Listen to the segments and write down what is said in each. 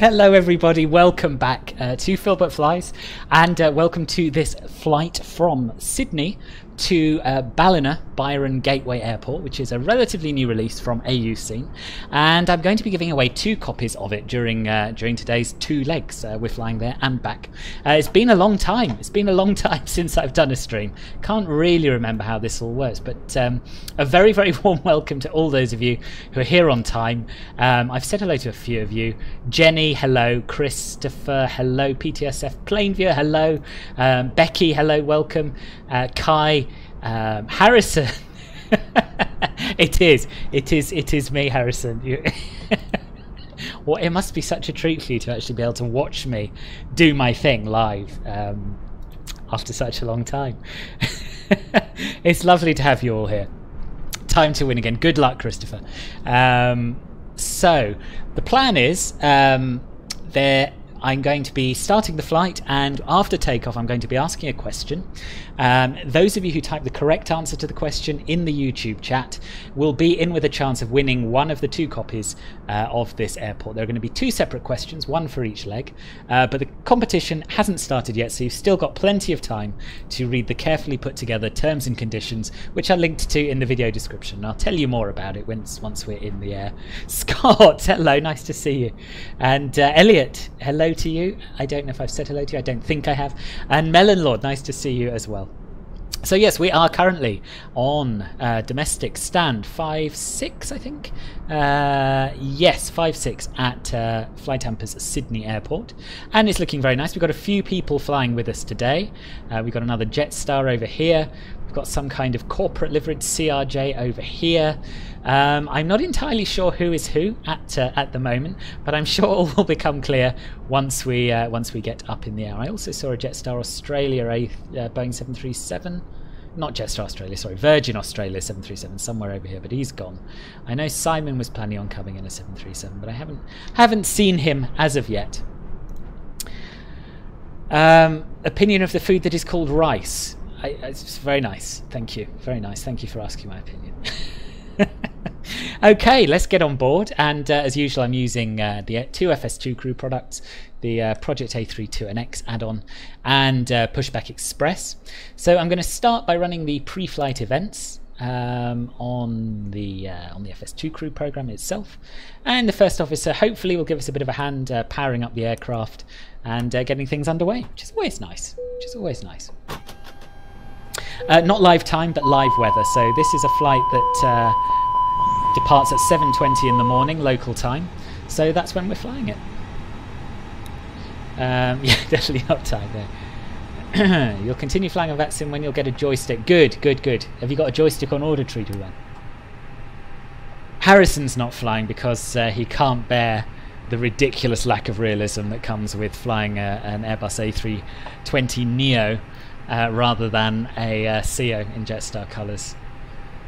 Hello, everybody. Welcome back uh, to Filbert Flies, and uh, welcome to this flight from Sydney to uh, Ballina Byron Gateway Airport, which is a relatively new release from AUScene, and I'm going to be giving away two copies of it during uh, during today's two legs. Uh, we're flying there and back. Uh, it's been a long time. It's been a long time since I've done a stream. Can't really remember how this all works, but um, a very very warm welcome to all those of you who are here on time. Um, I've said hello to a few of you. Jenny, hello. Christopher, hello. PTSF Plainview, hello. Um, Becky, hello. Welcome. Uh, Kai. Um, Harrison. it is. It is. It is me, Harrison. Well, it must be such a treat for you to actually be able to watch me do my thing live um, after such a long time. it's lovely to have you all here. Time to win again. Good luck, Christopher. Um, so the plan is um, there I'm going to be starting the flight, and after takeoff, I'm going to be asking a question. Um, those of you who type the correct answer to the question in the YouTube chat will be in with a chance of winning one of the two copies uh, of this airport. There are going to be two separate questions, one for each leg, uh, but the competition hasn't started yet, so you've still got plenty of time to read the carefully put together terms and conditions, which are linked to in the video description. I'll tell you more about it once once we're in the air. Scott, hello, nice to see you, and uh, Elliot, hello to you. I don't know if I've said hello to you. I don't think I have. And Melon Lord, nice to see you as well. So yes, we are currently on uh, domestic stand five six, I think. Uh, yes, five six at uh, FlyTampa's Sydney Airport, and it's looking very nice. We've got a few people flying with us today. Uh, we've got another Jetstar over here. We've got some kind of corporate liveried CRJ over here. Um, I'm not entirely sure who is who at uh, at the moment, but I'm sure all will become clear once we uh, once we get up in the air. I also saw a Jetstar Australia a uh, Boeing 737 not Jetstar Australia, sorry, Virgin Australia 737 somewhere over here, but he's gone. I know Simon was planning on coming in a 737, but I haven't haven't seen him as of yet. Um, opinion of the food that is called rice. I, it's very nice. Thank you. Very nice. Thank you for asking my opinion. okay, let's get on board. And uh, as usual, I'm using uh, the two FS2Crew products, the uh, Project A32NX add-on and uh, Pushback Express. So I'm going to start by running the pre-flight events um, on the uh, on the FS2Crew program itself, and the first officer hopefully will give us a bit of a hand uh, powering up the aircraft and getting things underway, which is always nice. Which is always nice. Uh, not live time, but live weather. So this is a flight that uh, departs at 7.20 in the morning, local time. So that's when we're flying it. Um, yeah, definitely uptime there. you'll continue flying a VATSIM when you'll get a joystick. Good, good, good. Have you got a joystick on order tree to run? Harrison's not flying because uh, he can't bear the ridiculous lack of realism that comes with flying a, an Airbus A320 Neo uh, rather than a uh, CEO in Jetstar colours.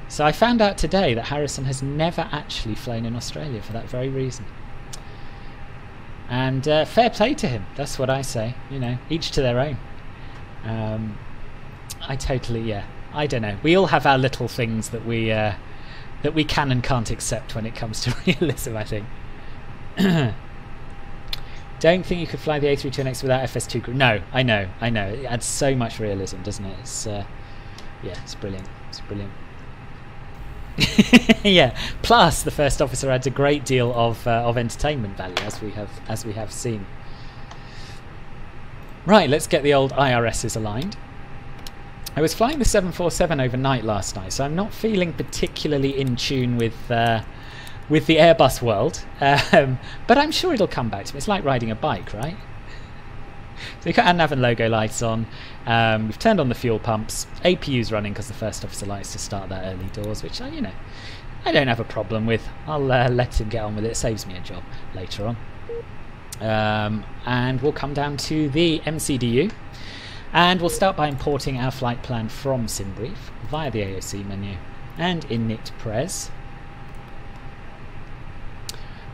So I found out today that Harrison has never actually flown in Australia for that very reason. And uh, fair play to him, that's what I say. You know, each to their own. Um, I totally, yeah. I don't know. We all have our little things that we uh, that we can and can't accept when it comes to realism. I think. Don't think you could fly the A32NX without FS2Crew. No, I know, I know. It adds so much realism, doesn't it? It's, uh, yeah, it's brilliant. It's brilliant. yeah. Plus, the first officer adds a great deal of uh, of entertainment value, as we have as we have seen. Right, let's get the old IRSs aligned. I was flying the 747 overnight last night, so I'm not feeling particularly in tune with. Uh, with the Airbus world, um, but I'm sure it'll come back to me. It's like riding a bike, right? So we've got our nav and logo lights on. Um, we've turned on the fuel pumps. APU's running because the first officer likes to start that early doors, which I, you know, I don't have a problem with. I'll uh, let him get on with it. It saves me a job later on. Um, and we'll come down to the MCDU. And we'll start by importing our flight plan from SimBrief via the AOC menu and init pres.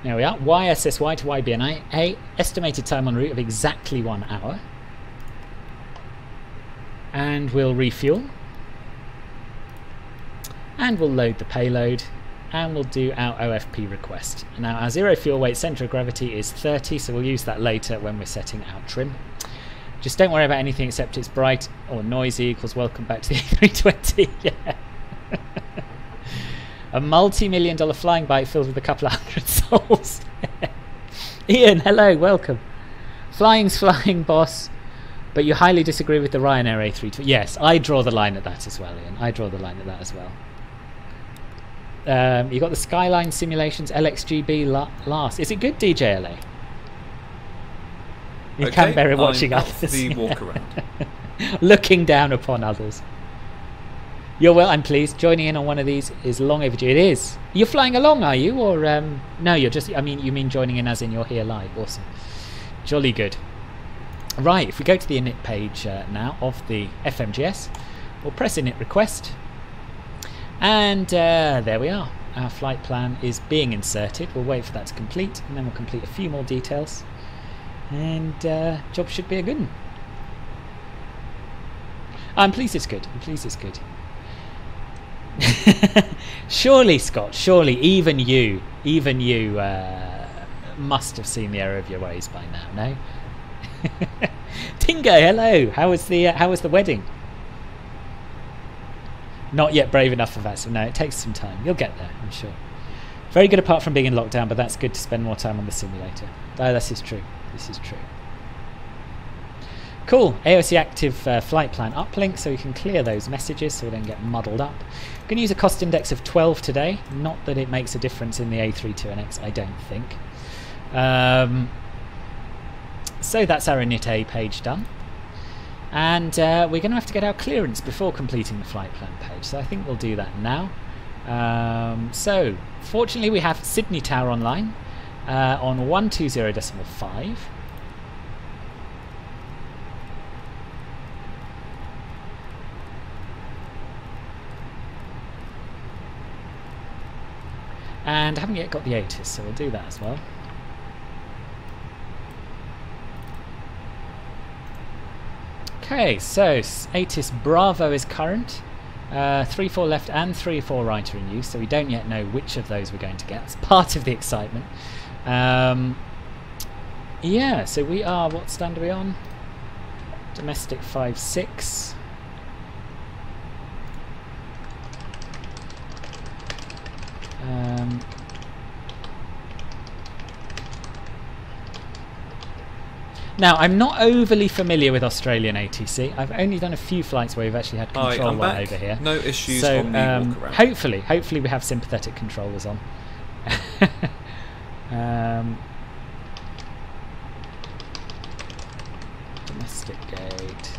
There we are. YSSY to YBNA. A estimated time en route of exactly one hour. And we'll refuel. And we'll load the payload. and we'll do our OFP request. Now our zero fuel weight centre of gravity is 30, so we'll use that later when we're setting our trim. Just don't worry about anything except it's bright or noisy equals welcome back to the A320. yeah. a multi-million dollar flying bike filled with a couple of hundred souls. Ian, hello, welcome. Flying's flying, boss. But you highly disagree with the Ryanair A320. Yes, I draw the line at that as well, Ian. I draw the line at that as well. Um, you got the Skyline Simulations LXGB la last. Is it good, DJLA? You okay, can bear it watching I'm others. The walk around. Looking down upon others. You're well. I'm pleased. Joining in on one of these is long overdue. It is. You're flying along, are you? Or um, no? You're just. I mean, you mean joining in as in you're here live. Awesome. Jolly good. Right. If we go to the init page uh, now of the FMGS, we'll press init request, and uh, there we are. Our flight plan is being inserted. We'll wait for that to complete, and then we'll complete a few more details, and uh, job should be a good one. I'm pleased it's good. I'm pleased it's good. surely, Scott, surely even you, even you uh, must have seen the error of your ways by now, no? Tingo, hello. How was the uh, how was the wedding? Not yet brave enough for that, so no, it takes some time. You'll get there, I'm sure. Very good apart from being in lockdown, but that's good to spend more time on the simulator. Oh, this is true. This is true. Cool. AOC active uh, flight plan uplink so we can clear those messages so we don't get muddled up. I'm going to use a cost index of 12 today. Not that it makes a difference in the A32NX, I don't think. Um, so that's our init A page done. And uh, we're going to have to get our clearance before completing the flight plan page. So I think we'll do that now. Um, so fortunately we have Sydney Tower online uh, on 120.5. And I haven't yet got the ATIS, so we'll do that as well. Okay, so ATIS Bravo is current. Uh, 3-4 left and 3-4 right are in use, so we don't yet know which of those we're going to get. It's part of the excitement. Um, yeah, so we are, what stand are we on? Domestic 5-6. Um, now, I'm not overly familiar with Australian ATC. I've only done a few flights where we've actually had control I'm over here. No issues so on the um, walk around. hopefully, hopefully we have sympathetic controllers on. um, domestic gate.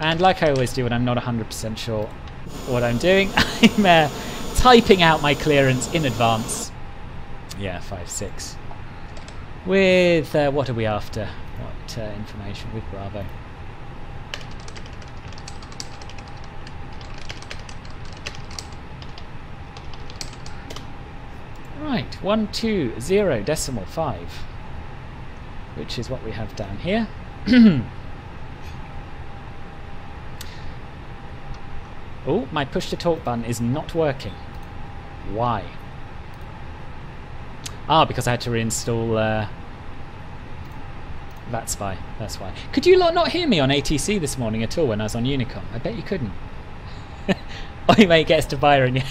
And like I always do when I'm not 100% sure what I'm doing, I'm uh, typing out my clearance in advance. Yeah, 5 6. With, uh, what are we after? What uh, information? With Bravo. Right, 120 decimal 5, which is what we have down here. oh, my push to talk button is not working. Why? Ah, because I had to reinstall uh, that spy. That's why. Could you lot not hear me on ATC this morning at all when I was on Unicom? I bet you couldn't. oh, you mate gets to Byron.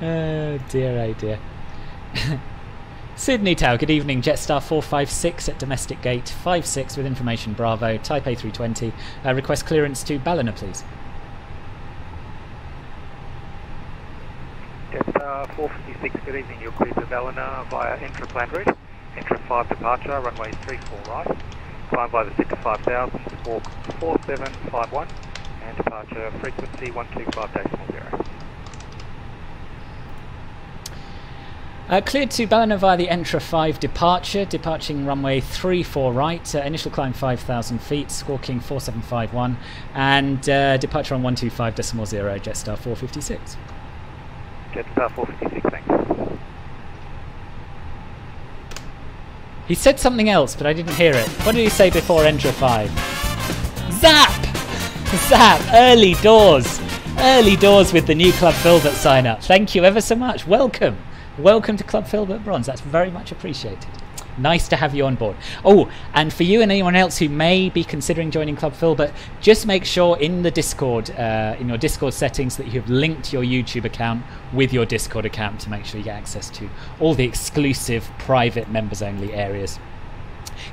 oh dear, oh dear. Sydney Tower, good evening. Jetstar 456 at Domestic Gate 56 with information Bravo, Type A320. Uh, request clearance to Ballina, please. Jetstar 456, good evening. You're cleared to Ballina via intra-planned route. Intra 5 departure, runway 34 right. Climb by the Citrus 5000, squawk 4751, and departure frequency 125.0. Uh, cleared to Ballina via the Entra 5 departure, departing runway 34 right, uh, initial climb 5,000 feet, squawking 4751, and uh, departure on 125 decimal 0, Jetstar 456. Jetstar 456, thanks. He said something else, but I didn't hear it. What did he say before Entra 5? Zap! Zap! Early doors! Early doors with the new Club Filbert sign up. Thank you ever so much. Welcome. Welcome to Club Filbert Bronze. That's very much appreciated. Nice to have you on board. Oh, and for you and anyone else who may be considering joining Club Filbert, just make sure in the Discord, uh, in your Discord settings, that you have linked your YouTube account with your Discord account to make sure you get access to all the exclusive, private, members only areas.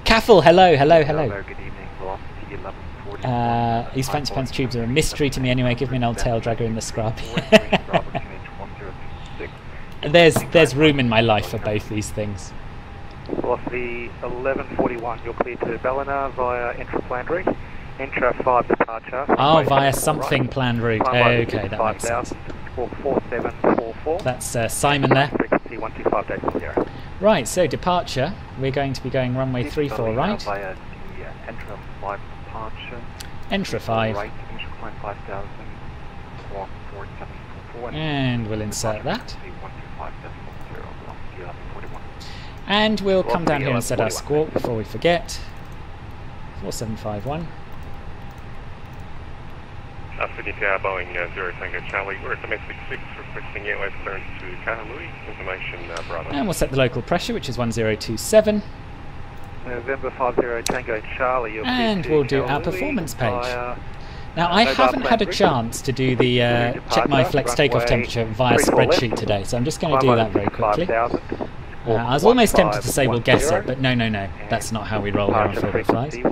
Caffel, hello, hello, hello. Good evening, velocity 1140. Uh, these fancy pants tubes are a mystery to me anyway. Give me an old tail dragger in the scrub. there's there's room in my life for both these things. Velocity 1141, you're clear to Ballina via intra-planned route. Intra 5 departure. Oh, via something right. planned route. Climb by the Okay, that makes sense. 65,000, 4744. That's uh, Simon there. Frequency 125.0. Right, so departure. We're going to be going runway 34 right. Via the uh, Entra 5 departure. Entra 5. Right, climb 5000, squawk 4744. And we'll insert that. Frequency 125.0, velocity 1141. And we'll come down here and set our squawk before we forget. 4751. Uh, Sydney Tower, Boeing uh, Zero Tango Charlie. We're at domestic 6, requesting airway clearance to Kahului. Information, uh, brother. And we'll set the local pressure, which is 1027. November 50 Tango Charlie. you're And we'll do our performance page. via Now, I Mobile haven't had a chance to do the uh, check my flex takeoff temperature via spreadsheet today, so I'm just going to do that very quickly. Uh, I was almost tempted to say we'll guess it, but no, no, no. That's not how we roll here on Filbert Flies.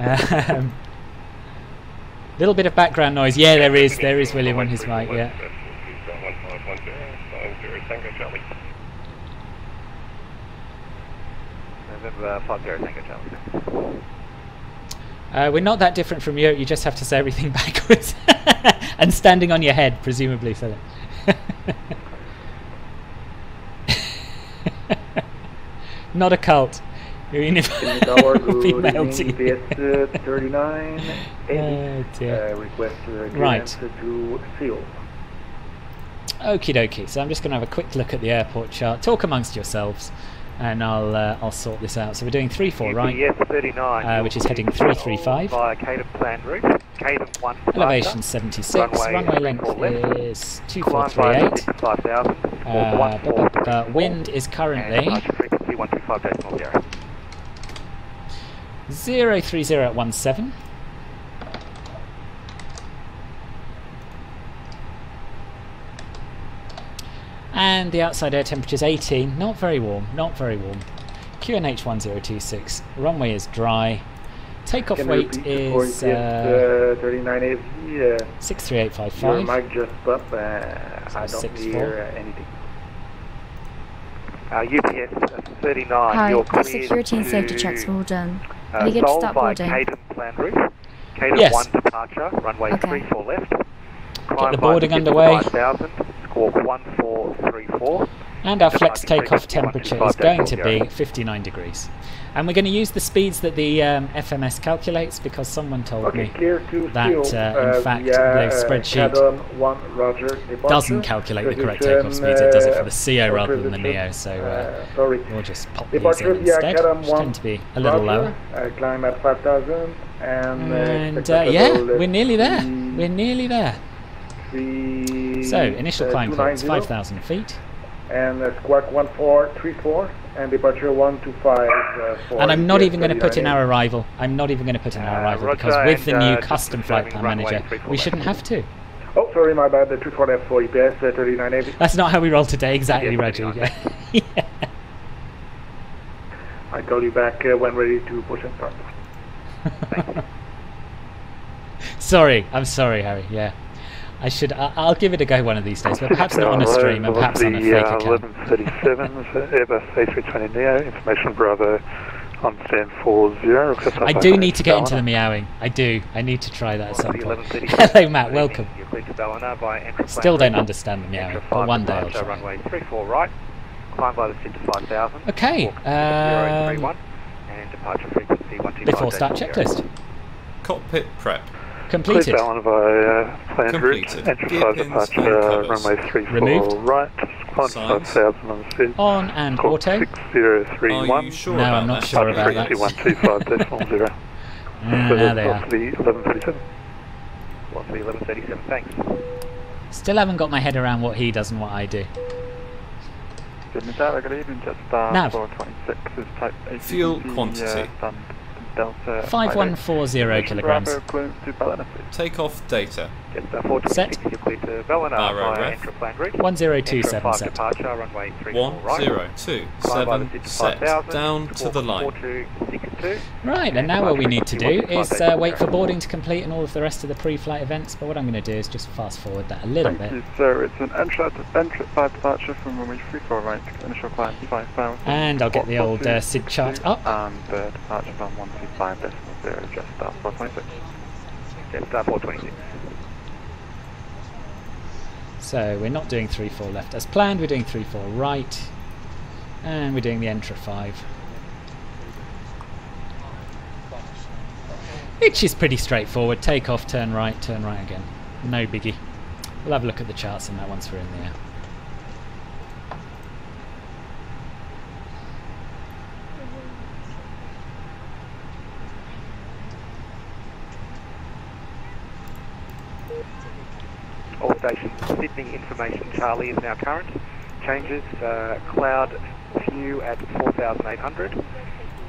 Um, little bit of background noise. Yeah, there is. There is William on his mic. Yeah. 1510, Tango Charlie. November 50 Tango Charlie. Uh, we're not that different from you. You just have to say everything backwards and standing on your head, presumably, Philip. Not a cult. Even if will be good mailed to you. Uh, 39 Oh, dear. uh, request Right. clearance to seal. Okie dokie. So I'm just going to have a quick look at the airport chart. Talk amongst yourselves, and I'll uh, I'll sort this out. So we're doing three four right. Yes, 39. Uh, which is heading 335. Via Caden plan route. Caden 1 Elevation 76. Runway Runway length is 2438. 5000. Uh, bu- bu- bu- wind is currently frequency 125.0. 030 at 17. And the outside air temperature is 18. Not very warm. Not very warm. QNH 1026. Runway is dry. Takeoff weight repeat for is PS uh, uh, 39 AV? Uh, your 63855. mic just popped. Uh, I don't six hear uh, anything. Uh, UPS 39. Hi, you're the cleared security and safety to, checks were all done. Uh, Are we good to Seoul start via boarding? Caden plan. Caden Yes. 1 departure. Runway Okay. 34 left. the boarding underway. 5000. Squawk 1434. And our flex takeoff temperature is going to be 59 degrees. And we're going to use the speeds that the um, FMS calculates because someone told Okay, me that, uh, in fact, via, the uh, spreadsheet 1 Roger doesn't calculate the correct takeoff speeds. It does it for the uh, CEO rather than the NEO, so uh, uh, we'll just pop these in instead, which tend to be a little Roger, lower. uh, climb at 5000 and, uh, And uh, yeah, we're nearly there. We're nearly there. Three, So, initial uh, climb 290, 5,000 feet. And uh, squawk 1434 and departure 125 uh, for And I'm not even going to put in our arrival. I'm not even going to put in our Uh, arrival because with the new uh, custom flight plan manager, we shouldn't have to. Oh, sorry, my bad. The 24 for EPS uh, 39 AV. That's not how we roll today, exactly, Yes, Reggie. I Yeah. I call you back uh, when ready to push and start. sorry, I'm sorry, Harry. Yeah, I should. I, I'll give it a go one of these days, but perhaps not on a stream and perhaps on a fake uh, account. 1137, Airbus A320 Neo, information Bravo on stand 40. I do need to get into the meowing. I do. I need to try that at some point. Hello, Matt. Welcome. You're cleared to Ballina via Entra Still don't understand the meowing, but one day I'll try. Right. Climb by the SID to 5000. Okay, Squawk um, 031. And departure frequency 125. Before start checklist. Cockpit prep. Cleared Completed. Ballina via planned route, Completed. entry Gear 5 departure, and covers. runway 34 Removed. right, climb Signs. 5000 on SID. On and Squawk auto. 6031. Are you sure No, I'm not that? sure about that. Frequency 125.0. Ah, there they are. Velocity 1137. Velocity 1137. Thanks. Still haven't got my head around what he does and what I do. Sydney Tower, good evening, Jetstar Nav. 426 is type ACDC, Fuel quantity. Uh, stand Delta. 5140 kilograms. Take off data. Set. Baro ref. 10277 set. One zero two seven set. Down to the line. Right, and now what we need to do is uh, wait for boarding to complete and all of the rest of the pre-flight events, but what I'm going to do is just fast forward that a little Thank bit. You, sir. It's an entry by departure from runway 34 right, initial climb 5000. And I'll get the old uh, SID chart up. And uh, departure plan 1 five decimals there, just stop 426. Just uh, stop 426. So we're not doing 3-4 left as planned, we're doing 3-4 right, and we're doing the Entra 5. Which is pretty straightforward, take off, turn right, turn right again. No biggie. We'll have a look at the charts on that once we're in the air. All stations, Sydney information Charlie is now current. Changes, uh, cloud view at 4,800.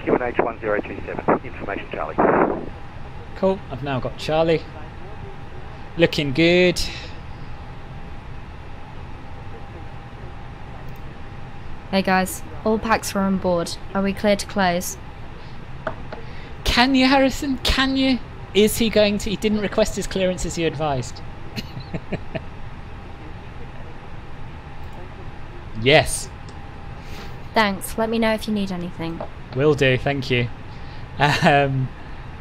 QNH 1027, information Charlie. Cool, I've now got Charlie. Looking good. Hey guys, all packs are on board. Are we clear to close? Can you, Harrison? Can you? Is he going to? He didn't request his clearance as you advised. yes, Thanks. Let me know if you need anything. will do. Thank you. Um,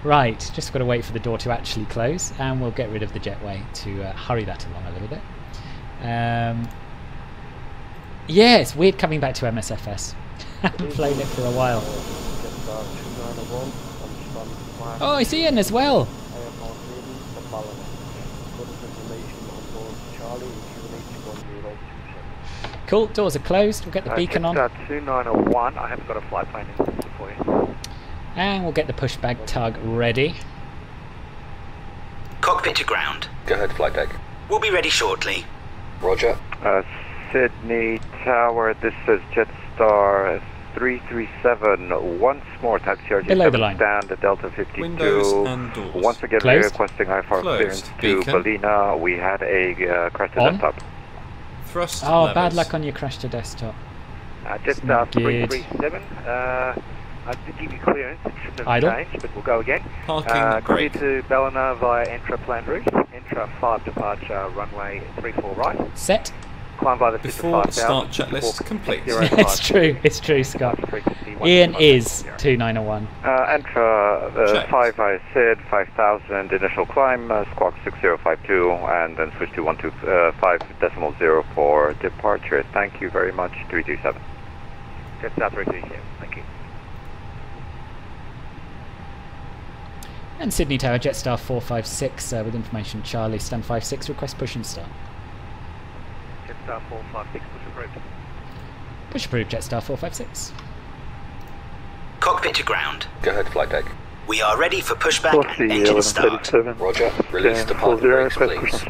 right, just got to wait for the door to actually close, and we'll get rid of the jetway to uh, hurry that along a little bit. Um, yeah, it's weird coming back to MSFS. haven't flown it for a while. Oh, I see Ian as well. Cool, doors are closed. We'll get the Uh, beacon on, Jetstar 2901, I haven't got a flight plan in for you. and we'll get the pushback tug ready. Cockpit to ground. Go ahead, flight deck. We'll be ready shortly. Roger. Uh, Sydney Tower, this is Jetstar 337. Once more, type CRJ Below the line. stand at Delta 52. Windows and doors. Once again, Closed. requesting IFR Closed. clearance to Beacon. Ballina. We had a uh, crash to On. desktop. Thrust Oh, levers. bad luck on your crash to desktop. Uh, not Jetstar good. 337, uh, I did give you clearance, it shouldn't have Idle. changed, but we'll go again. Parking Uh, clear to Ballina via Entra plan route. Entra 5 departure, runway 34 right. Set. Climb by the Before 55,000. start checklist squawk complete. it's true. It's true, Scott. Ian is 2901. Uh, Entra uh, Checked. 5 I said 5000 initial climb, uh, squawk 6052, and then switch to 125 decimal zero for departure. Thank you very much, 327. Jetstar 337, thank you. And Sydney Tower, Jetstar 456 uh, with information Charlie, stand 56, request push and start. Jetstar 456, push approved. Push approved, Jetstar 456. Cockpit to ground. Go ahead, flight deck. We are ready for pushback What's and the engine start. Roger. Release the parking brakes, please.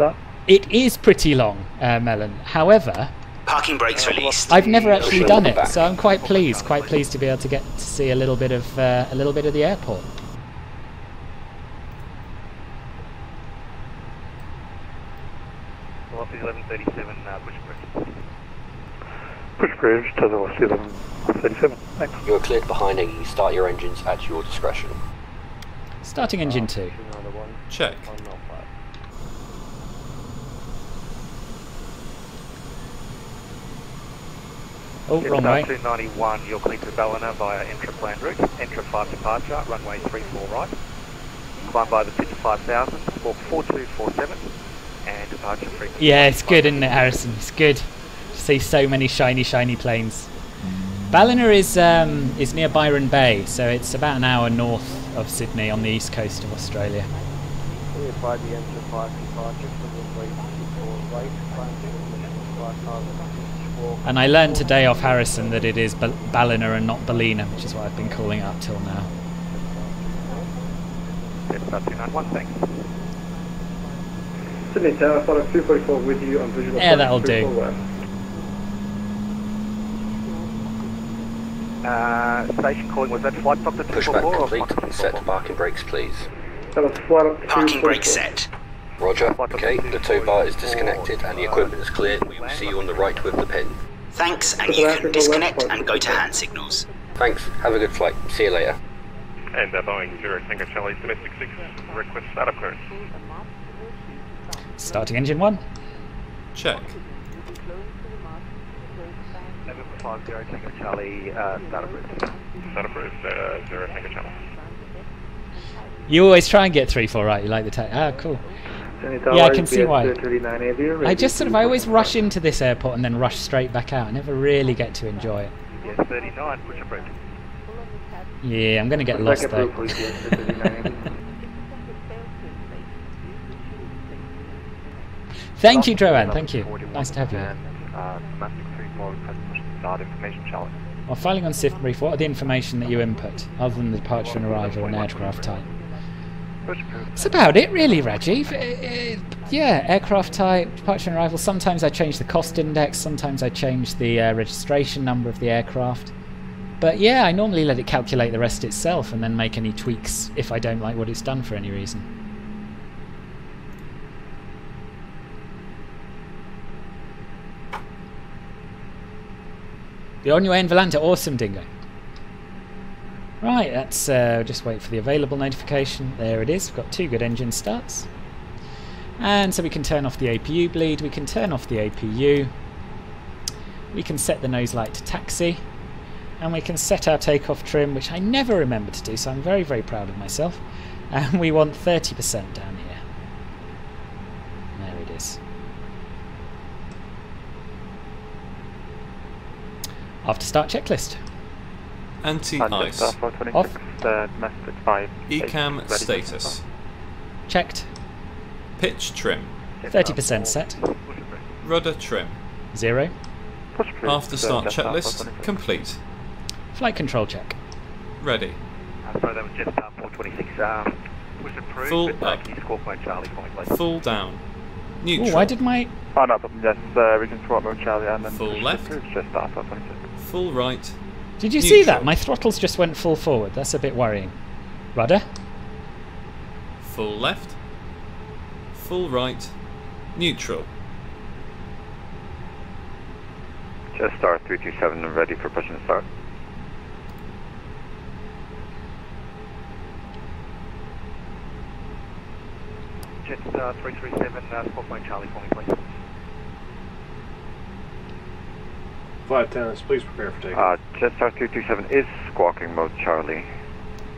It is pretty long, uh, Melon. However, Parking brakes released. I've never actually done it, so I'm quite pleased. Quite pleased to be able to get to see a little bit of uh, a little bit of the airport. Velocity 1137, uh, push approved. Push bridge to the Velocity 1137. Thanks. You are cleared behind E. Start your engines at your discretion. Starting engine two. Uh, Check. Oh, wrong way. Jetstar 291, you're clear to Ballina via Entra plan route. Entra 5 departure, runway 34 right. Climb by the 55,000, squawk 4247, and departure frequency. Yeah, it's good, isn't it, Harrison? It's good to see so many shiny, shiny planes. Ballina is um, is near Byron Bay, so it's about an hour north of Sydney on the east coast of Australia. by the Entra 5 departure from runway 24 right, climb to 5000 And I learned today off Harrison that it is Bal- Ballina and not Ballina, which is what I've been calling it up till now. Jetstar 291, thanks. Sydney Tower, Flight of 244 with you on visual. Yeah, that'll do. Uh, station calling, was that flight doctor Pushback 244 or complete. flight Set parking brakes, please. That was Flight of Parking 244. brake set. Roger. Okay, the tow bar is disconnected and the equipment is clear. We will see you on the right with the pin. Thanks, and you can disconnect and go to hand signals. Thanks. Have a good flight. See you later. And uh, Boeing 0 Tango Charlie, domestic 6, request startup clearance. Starting engine one. Check. November 50 Tango Charlie, uh, startup route. Startup route, uh, 0 Tango Charlie. You always try and get three four right. You like the tech. Ah, cool. Sydney Yeah, I can see why. I just sort of I always rush into this airport and then rush straight back out. I never really get to enjoy it. Yes, 39, push approved. Yeah, I'm gonna get lost though. please, BS 39 Aviator. Thank you, Drowan. Thank you. Nice to have you. Domestic 34, request information Charlie. While filing on SimBrief, what are the information that you input, other than the departure and arrival and aircraft type? That's about it, really, Rajiv. Uh, uh, yeah, aircraft type, departure and arrival. Sometimes I change the cost index, sometimes I change the uh, registration number of the aircraft. But yeah, I normally let it calculate the rest itself and then make any tweaks if I don't like what it's done for any reason. You're on your way in Volanta. Awesome, Dingo. Right, let's uh, just wait for the available notification. There it is. We've got two good engine starts. And so we can turn off the APU bleed. We can turn off the APU. We can set the nose light to taxi. And we can set our takeoff trim, which I never remember to do, so I'm very, very proud of myself. And we want 30% down here. There it is. After start checklist. Anti-ice. uh, Off. domestic 5. ECAM status. Checked. Pitch trim. 30% set. Rudder trim. Zero. After start checklist complete. Flight control check. Ready. Uh, sorry, that was just uh, 426. Um, approved. Full uh, up. Can you score point Charlie for me, please? Full down. Ooh, Neutral. why did my... Oh, no problem. Yes, uh, region 4 mode Charlie and then Full left. Just start 26. Full right. Did you see that? My throttles just went full forward. That's a bit worrying. Rudder. Full left. Full right. Neutral. Jetstar 327 and ready for push and start. Jets uh, 337, uh, score point Charlie for me, please. Flight attendants, please prepare for takeoff. Uh, Jetstar 327 is squawking mode Charlie.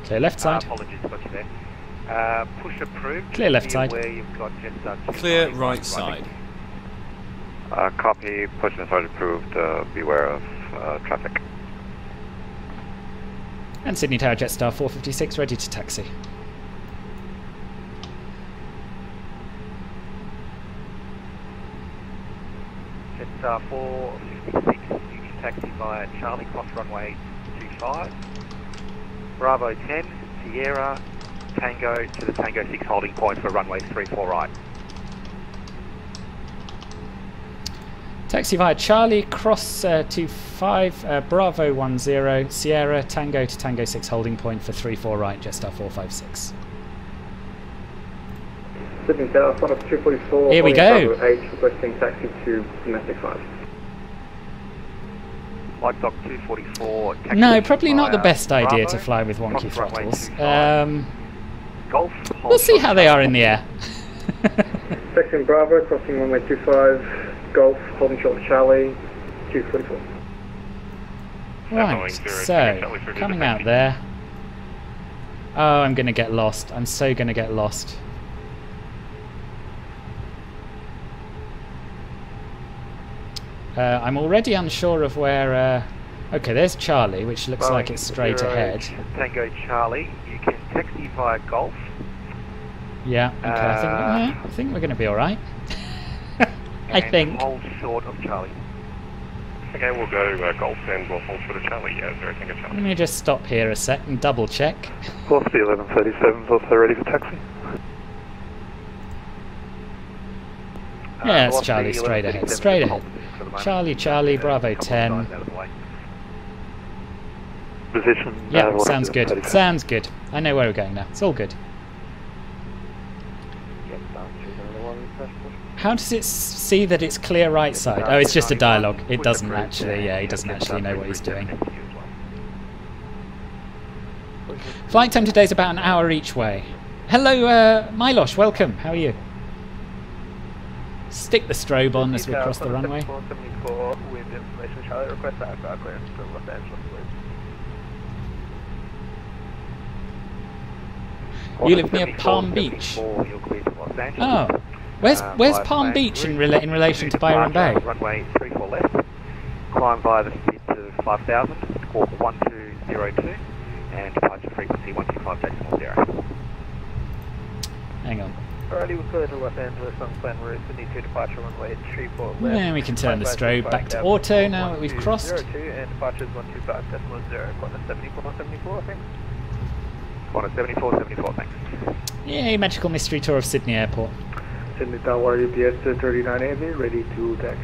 Clear left Uh, side. apologies, got you there. Uh, push approved. Clear left Be side. You've got Jetstar Clear right side. Uh, copy, push and start approved, uh, beware of uh, traffic. And Sydney Tower Jetstar 456 ready to taxi. Jetstar 456, you can taxi via Charlie Cross runway 25. Bravo 10, Sierra, Tango to the Tango 6 holding point for runway 34 right. Taxi via Charlie, cross uh, 25, uh, Bravo 10, Sierra, Tango to Tango 6 holding point for 34 right, Jetstar 456. Sydney Tower, Flight of 244. Here we calling go. Bravo 8, requesting taxi to domestic 5. Flight dock 244. No, probably not the best idea Bravo, to fly with wonky cross runway throttles. Um, Golf. we'll see how they are in the air. Section Bravo, crossing runway 25, Golf, holding short of Charlie, 244. Right, so, coming out there. Oh, I'm going to get lost. I'm so going to get lost. Uh, I'm already unsure of where... Uh, okay, there's Charlie, which looks like it's straight zero ahead. Tango Charlie, you can taxi via Golf. Yeah, okay, I think, Uh, yeah, I think we're going to be alright. I think. Hold short of Charlie. Okay, we'll go uh, Golf and we'll hold for the Charlie, yeah, 0 Tango Charlie. Let me just stop here a sec and double check. Velocity 1137 is also ready for taxi. Yeah, it's Charlie, straight ahead, straight ahead. Charlie, Charlie, Bravo 10. Position. Yeah, uh, sounds good. Sounds good. I know where we're going now. It's all good. How does it see that it's clear right side? Oh, it's just a dialogue. It doesn't actually, yeah, he doesn't actually know what he's doing. Flight time today is about an hour each way. Hello, uh, Milosh, welcome. How are you? Stick the strobe on as we cross the runway. 74 with information Charlie request outbound clearance to Los Angeles, please. You live near Palm Beach. Oh, where's Uh, where's Palm Beach in, rela- in relation to Byron Bay? Runway 34 left. Climb via the speed to 5000, squawk 1202, and departure frequency 125 decimal zero. Hang on. Alrighty, we're clear to Los Angeles on plan route, Sydney 2 departure runway 34 left. Then we can turn the strobe back to 55,000, auto now that we've 1202, crossed. and departure is 125 decimal zero, quarter 74, 74, I think. Quarter 74, 74, thanks. Yay, magical mystery tour of Sydney Airport. Sydney Tower UPS 3980, ready to taxi.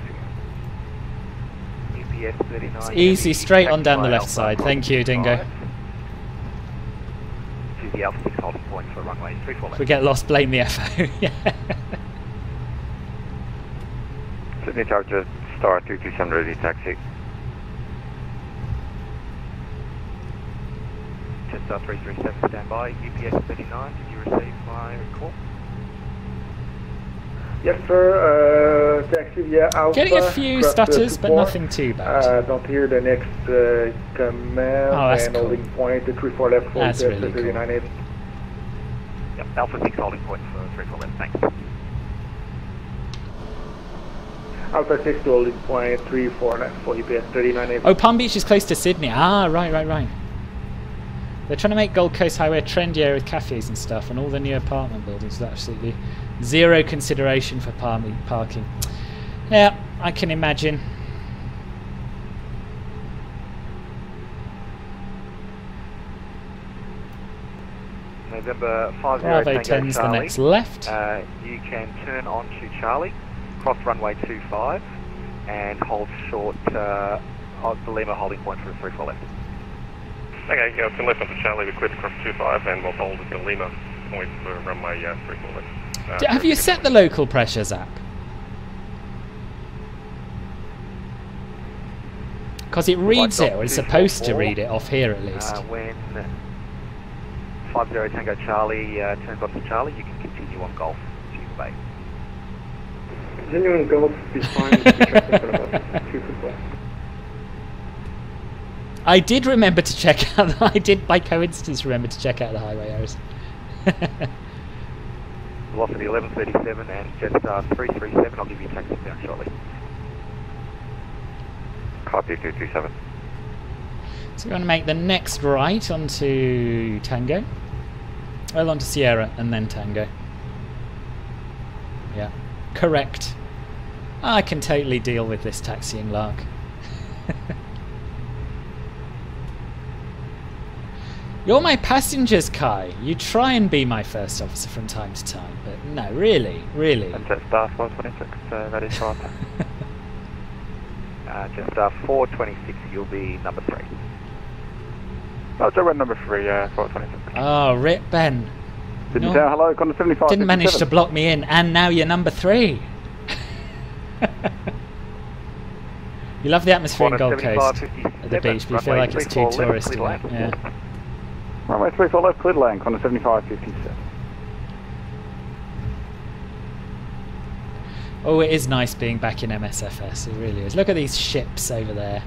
UPS 39. It's easy, straight on down the left side. Thank you, Dingo. To the Alpha 6 holding point for runway 34 If left. we get lost, blame the FO. yeah. Sydney Tower, just star 227 ready taxi. Jetstar 337 standby. UPS 39, did you receive my call? Yes, sir. Uh, taxi via Alpha. Getting a few cross stutters, but nothing too bad. Uh, don't hear the next uh, command Oh, that's and cool. holding point the 34 left for That's UPS really cool. 3980. Yep, Alpha 6 holding point for 34 left, thanks. Alpha 6 to holding point 34 left for UPS 3980. Oh, Palm Beach is close to Sydney. Ah, right, right, right. They're trying to make Gold Coast Highway trendier with cafes and stuff, and all the new apartment buildings. There's absolutely zero consideration for palm- parking. Yeah, I can imagine. November 50 Bravo Tango 10's the next left. Uh, you can turn on to Charlie, cross runway 25, and hold short uh, of the Lima holding point for a 3 4 left. Okay, yeah, turn left onto Charlie, we clear to cross 25 and we'll hold at the Lima point for runway uh, 34 left. Uh, Have you set the local pressures app? Because it reads it, or it's supposed to read it off here at least. Uh, when 50 Tango Charlie uh, turns onto Charlie, you can continue on Golf to Bay. Continuing Gulf is fine. if you check in front of us. Two football. I did remember to check out. I did by coincidence remember to check out the highway errors. Velocity 1137 and Jetstar 337. I'll give you taxi down shortly. Copy 227. So we're going to make the next right onto Tango. Well, onto Sierra and then Tango. Yeah, correct. I can totally deal with this taxiing lark. You're my passengers, Kai. You try and be my first officer from time to time, but no, really, really. Jetstar 426, uh, ready for Uh, Jetstar 426, you'll be number 3. Oh, Joe, number 3, uh, 426. Oh, rip Ben. Sydney No. Tower, hello, Condor 75. Didn't manage to block me in, and now you're number three. you love the atmosphere in Gold Coast at the beach, but you feel like it's too touristy. Yeah. Runway 34 left, clear to land, Condor 75, 57. Oh, it is nice being back in MSFS. It really is. Look at these ships over there,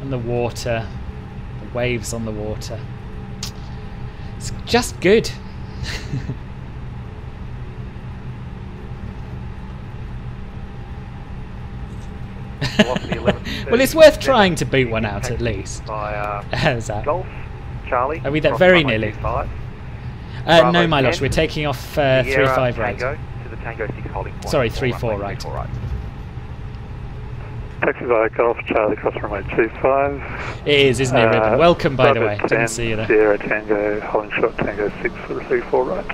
and the water, the waves on the water. It's just good. well, it's worth trying to boot one out at least. By, uh, Golf, Charlie. Are we that very nearly? Uh, no, my losh. We're taking off uh, three five right. Sorry, three four right. Taxi via Golf Charlie Cross runway 825. It is, isn't it, Ribbon? Uh, Welcome, by the way. Didn't see you there. Sierra Tango, Holland short. Tango 6 for the 34 right.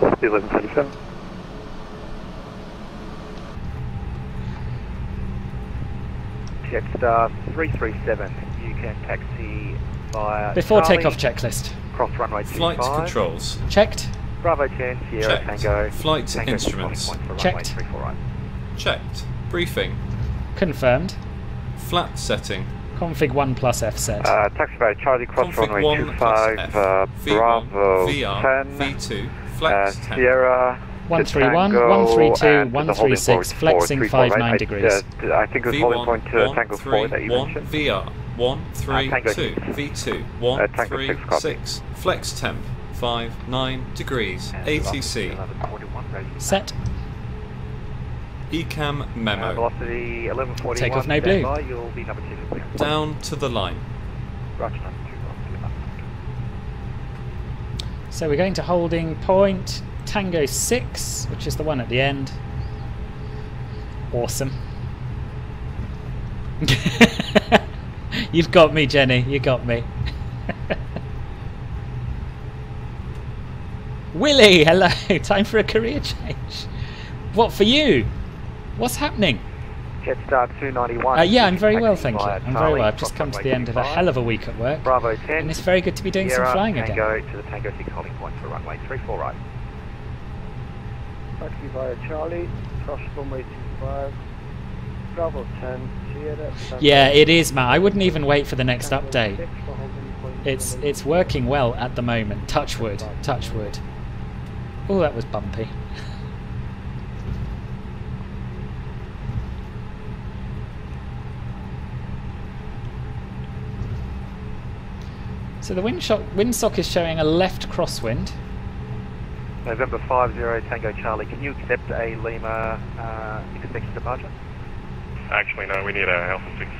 1137. check star 337. You can taxi via. Before Charlie, takeoff checklist. Cross runway Flight five. controls. Checked. Bravo 10, Sierra Checked. Tango. Flight Tango instruments. Checked. Right. Checked. Briefing. Confirmed. Flat setting. Config 1 plus F set. Uh, taxi via Charlie Cross Config runway 25, uh, Bravo V1, 10, V2, Flex uh, Sierra 131, to Tango, 132, and to the holding 136, flexing 34, right? 59 degrees. uh, I think it was holding V1, point to 1, Tango 3, 4 that you 1, mentioned. VR, 1, 3, 2. V2, 1, Uh, 3, six, flex temp, 5, 9 degrees, And ATC, velocity 1141, ready. Set. ECAM Uh, memo, velocity 1141. Take off no blue. You'll be number two down to the line. Roger, number two, Roger. So we're going to holding point Tango 6, which is the one at the end. Awesome. You've got me, Jenny. You got me. Willie, hello. Time for a career change. What for you? What's happening? Jetstar 291. Uh, yeah, I'm very well, thank you. I'm very well. I've just come to the end of a hell of a week at work. Bravo 10. And it's very good to be doing some Sierra flying again. Tango to the Tango 6 holding point for runway 34 right. Taxi via Charlie, cross runway 25, Bravo 10, Sierra. Yeah, it is, Matt. I wouldn't even wait for the next update. 6 for holding point It's it's working well at the moment. Touch wood. Touch wood. Oh, that was bumpy. So the windsock, windsock is showing a left crosswind. November 50 Tango Charlie. Can you accept a Lima uh, expected departure? Actually, no, we need a Alpha 6.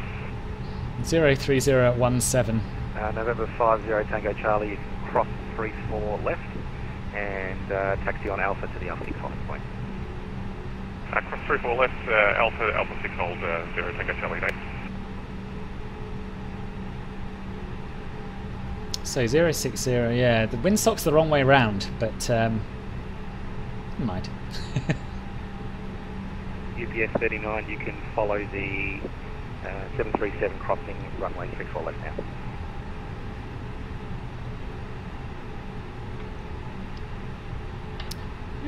03017. Uh, November 50 Tango Charlie, cross 34 left and uh, taxi on Alpha to the Alpha 6 holding point. Uh, cross 3 4 left, uh, Alpha, Alpha 6 hold uh, 0 Tango Charlie. Thanks. So 060, yeah. The windsock's the wrong way round, but um, mind. UPS 39, you can follow the uh, 737 crossing runway 34 left now.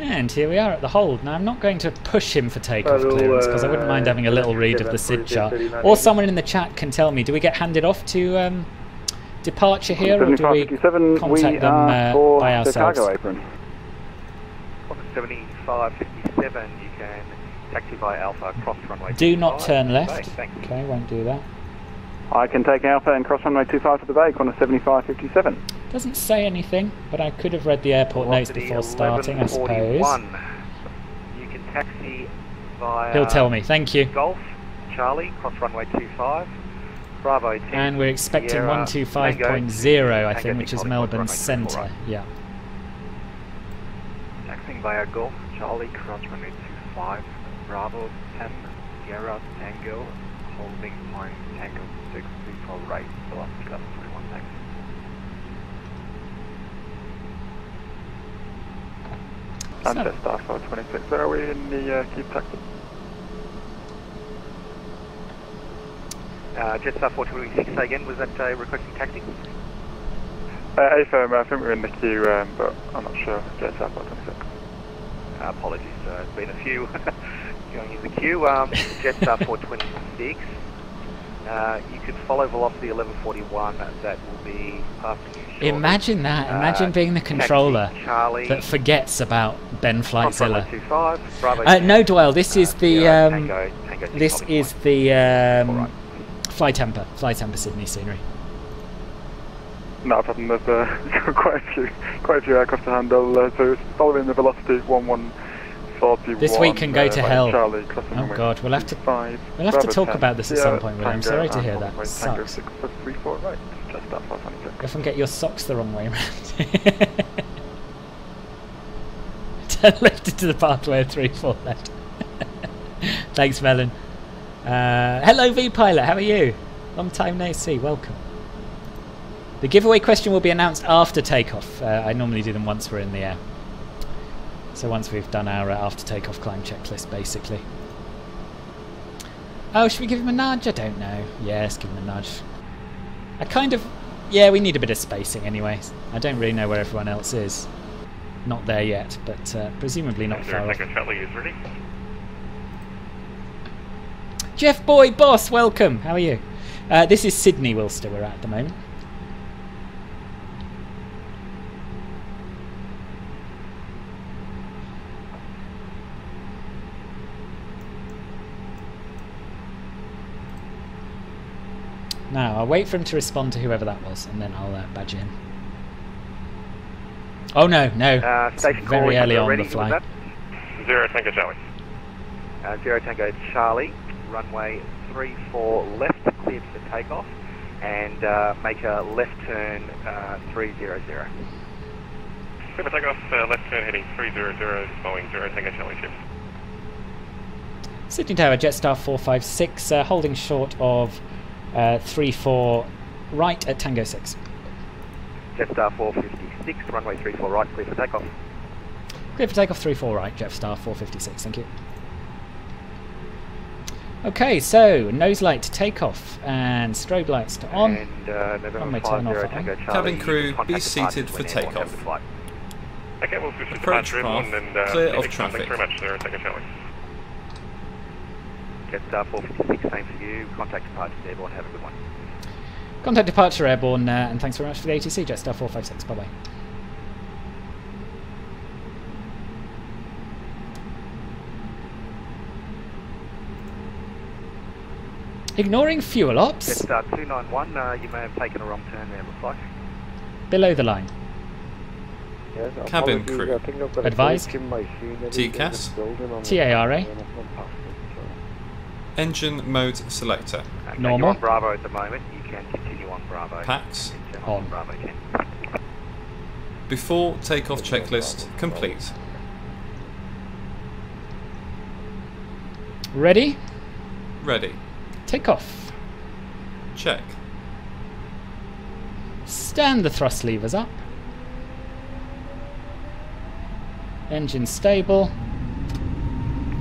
And here we are at the hold. Now I'm not going to push him for takeoff Hello, clearance because I wouldn't uh, mind having a little read of the SID chart. Or someone in the chat can tell me, do we get handed off to um, departure here or do we 7557, contact them uh, by ourselves? Cargo 7557, you can taxi via Alpha, cross runway Do not turn left. Thanks. Okay, won't do that. I can take Alpha and cross runway 25 to the bay, on a 7557. Doesn't say anything, but I could have read the airport notes before starting, I suppose. You can taxi via He'll tell me. Thank you. Golf, Charlie, cross runway 25, Bravo 10. And we're expecting Sierra, 125.0, I Tango, think, which is Tango, Melbourne Centre. right. Yeah. Taxiing via Golf, Charlie, cross runway 25, Bravo 10, Sierra, Tango, holding point Tango 6, 34 right, velocity level 41, thanks. Manchester 426, where are we in the uh, Keep taxi? Uh, Jetstar 426, say again, was that uh, requesting taxi? Uh, AFM, I think we're in the queue, um, but I'm not sure. JSR 426. Uh, apologies, uh, there's been a few going in the queue. Um, Jetstar 426. Uh, you can follow velocity 1141. That will be passing you shortly. Imagine that. Imagine Uh, being the controller Charlie, that forgets about Ben Flightzilla. Uh, no, Doyle. This is uh, the um, Tango, Tango this is the um. FlyTampa, Fly Temper Sydney scenery. Not a problem, there's uh, quite a few quite a few aircraft to handle, uh, so it's following the velocity 1141. This week can go uh, to hell. Charlie, Oh God, we'll have to 25, we'll have to talk 10, about this at Sierra, some point. I'm sorry to hear that. point Tango Sucks. 6 plus 34 right, just that 526. Often get your socks the wrong way around. Turn left into the pathway of three four left. Thanks, Melon. Uh, hello, V Pilot. How are you? Long time no see. Welcome. The giveaway question will be announced after takeoff. Uh, I normally do them once we're in the air. So once we've done our uh, after takeoff climb checklist, basically. Oh, should we give him a nudge? I don't know. Yes, give him a nudge. I kind of... Yeah, we need a bit of spacing anyway. I don't really know where everyone else is. Not there yet, but uh, presumably not far off. Tango Charlie is ready. Jeff Boy, boss, welcome. How are you? Uh, this is Sydney Wilster we're at at the moment. Now, I'll wait for him to respond to whoever that was, and then I'll uh, badge in. Oh no, no. Uh, It's station very early on ready, the flight. Zero Tango Charlie. Uh, Zero Tango Charlie, runway 34 left, cleared for takeoff, and uh, make a left turn uh, 300. Clear for takeoff, uh, left turn heading 300, Boeing Zero Tango Charlie shift. Sydney Tower, Jetstar 456, uh, holding short of uh, 34 right at Tango 6. Jetstar 456, runway 34 right, clear for takeoff. Clear for takeoff 3 4 right, Jetstar 456, thank you. Okay, so nose light to takeoff and strobe lights to on. And uh, November Runway 50 turn off at Tango. Charlie. Cabin crew, be seated for takeoff. over the flight. Okay, we'll switch to Approach departure path, and uh, clear of Phoenix, traffic. Thanks very much, Zero Tango Charlie. Jetstar 456, same for you. Contact departure airborne. Have a good one. Contact departure airborne, uh, and thanks very much for the ATC, Jetstar 456. Bye bye. Ignoring fuel ops, Jetstar 291, uh, you may have taken a wrong turn there, looks like. below the line. Yes, Cabin crew. I think I've Advised. glitch in my machinery TCAS. in the TARA. I'm not past it, so- Engine mode selector. Okay, Normal. You're on Bravo at the moment. You can continue on Bravo. Pax. Continue On. Bravo 10. Before takeoff checklist complete. Ready? Ready. Take off. Check. Stand the thrust levers up. Engine stable.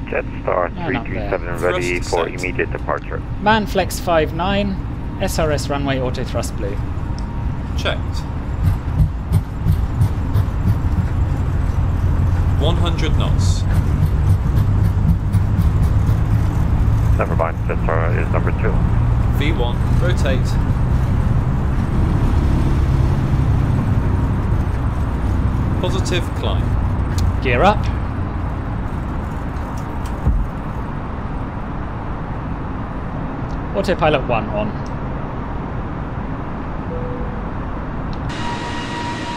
Jetstar No, not there. 327 ready for set. immediate departure. Manflex 59. SRS runway auto thrust blue. Checked. 100 knots. Never mind, Jetstar is number two. V1, rotate. Positive climb. Gear up. Autopilot 1 on.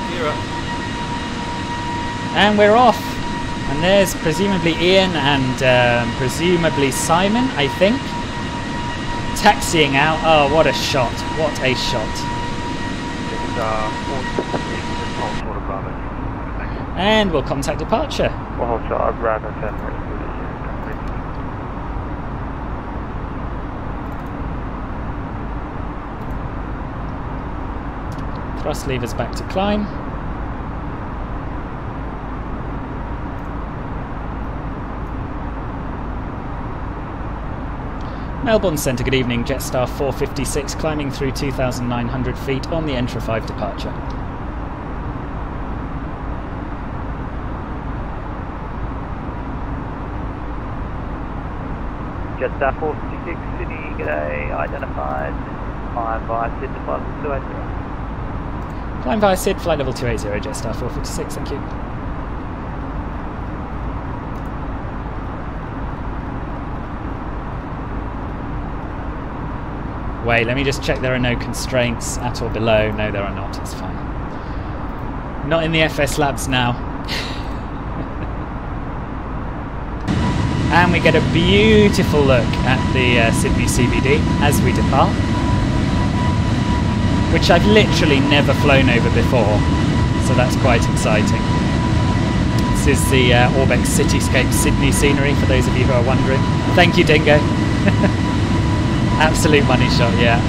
Gear up. And we're off. And there's presumably Ian and um, presumably Simon, I think. Taxiing out. Oh, what a shot. What a shot. Jetstar 456, just hold short of Bravo. Thanks. And we'll contact departure. Well, shot, I've ran a 10 right through the Thrust levers back to climb. Melbourne Centre, good evening. Jetstar 456 climbing through 2,900 feet on the Entra 5 departure. Jetstar 456, Sydney, g'day, identified. Climb via Sid to flight level 280. Climb via SID, flight level 280, Jetstar 456, thank you. Wait, let me just check there are no constraints at or below. No, there are not, it's fine. Not in the FS labs now. and we get a beautiful look at the uh, Sydney CBD as we depart which I've literally never flown over before, so that's quite exciting. This is the uh, Orbx Cityscape Sydney scenery, for those of you who are wondering. Thank you, Dingo. Absolute money shot, yeah.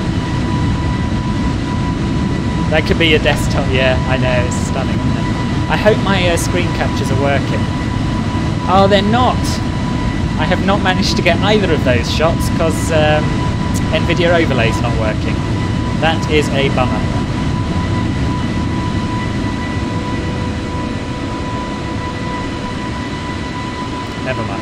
That could be your desktop, yeah, I know, it's stunning, isn't it? I hope my uh, screen captures are working. Oh, they're not! I have not managed to get either of those shots because um, NVIDIA overlay is not working. That is a bummer. Never mind.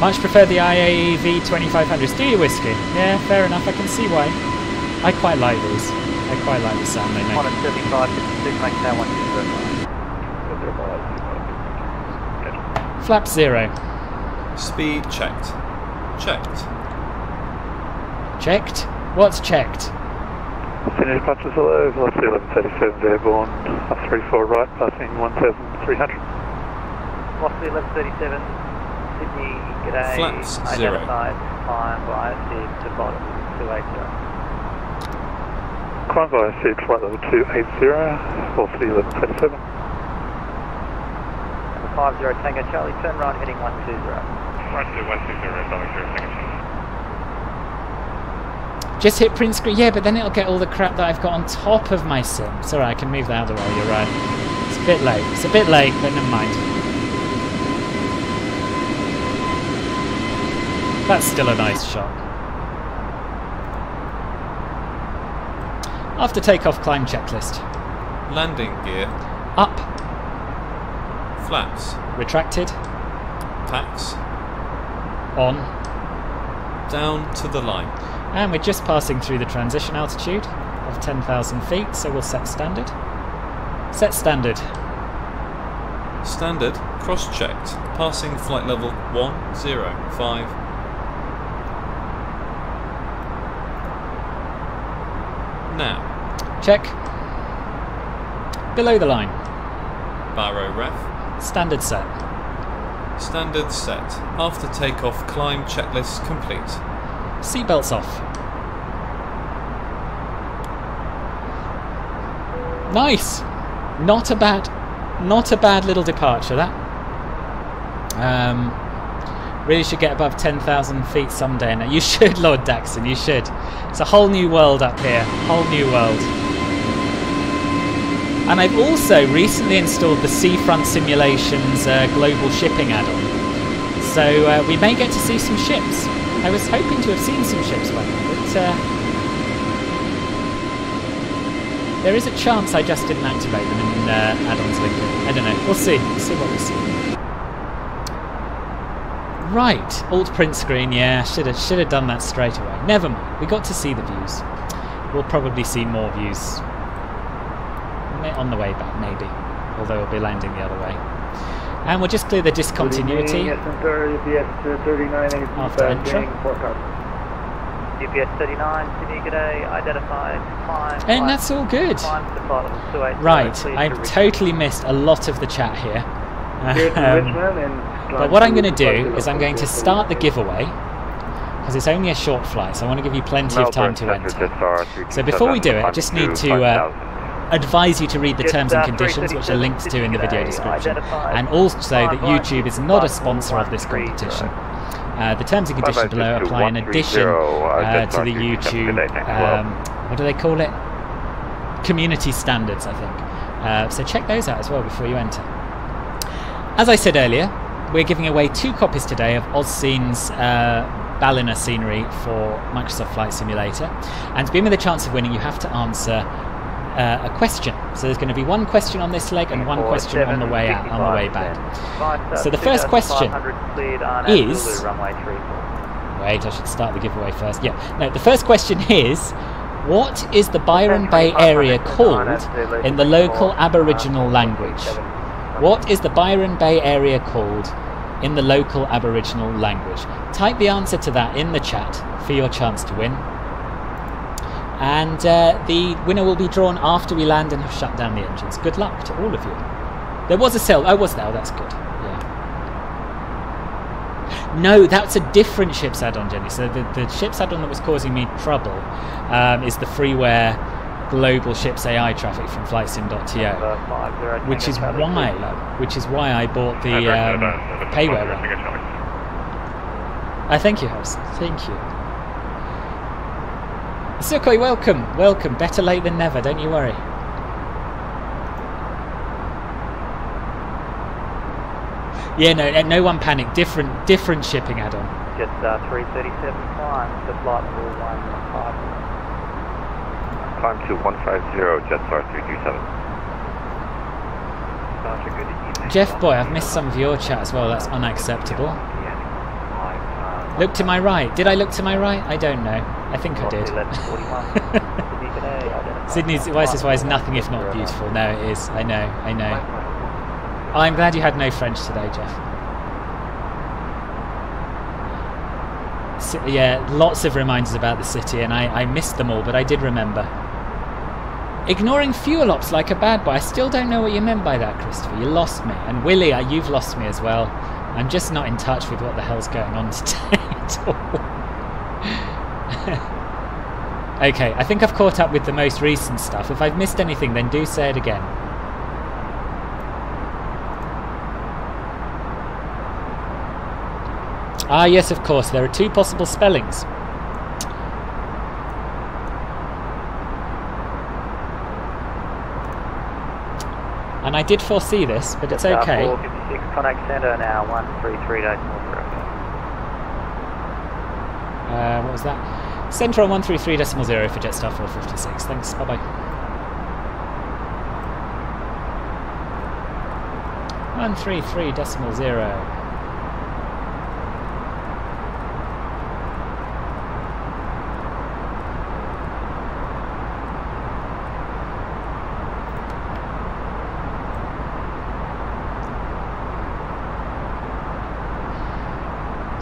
Much prefer the IAE V2500s. Do you, Whiskey? Yeah, fair enough. I can see why. I quite like these. I quite like the sound they make. One at 75, 56, make that one Flap zero. Speed checked. Checked. Checked? What's checked? Senior Patches hello, Velocity 1137 airborne, 34 right, passing 1300. Velocity 1137, Sydney, g'day. Flaps zero. Identified, climb by SID to bottom 280. Climb by SID flight level 280, Velocity 1137. 50 Tango Charlie, turn right heading 120. Right to 160, Dominic 0. Just hit print screen. Yeah, but then it'll get all the crap that I've got on top of my sim. It's alright, I can move that out of the way, you're right. It's a bit late. It's a bit late, but never mind. That's still a nice shot. After takeoff, climb checklist. Landing gear. Up, Flaps. retracted, Tax. on, Down to the line. and we're just passing through the transition altitude of 10,000 feet, so we'll set standard. Set standard. Standard. Cross-checked. Passing flight level 105. Now. Check. Below the line. Baro ref. Standard set. Standard set. After takeoff, climb checklist complete. Seatbelts off. Nice. Not a bad, not a bad little departure. That. Um, really should get above ten thousand feet someday. Now you should, Lord Daxon. You should. It's a whole new world up here. Whole new world. And I've also recently installed the Seafront Simulations uh, global shipping add-on. So uh, we may get to see some ships. I was hoping to have seen some ships by now, but uh, there is a chance I just didn't activate them in uh, add-ons Lincoln. I don't know. We'll see. We'll see what we see. Right, alt print screen. Yeah, should have should have done that straight away. Never mind. We got to see the views. We'll probably see more views Ma- on the way back, maybe. Although we'll be landing the other way. And we'll just clear the discontinuity. Yes, Center, UPS 39, After entry. UPS 39, Sydney, g'day. Identified, climb. And that's all good. Bottom Right, I've totally missed a lot of the chat here. Here Um, but what I'm going to do is I'm going to start the giveaway because it's only a short flight, so I want to give you plenty of time to enter. So before we do it, I just need to uh, advise you to read the terms uh, and conditions, which are linked to in the video description, and also that YouTube is not a sponsor of this competition. Uh, the terms and conditions below apply in addition uh, to the YouTube. good day, thanks a lot. Um, what do they call it? Community standards, I think. Uh, so check those out as well before you enter. As I said earlier, we're giving away two copies today of AUScene's uh, Ballina scenery for Microsoft Flight Simulator. And to be in with a chance of winning, you have to answer uh, a question. So there's going to be one question on this leg and one question on the way out, on the way back. So the first question 2500 cleared on is- Zulu, runway 34. Wait, I should start the giveaway first. Yeah. No, the first question is what is the Byron Bay area called in the local Aboriginal language? What is the Byron Bay area called in the local Aboriginal language? Type the answer to that in the chat for your chance to win. And uh, the winner will be drawn after we land and have shut down the engines. Good luck to all of you. There was a cell. Oh, was there? Oh, that's good. Yeah. No, that's a different ships add-on, Jenny. So the, the ships add-on that was causing me trouble um, is the freeware global ships AI traffic from flightsim.to, which is why, which is why I bought the um, payware one. Uh, thank you, Harrison. Thank you. Sukhoi, welcome, welcome. Better late than never, don't you worry. Yeah, no, uh, no one panic. Different, different shipping add-on. Just uh, 337 climb to flight level 15. Climb to 150, Jetstar 327. Jeff Boy, I've missed some of your chat as well. That's unacceptable. Look to my right. Did I look to my right? I don't know. I think I did. Sydney's Oasis Why is nothing if not beautiful. No, it is. I know. I know. I'm glad you had no French today, Jeff. Si- yeah, lots of reminders about the city, and I, I missed them all, but I did remember. Ignoring fuel ops like a bad boy. I still don't know what you meant by that, Christopher. You lost me. And Willie, uh, you've lost me as well. I'm just not in touch with what the hell's going on today at all. okay, I think I've caught up with the most recent stuff. If I've missed anything, then do say it again. Ah, yes, of course. There are two possible spellings. And I did foresee this, but it's okay. 456 contact center now 133 Uh, what was that? Centron 133.0 for Jetstar 456. Thanks, bye bye. 133.0.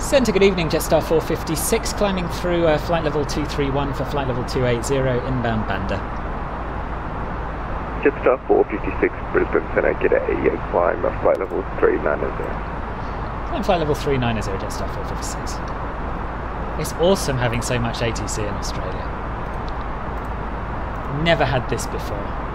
Centre, good evening, Jetstar 456, climbing through uh, flight level 231 for flight level 280, inbound Banda. Jetstar 456, Brisbane Center, get a climb of flight level 390. Climb flight level 390, Jetstar 456. It's awesome having so much ATC in Australia. Never had this before.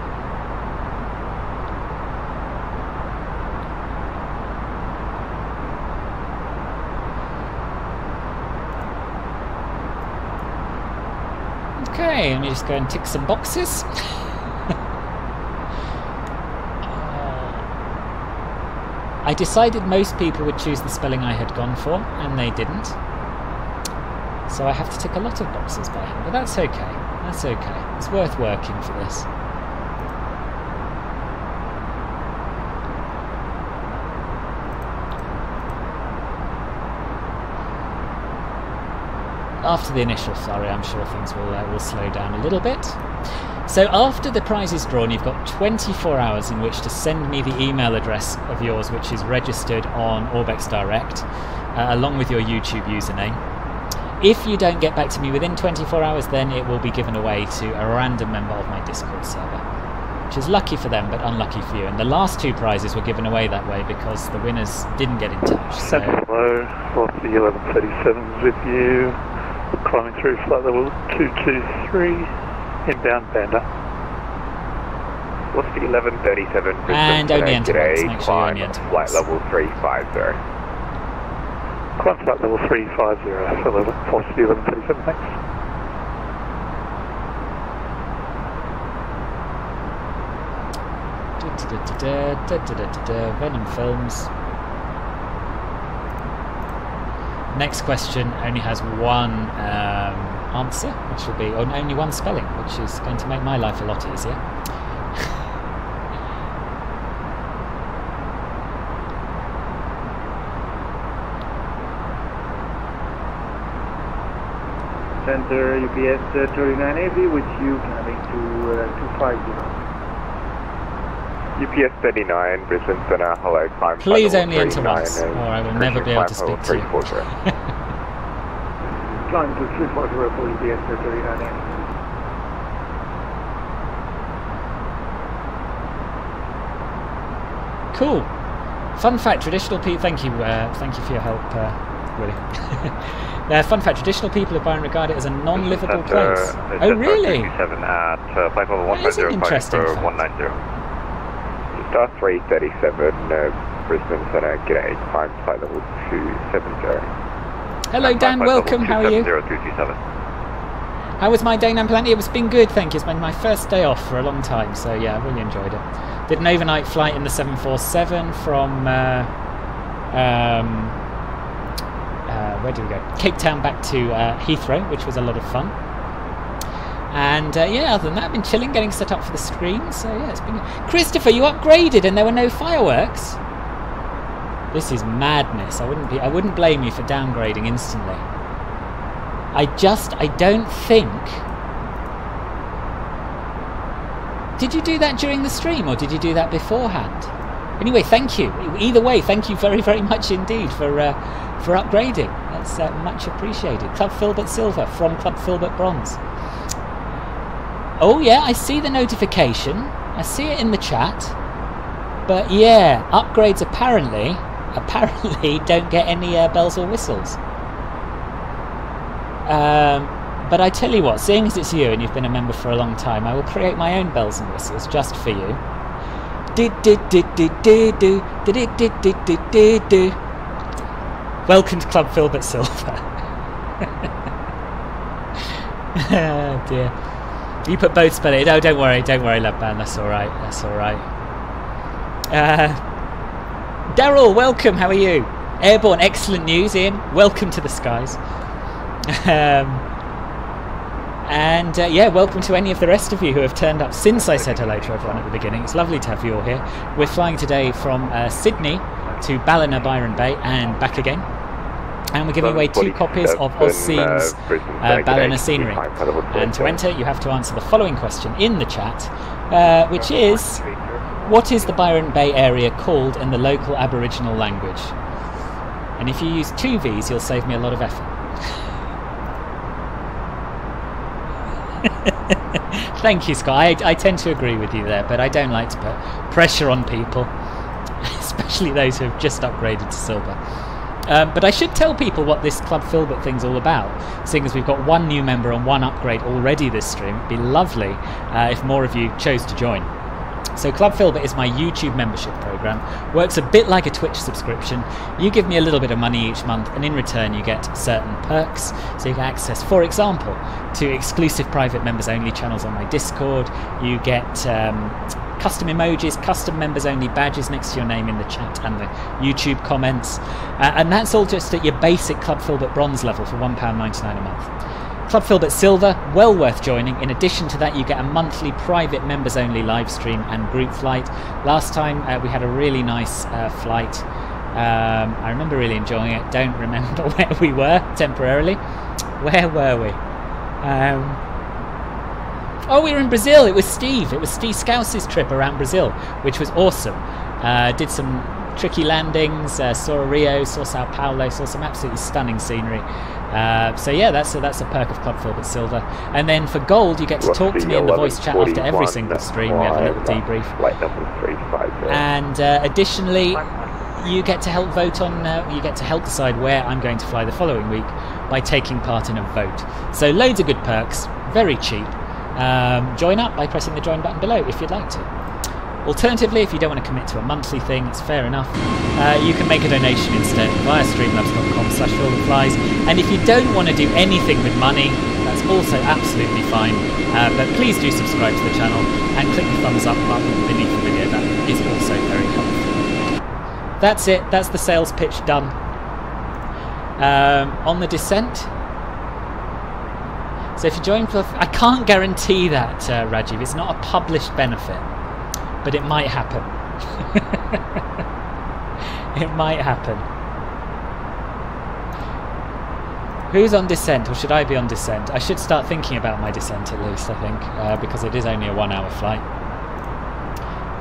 Okay, let me just go and tick some boxes. Uh, I decided most people would choose the spelling I had gone for, and they didn't. So I have to tick a lot of boxes by hand, but that's okay. That's okay. It's worth working for this. After the initial flurry, I'm sure things will uh, will slow down a little bit. So after the prize is drawn, you've got 24 hours in which to send me the email address of yours, which is registered on Orbx Direct, uh, along with your YouTube username. If you don't get back to me within 24 hours, then it will be given away to a random member of my Discord server, which is lucky for them, but unlucky for you. And the last two prizes were given away that way because the winners didn't get in touch. So Hello, Lost the 1137 with you. Climbing through flight level 223, inbound Banda. What's the 1137 Brisbane And only Center, enter get once, a make sure you climb flight level 350. Climb flight level 350 for level velocity 1137, thanks. Da-da-da-da-da-da-da-da, Venom Films. Next question only has one um, answer, which will be, or only one spelling, which is going to make my life a lot easier. Center UPS uh, 39AV with you coming to uh, 250. UPS 39, Brisbane Center, hello, climb Please only enter 39 once, or I will never be able to speak to you. 340. Climb to 340 for UPS 39AV. Cool. Fun fact: traditional people. Thank you, uh, thank you for your help, uh, Willie. uh, fun fact: traditional people of Byron regard it as a non-livable place. uh, Oh, really? 227 at uh, flight level That is an interesting fact. 190. Star 337, uh, Brisbane Center, get a climb flight level 270. Hello, Dan. Welcome. How are you? 270, 227. How was my day in Plenty? It was been good, thank you. It's been my first day off for a long time, so yeah, I really enjoyed it. Did an overnight flight in the 747 from uh, um, uh, where do we go? Cape Town back to uh, Heathrow, which was a lot of fun. And uh, yeah, other than that, I've been chilling, getting set up for the stream. So yeah, it's been. Christopher, you upgraded and there were no fireworks. This is madness. I wouldn't be. I wouldn't blame you for downgrading instantly. I just. I don't think. Did you do that during the stream or did you do that beforehand? Anyway, thank you. Either way, thank you very, very much indeed for uh, for upgrading. That's uh, much appreciated. Club Filbert Silver from Club Filbert Bronze. Oh yeah, I see the notification. I see it in the chat. But yeah, upgrades apparently, apparently don't get any uh, bells or whistles. Um, but I tell you what, seeing as it's you and you've been a member for a long time, I will create my own bells and whistles just for you. Welcome to Club Filbert Silver. oh dear. You put both spell it. Oh, don't worry, don't worry, love band. That's all right. That's all right. Uh, Daryl, welcome. How are you? Airborne, excellent news, Ian. Welcome to the skies. um, and uh, yeah, welcome to any of the rest of you who have turned up since I said hello to everyone at the beginning. It's lovely to have you all here. We're flying today from uh, Sydney to Ballina Byron Bay and back again. And we're giving away two copies of AUScene's uh, Ballina Scenery. And to enter, you have to answer the following question in the chat, uh, which is What is the Byron Bay area called in the local Aboriginal language? And if you use two V's, you'll save me a lot of effort. Thank you, Scott. I, I tend to agree with you there, but I don't like to put pressure on people, especially those who have just upgraded to silver. Um, but I should tell people what this Club Filbert thing's all about, seeing as we've got one new member and one upgrade already this stream. It'd be lovely uh, if more of you chose to join. So Club Filbert is my YouTube membership program. Works a bit like a Twitch subscription. You give me a little bit of money each month, and in return you get certain perks. So you get access, for example, to exclusive private members only channels on my Discord. You get um, custom emojis, custom members only badges next to your name in the chat and the YouTube comments. Uh, and that's all just at your basic Club Filbert bronze level for £1.99 a month. Club Filbert Silver, well worth joining. In addition to that, you get a monthly private members only live stream and group flight. Last time uh, we had a really nice uh, flight. Um, I remember really enjoying it. Don't remember where we were temporarily. Where were we? Um, oh, we were in Brazil. It was Steve. It was Steve Scouse's trip around Brazil, which was awesome. Uh, did some tricky landings, uh, saw Rio, saw Sao Paulo, saw some absolutely stunning scenery. Uh, so yeah, that's a, that's a perk of Club Filbert Silver. And then for gold, you get to talk to me in the voice chat after every single stream. We have a little debrief. And uh, additionally, you get to help vote on. Uh, you get to help decide where I'm going to fly the following week by taking part in a vote. So loads of good perks, very cheap. Um, join up by pressing the join button below if you'd like to. Alternatively, if you don't want to commit to a monthly thing, it's fair enough. Uh, you can make a donation instead via streamlabs.com slash flies. And if you don't want to do anything with money, that's also absolutely fine. Uh, but please do subscribe to the channel and click the thumbs up button beneath the video. That is also very helpful. That's it. That's the sales pitch done. Um, on the descent, so if you join for, I can't guarantee that, uh, Rajiv. It's not a published benefit but it might happen. it might happen. Who's on descent, or should I be on descent? I should start thinking about my descent at least, I think, uh, because it is only a one hour flight.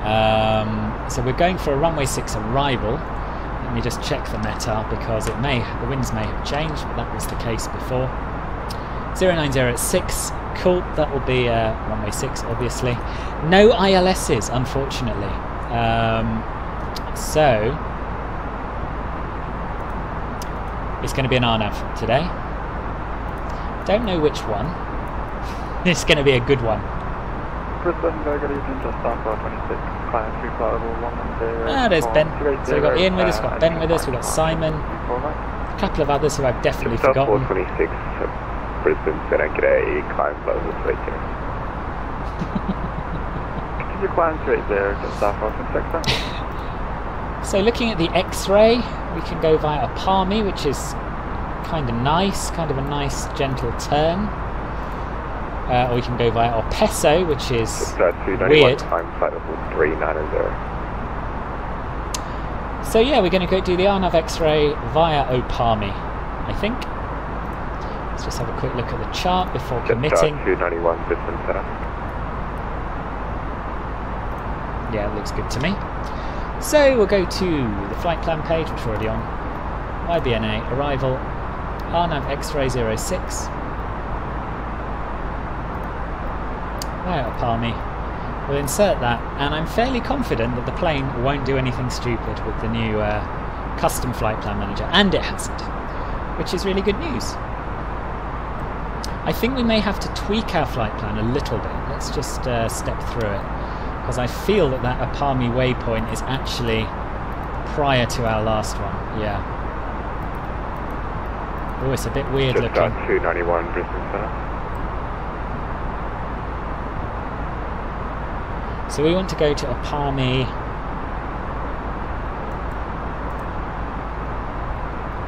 Um, so we're going for a runway 6 arrival. Let me just check the METAR because it may the winds may have changed, but that was the case before. 090 at 6, cool, that will be uh, runway 6 obviously. No ILSs unfortunately. Um, so, it's going to be an RNAV today. Don't know which one. it's going to be a good one. Brisbane, good evening, just Alpha 26, client 351 Ah, there's Ben. So we've got Ian with us, we've got Ben with us, we've got Simon. A couple of others who I've definitely forgotten. 426, Center, g'day, climb 32. Continue climb straight there, off sector. So looking at the X-ray, we can go via Palmy, which is kind of nice, kind of a nice gentle turn. Uh, or we can go via Opeso, which is uh, 291, weird. climb flight level 390. So yeah, we're going to go do the RNAV X-ray via Opami, I think. Let's just have a quick look at the chart before committing. 291, Brisbane Center. Yeah, it looks good to me. So we'll go to the flight plan page, which we're already on. YBNA, arrival, RNAV X-ray 06. Via Opami. We'll insert that, and I'm fairly confident that the plane won't do anything stupid with the new uh, custom flight plan manager, and it hasn't, which is really good news. I think we may have to tweak our flight plan a little bit. Let's just uh, step through it, because I feel that that Apami waypoint is actually prior to our last one. Yeah. Oh, it's a bit weird Just looking. 291, Brisbane Center. So we want to go to Apami.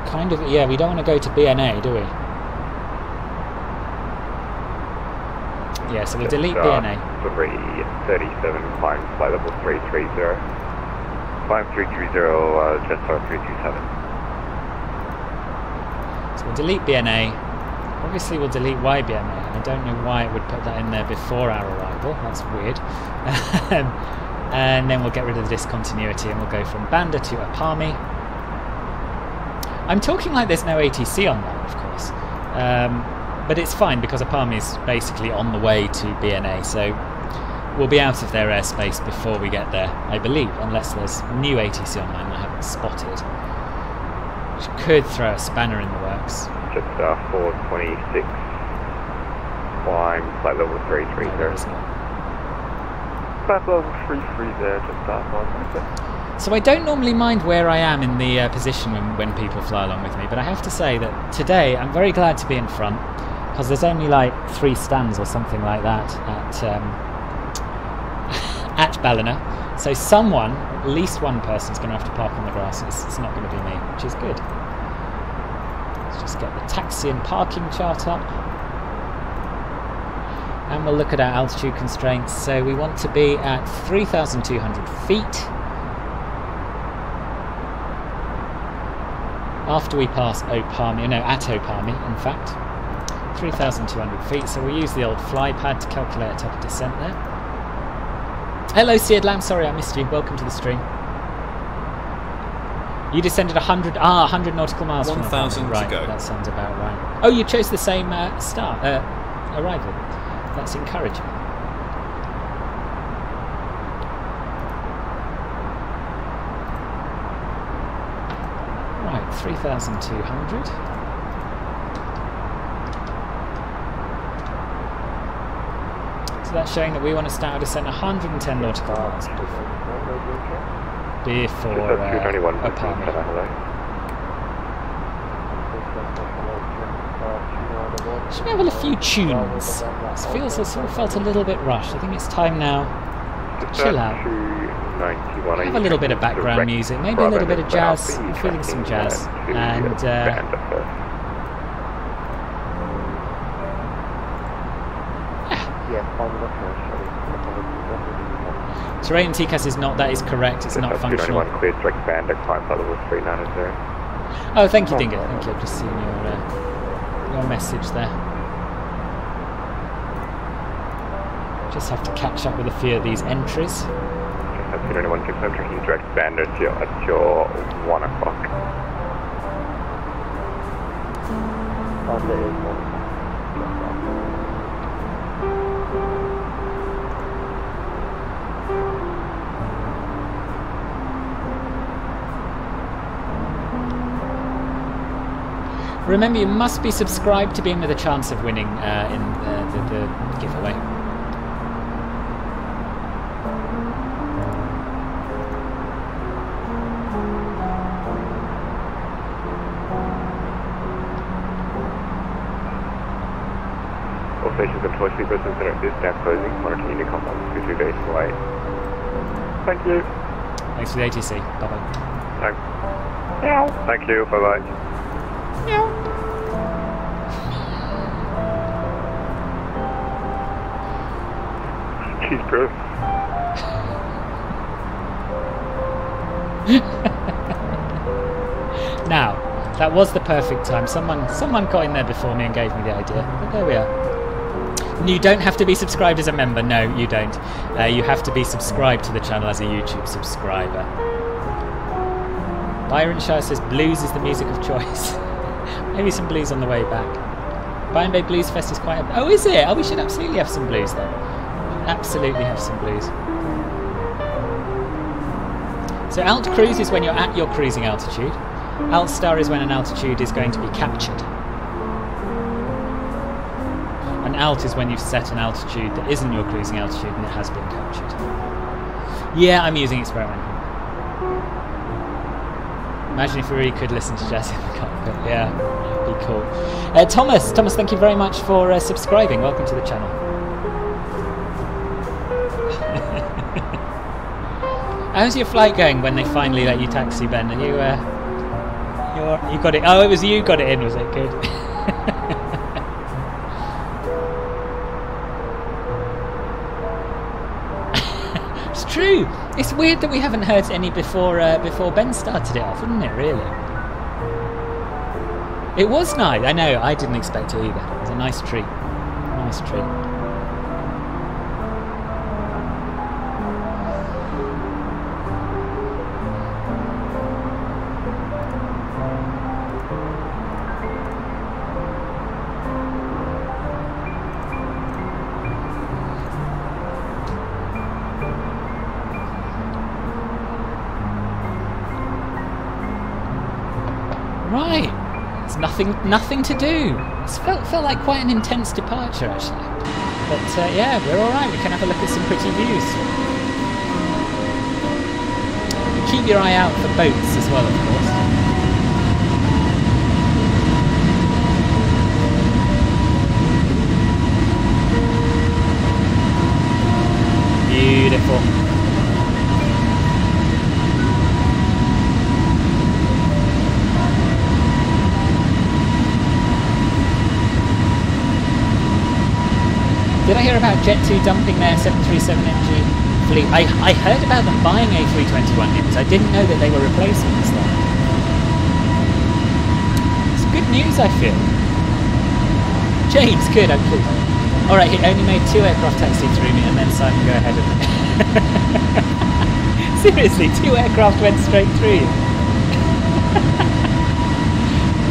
Kind of, yeah, we don't want to go to BNA, do we? Yeah, so we'll delete uh, BNA. 337, climb flight level 330. Climb 330, uh, Jetstar 327. So we'll delete BNA. Obviously, we'll delete YBNA. I don't know why it would put that in there before our arrival. That's weird. And then we'll get rid of the discontinuity and we'll go from Banda to Apami. I'm talking like there's no ATC on that, of course. Um, but it's fine because Apami is basically on the way to BNA, so we'll be out of their airspace before we get there, I believe, unless there's new ATC online I haven't spotted. Which could throw a spanner in the works. Just uh, 426, climb flight level 330. Flight level 33 there, just off Austin sector. So I don't normally mind where I am in the uh, position when, when people fly along with me, but I have to say that today I'm very glad to be in front because there's only like three stands or something like that at um, at Ballina. So someone, at least one person, is going to have to park on the grass. It's, it's not going to be me, which is good. Let's just get the taxi and parking chart up. And we'll look at our altitude constraints. So we want to be at 3,200 feet. after we pass Opami, no, at Opami, in fact. 3,200 feet, so we'll use the old fly pad to calculate a top of descent there. Hello, Seared Lamb, sorry I missed you. Welcome to the stream. You descended 100, ah, 100 nautical miles from 1,000 Opami. to Right, go. that sounds about right. Oh, you chose the same uh, start, uh, arrival. That's encouraging. Right, 3,200. That's showing that we want to start our descent 110 nautical miles before, uh, 291, Opami. Should we have a few tunes? This feels it sort of felt a little bit rushed. I think it's time now to chill out. 291, Have a little bit of background music, maybe a little bit of jazz. I'm feeling some jazz. uh, And uh, uh, Banda first. Yeah, on the first, sorry. terrain TCAS is not, that is correct, it's not functional. 291, clear direct Banda, climb flight level 390. Oh, thank you, Dinger. Thank you. I've just seen your, uh, your message there. Just have to catch up with a few of these entries. Just uh, 291, confirm tracking direct Banda to your, at your 1 o'clock. Remember, you must be subscribed to be in with a chance of winning uh, in the, the, the giveaway. station control sleepers is center is now closing. Monitor unit compound 22 base flight. Thank you. Thanks for the ATC. Bye bye. Thank, thank you. Bye bye. Jeez, bro. Now, that was the perfect time. Someone someone got in there before me and gave me the idea. But there we are. You don't have to be subscribed as a member. No, you don't. Uh, you have to be subscribed to the channel as a YouTube subscriber. Byron Shire says blues is the music of choice. Maybe some blues on the way back. Byron Bay Blues Fest is quite. A- oh, is it? Oh, we should absolutely have some blues then. Absolutely have some blues. So alt cruise is when you're at your cruising altitude. Alt star is when an altitude is going to be captured. And alt is when you've set an altitude that isn't your cruising altitude and it has been captured. Yeah, I'm using experimental. Imagine if we really could listen to jazz in the cockpit. Yeah, cool. Uh, Thomas, Thomas, thank you very much for uh, subscribing. Welcome to the channel. How's your flight going when they finally let you taxi, Ben? Are you, uh, you got it? Oh, it was you got it in, was it? Good. it's true. It's weird that we haven't heard any before uh, before Ben started it off, isn't it? Really. It was nice. I know. I didn't expect it either. It was a nice treat. Nice treat. Nothing to do. It felt felt like quite an intense departure actually. But uh, yeah, we're all right. We can have a look at some pretty views. Keep your eye out for boats as well, of course. Beautiful. Did I hear about Jet2 dumping their 737NG fleet? I, I heard about them buying A321neos. I didn't know that they were replacing this though. It's good news, I feel. James, good, I'm pleased. Alright, he only made two aircraft taxi through me and then Simon go ahead of me. Seriously, two aircraft went straight through you.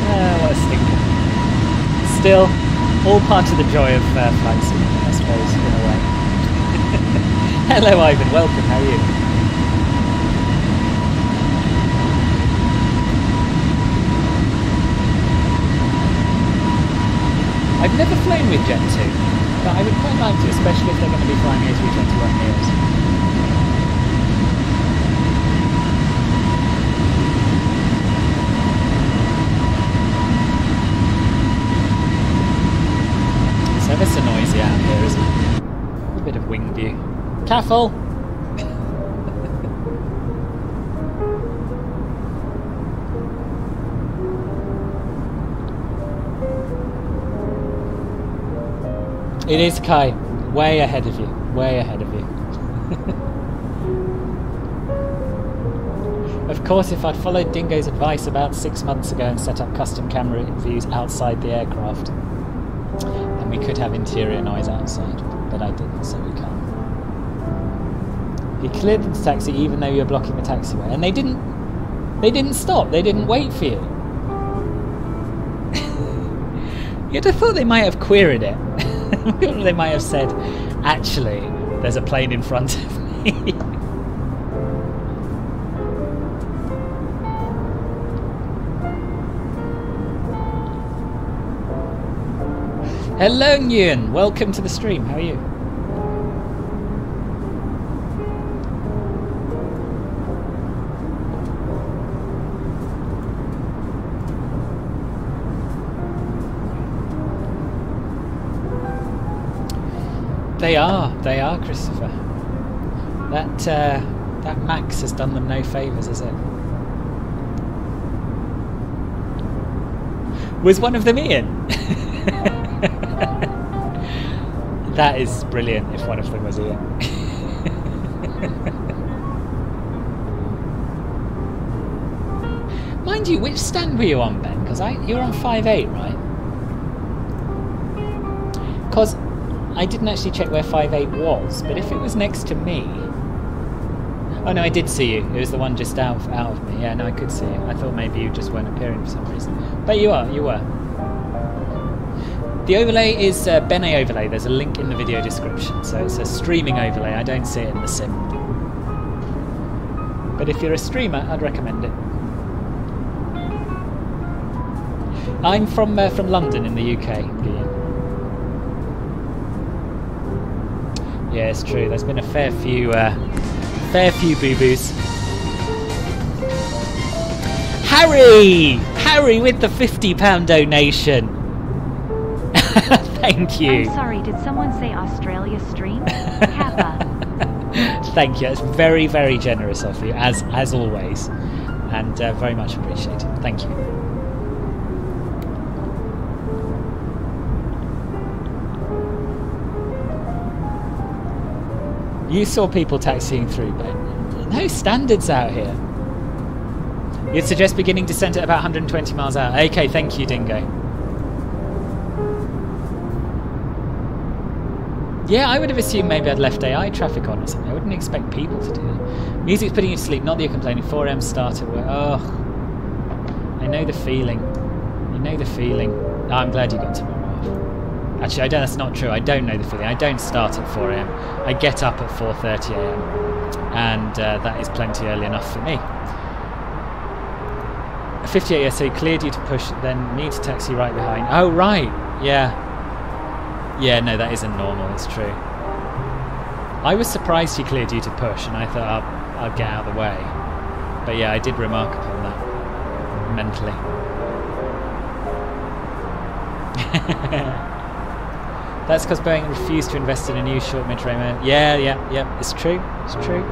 Ah, what a stinker. Still, all part of the joy of uh, flight sim, I suppose, in a way. Hello, Ivan. Welcome. How are you? I've never flown with Jet2, but I would quite like to, especially if they're going to be flying A321 neos. It's ever so noisy out here, isn't it? A bit of wing view. Careful! it is Kai. Way ahead of you. Way ahead of you. of course, if I'd followed Dingo's advice about six months ago and set up custom camera views outside the aircraft, then we could have interior noise outside, but I didn't, so we can't. You cleared the taxi even though you're blocking the taxiway, and they didn't. They didn't stop. They didn't wait for you. You'd have thought they might have queried it. they might have said, "Actually, there's a plane in front of me." Hello, Nguyen. Welcome to the stream. How are you? They are. They are, Christopher. That uh, that Max has done them no favours, has it? Was one of them Ian? that is brilliant. If one of them was Ian. Mind you, which stand were you on, Ben? Because I you were on five eight, right? I didn't actually check where five eight was, but if it was next to me. Oh no, I did see you. It was the one just out out of me. Yeah, no, I could see you. I thought maybe you just weren't appearing for some reason. But you are, you were. The overlay is uh, Bene overlay. There's a link in the video description. So it's a streaming overlay. I don't see it in the sim. But if you're a streamer, I'd recommend it. I'm from uh, from London in the UK. Ian. Yeah, it's true. There's been a fair few, uh, fair few boo boos. Harry, Harry with the fifty pound donation. Thank you. I'm sorry, did someone say Australia stream? Kappa. Thank you. It's very, very generous of you, as as always, and uh, very much appreciated. Thank you. You saw people taxiing through, but no standards out here. You'd suggest beginning descent at about 120 miles an hour. Okay, thank you, Dingo. Yeah, I would have assumed maybe I'd left AI traffic on or something. I wouldn't expect people to do that. Music's putting you to sleep, not that you're complaining. 4am starter. Oh, I know the feeling. You know the feeling. Oh, I'm glad you got tomorrow off. Actually, I don't, that's not true. I don't know the feeling. I don't start at 4am. I get up at 4.30am. And uh, that is plenty early enough for me. 58, yeah, so he cleared you to push, then me to taxi right behind. Oh, right. Yeah. Yeah, no, that isn't normal, it's true. I was surprised he cleared you to push, and I thought I'll, I'll get out of the way. But yeah, I did remark upon that. Mentally. That's because Boeing refused to invest in a new short mid-range. Yeah, yeah, yeah, it's true, it's true.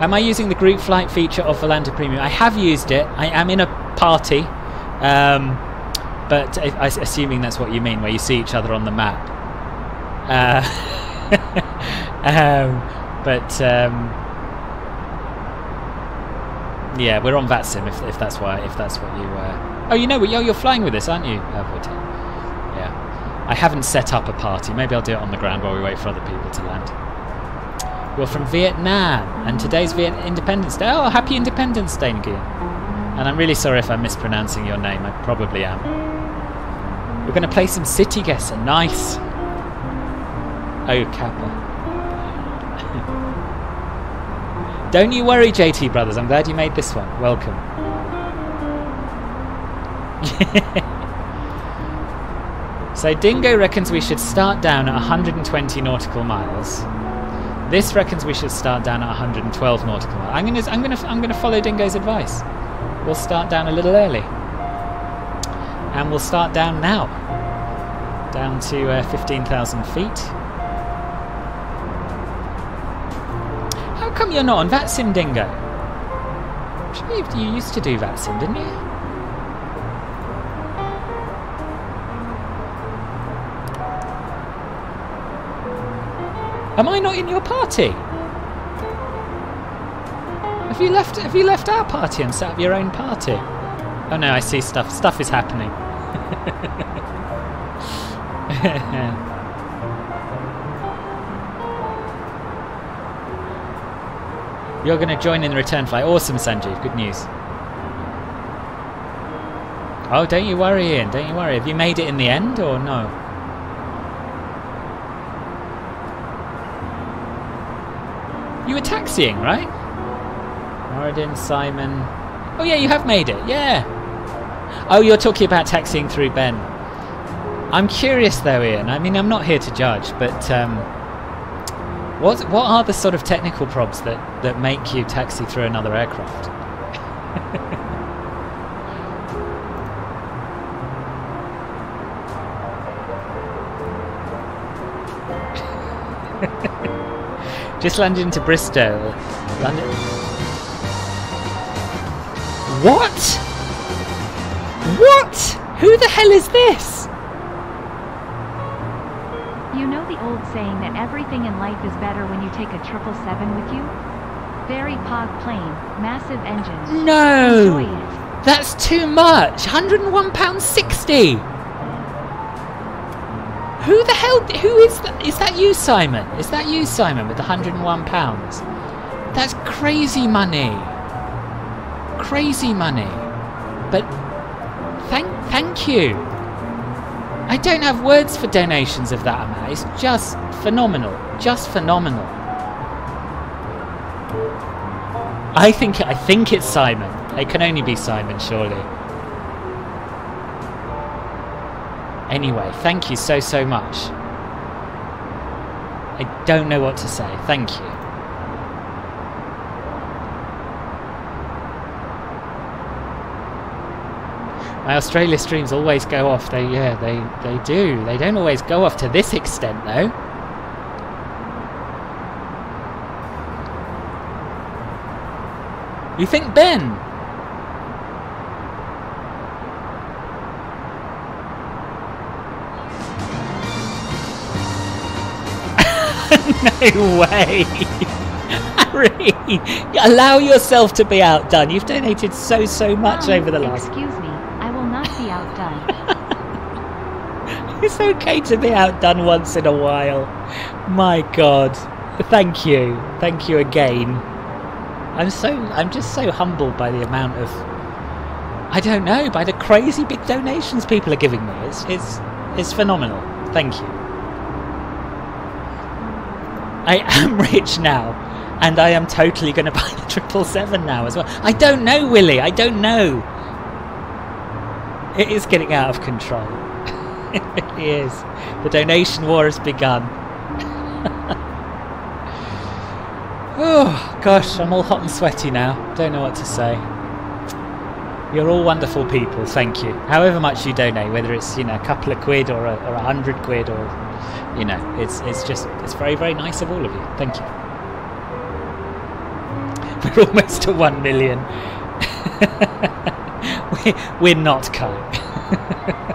Am I using the group flight feature of Volanta Premium? I have used it. I am in a party. Um, but I, I, assuming that's what you mean, where you see each other on the map. Uh, um, but um, yeah, we're on VATSIM if, if that's why if that's what you. Uh... Oh, you know? You're, you're flying with us, aren't you, Avoid? I haven't set up a party. Maybe I'll do it on the ground while we wait for other people to land. You're from Vietnam, and today's Viet Independence Day. Oh, happy Independence Day, Nguyen. And I'm really sorry if I'm mispronouncing your name. I probably am. We're going to play some City Guesser. Nice. Oh, Kappa. Don't you worry, JT Brothers. I'm glad you made this one. Welcome. so Dingo reckons we should start down at 120 nautical miles. This reckons we should start down at 112 nautical miles. I'm gonna, I'm gonna, I'm gonna follow Dingo's advice. We'll start down a little early. And we'll start down now. Down to uh, 15,000 feet. How come you're not on VATSIM, Dingo? You used to do VATSIM, didn't you? Am I not in your party? Have you left? Have you left our party and set up your own party? Oh no, I see stuff. Stuff is happening. You're going to join in the return flight. Awesome, Sanjeev. Good news. Oh, don't you worry, Ian. Don't you worry. Have you made it in the end or no? Right? Moradin, Simon. Oh yeah, you have made it. Yeah. Oh, you're talking about taxiing through Ben. I'm curious though, Ian. I mean, I'm not here to judge, but um, what what are the sort of technical probs that that make you taxi through another aircraft? Just landed into Bristol. London. What? What? Who the hell is this? You know the old saying that everything in life is better when you take a 777 with you? Very pog plane, massive engine. No! That's too much. £101.60. Who the hell? Who is that? Is that you, Simon? Is that you, Simon, with the £101? That's crazy money. Crazy money. But thank, thank you. I don't have words for donations of that amount. It's just phenomenal. Just phenomenal. I think I think it's Simon. It can only be Simon, surely. Anyway, thank you so so much. I don't know what to say. Thank you. My Australia streams always go off. They yeah, they they do. They don't always go off to this extent though. You think Ben? no way! Harry! Allow yourself to be outdone. You've donated so, so much Um, over the last. Excuse me, I will not be outdone. It's okay to be outdone once in a while. My god. Thank you. Thank you again. I'm so I'm just so humbled by the amount of I don't know, by the crazy big donations people are giving me. It's it's it's phenomenal. Thank you. I am rich now, and I am totally going to buy the triple seven now as well. I don't know, Willie. I don't know. It is getting out of control. it is. The donation war has begun. oh gosh, I'm all hot and sweaty now. Don't know what to say. You're all wonderful people. Thank you. However much you donate, whether it's you know a couple of quid or a, or a hundred quid or you know, it's it's just it's very very nice of all of you. Thank you. We're almost to one million. we're, not Kai.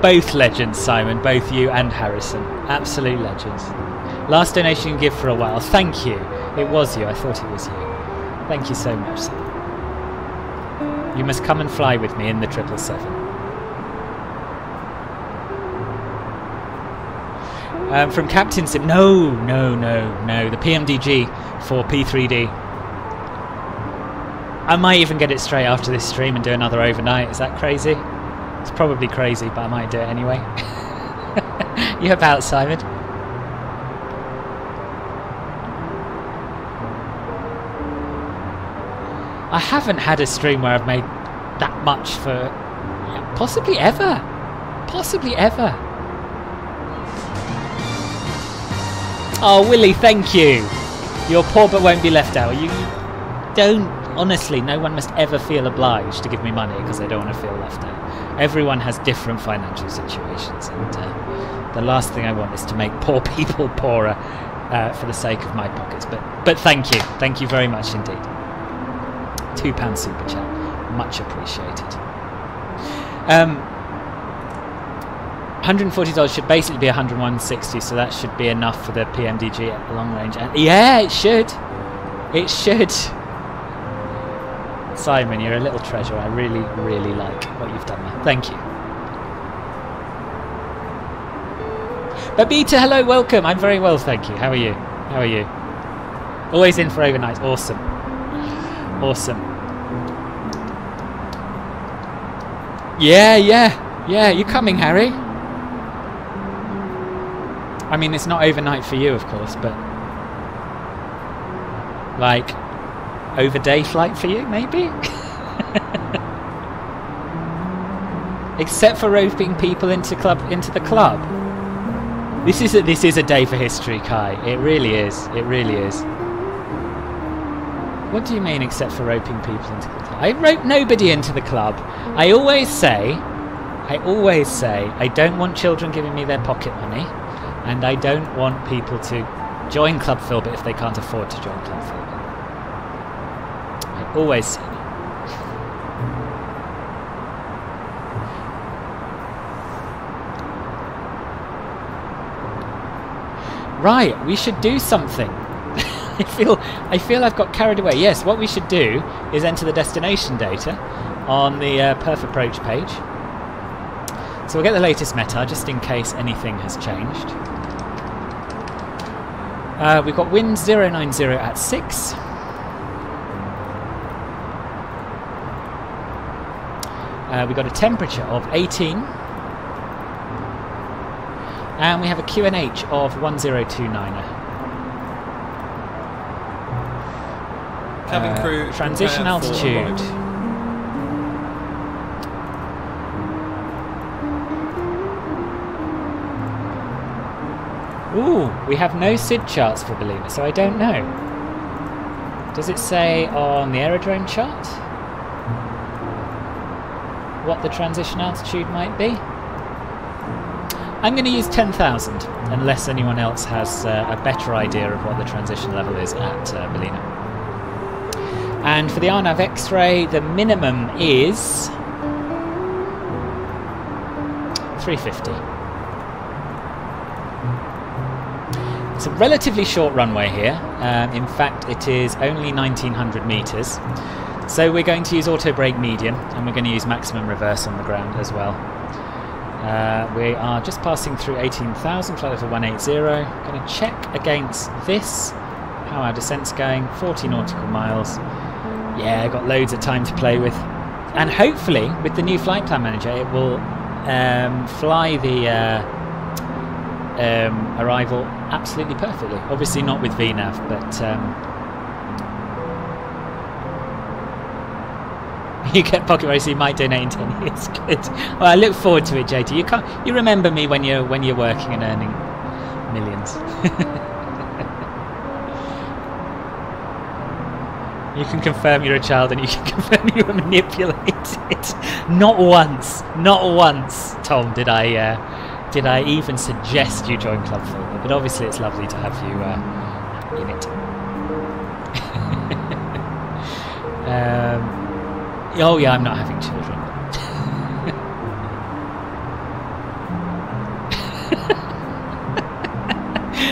both legends, Simon. Both you and Harrison. Absolute legends. Last donation you give for a while. Thank you. It was you. I thought it was you. Thank you so much, Simon. You must come and fly with me in the triple seven. Um, from Captain Sim. No, no, no, no. The PMDG for P3D. I might even get it straight after this stream and do another overnight. Is that crazy? It's probably crazy, but I might do it anyway. you about, Simon? I haven't had a stream where I've made that much for possibly ever. Possibly ever. Oh, Willie, thank you. You're poor but won't be left out. You don't, honestly, no one must ever feel obliged to give me money because they don't want to feel left out. Everyone has different financial situations, and uh, the last thing I want is to make poor people poorer uh, for the sake of my pockets. But, but thank you. Thank you very much indeed. £2 super chat. Much appreciated. Um, $140 should basically be 101.60, so that should be enough for the PMDG at long range. And yeah, it should. It should. Simon, you're a little treasure. I really, really like what you've done there. Thank you. Babita, hello, welcome. I'm very well, thank you. How are you? How are you? Always in for overnight. Awesome. Awesome. Yeah, yeah, yeah. You coming, Harry? I mean, it's not overnight for you, of course, but like overday flight for you, maybe. Except for roping people into club into the club. This is a, this is a day for history, Kai. It really is. It really is. What do you mean, except for roping people into the club? I rope nobody into the club. I always say, I always say, I don't want children giving me their pocket money, and I don't want people to join Club Filbert if they can't afford to join Club Filbert. Always. Right, we should do something. I feel I feel I've got carried away. Yes, what we should do is enter the destination data on the uh, perf approach page. So we'll get the latest METAR just in case anything has changed. Uh, we've got wind 090 at 6. Uh, we've got a temperature of 18. And we have a QNH of 1029er. Cabin Uh, crew. transition altitude. Ooh, we have no SID charts for Ballina, so I don't know. Does it say on the aerodrome chart what the transition altitude might be? I'm going to use 10,000, unless anyone else has uh, a better idea of what the transition level is at uh. And for the RNAV X-ray, the minimum is 350. It's a relatively short runway here. Um, in fact, it is only 1900 metres. So we're going to use auto brake medium and we're going to use maximum reverse on the ground as well. Uh, we are just passing through 18,000, flight level 180. Going to check against this how our descent's going. 40 nautical miles. Yeah, got loads of time to play with. And hopefully, with the new flight plan manager, it will um, fly the uh, um, arrival absolutely perfectly. Obviously, not with VNAV, but um, you get pocket so you might donate in ten years. Good. Well, I look forward to it, JT. You can't. You remember me when you're when you're working and earning millions. you can confirm you're a child, and you can confirm you were manipulated. Not once, not once, Tom, did I. Uh, did I even suggest you join Club Filbert? But obviously, it's lovely to have you uh, in it. um, oh yeah, I'm not having children.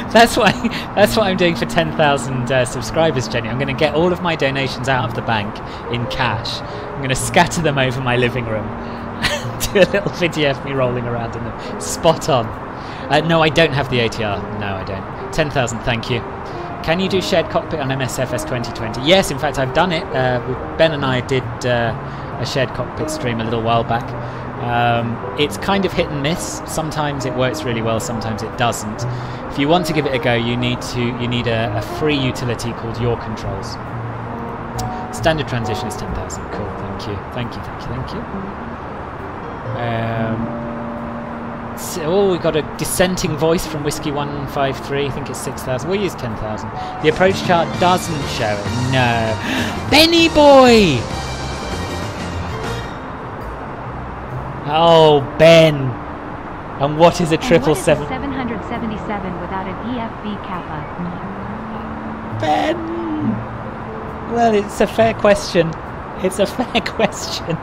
that's why. That's what I'm doing for 10,000 uh, subscribers, Jenny. I'm going to get all of my donations out of the bank in cash. I'm going to scatter them over my living room. do a little video of me rolling around in them. Spot on. Uh, no, I don't have the ATR. No, I don't. 10,000, thank you. Can you do shared cockpit on MSFS 2020? Yes, in fact, I've done it. Uh, ben and I did uh, a shared cockpit stream a little while back. Um, it's kind of hit and miss. Sometimes it works really well, sometimes it doesn't. If you want to give it a go, you need to you need a, a free utility called YourControls. Standard transition is 10,000. Cool. Thank you. Thank you. Thank you. Thank you. Um, oh, we've got a dissenting voice from Whiskey One Five Three. I think it's six thousand. We'll use ten thousand. The approach chart doesn't show it. No, Benny boy. Oh, Ben. And what is a triple what is a seven? 777 without an EFB Kappa? Ben. Well, it's a fair question. It's a fair question.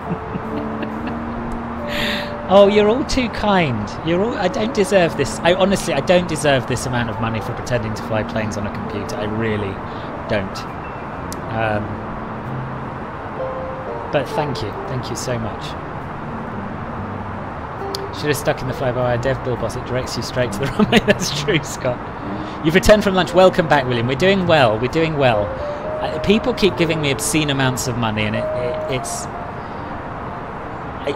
Oh, you're all too kind. You're all. I don't deserve this. I honestly, I don't deserve this amount of money for pretending to fly planes on a computer. I really don't. Um, but thank you, thank you so much. Should have stuck in the fly-by-wire dev bill boss. It directs you straight to the runway. That's true, Scott. You've returned from lunch. Welcome back, William. We're doing well. We're doing well. Uh, people keep giving me obscene amounts of money, and it, it, it's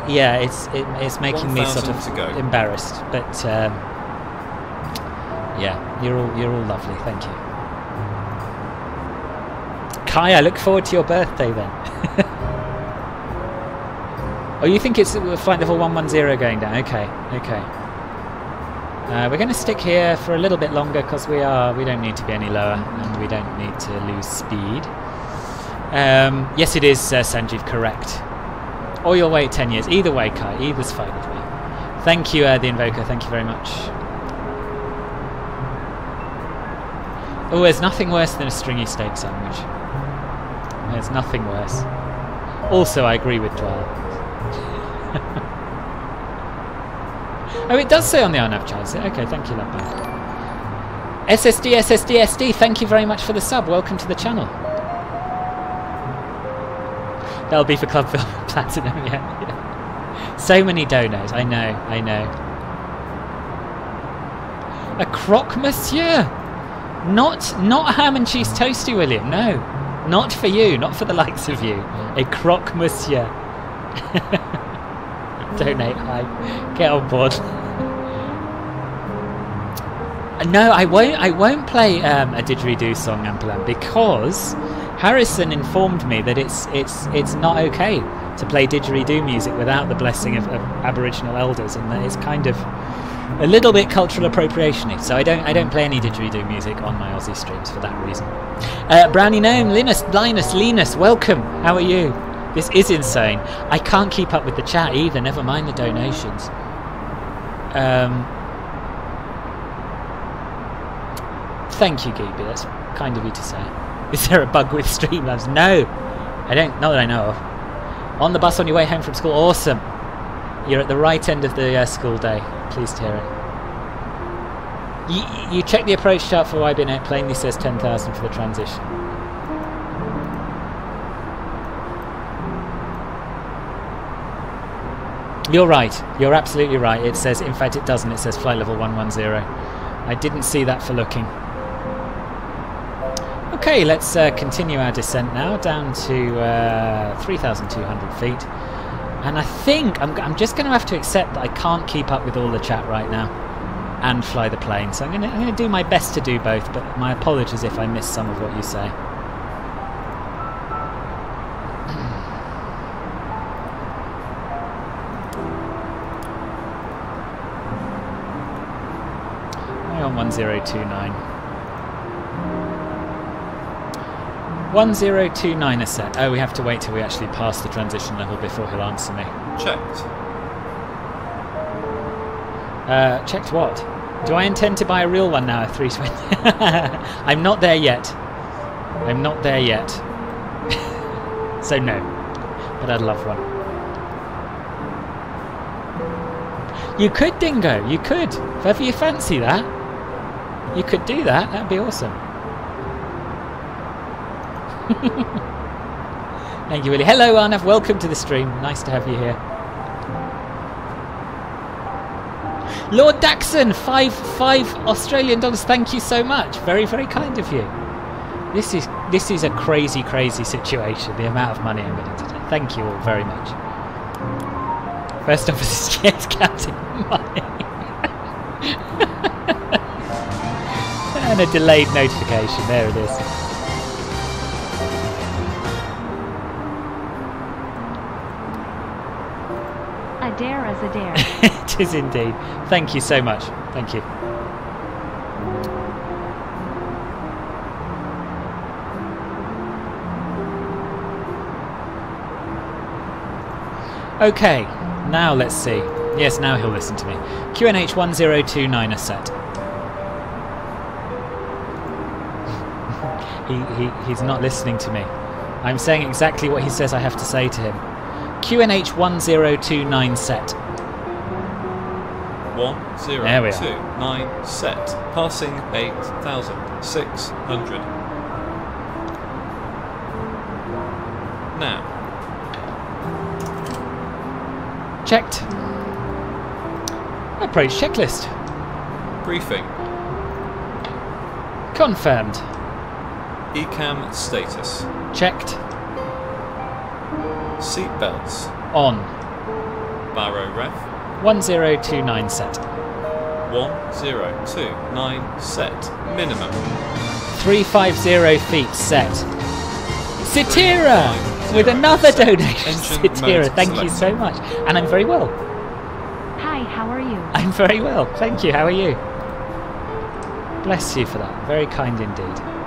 yeah, it's it, it's making me sort of embarrassed. But um, yeah, you're all you're all lovely. Thank you. Kai, I look forward to your birthday then. oh, you think it's flight level 110 going down? Okay, okay. Uh, we're going to stick here for a little bit longer because we are we don't need to be any lower and we don't need to lose speed. Um, yes, it is, uh, Sanjeev, correct. Or you'll wait 10 years. Either way, Kai, either's fine with me. Thank you, uh, the Invoker, thank you very much. Oh, there's nothing worse than a stringy steak sandwich. There's nothing worse. Also, I agree with Dwell. oh, it does say on the RNAV chart. Okay, thank you, Lapman. SSD, SSD, SD, thank you very much for the sub. Welcome to the channel. That'll be for Club Platinum, yeah. So many donos, I know, I know. A croque monsieur! Not not ham and cheese toasty, William, no. Not for you, not for the likes of you. A croque monsieur. Donate, hi. Get on board. No, I won't. I won't play um, a didgeridoo song, Ampelan, because Harrison informed me that it's it's it's not okay to play didgeridoo music without the blessing of, of Aboriginal elders, and that it's kind of a little bit cultural appropriationy. So I don't I don't play any didgeridoo music on my Aussie streams for that reason. Uh, Brownie Gnome, Linus, Linus, Linus, welcome. How are you? This is insane. I can't keep up with the chat either. Never mind the donations. Um, Thank you, Geeby. That's kind of you to say. Is there a bug with Streamlabs? No! I don't, not that I know of. On the bus on your way home from school. Awesome! You're at the right end of the uh, school day. Pleased to hear it. You, you check the approach chart for YBN. It plainly says 10,000 for the transition. You're right. You're absolutely right. It says, in fact, it doesn't. It says flight level 110. I didn't see that for looking. Okay, let's uh, continue our descent now down to uh, 3,200 feet. And I think I'm, I'm just going to have to accept that I can't keep up with all the chat right now and fly the plane. So I'm going to do my best to do both, but my apologies if I miss some of what you say. on 1029. 1029 a set. Oh, we have to wait till we actually pass the transition level before he'll answer me. Checked. Uh, checked what? Do I intend to buy a real one now, a 320? I'm not there yet. I'm not there yet. so no. But I'd love one. You could, Dingo. You could. If ever you fancy that. You could do that. That'd be awesome. Thank you, Willie. Hello, Arnav. Welcome to the stream. Nice to have you here. Lord Daxon, five five Australian dollars. Thank you so much. Very very kind of you. This is this is a crazy crazy situation. The amount of money I'm getting to do. Thank you all very much. First officer yes, Captain money. and a delayed notification. There it is. A dare is a dare. it is indeed. Thank you so much. Thank you. Okay, now let's see. Yes, now he'll listen to me. QNH 1029 a set. he, he, he's not listening to me. I'm saying exactly what he says I have to say to him. QNH 1029 set. One zero two nine set. Passing eight thousand six hundred. Now, Checked. Approach checklist. briefing. Confirmed. ECAM status. Checked. Seatbelts. On. Baro ref. 1029 set. One zero two nine set. Minimum. 350 feet set. Satira! With another donation. Engine Satira, mode thank you so much. And I'm very well. Hi, how are you? I'm very well. Thank you. How are you? Bless you for that. Very kind indeed.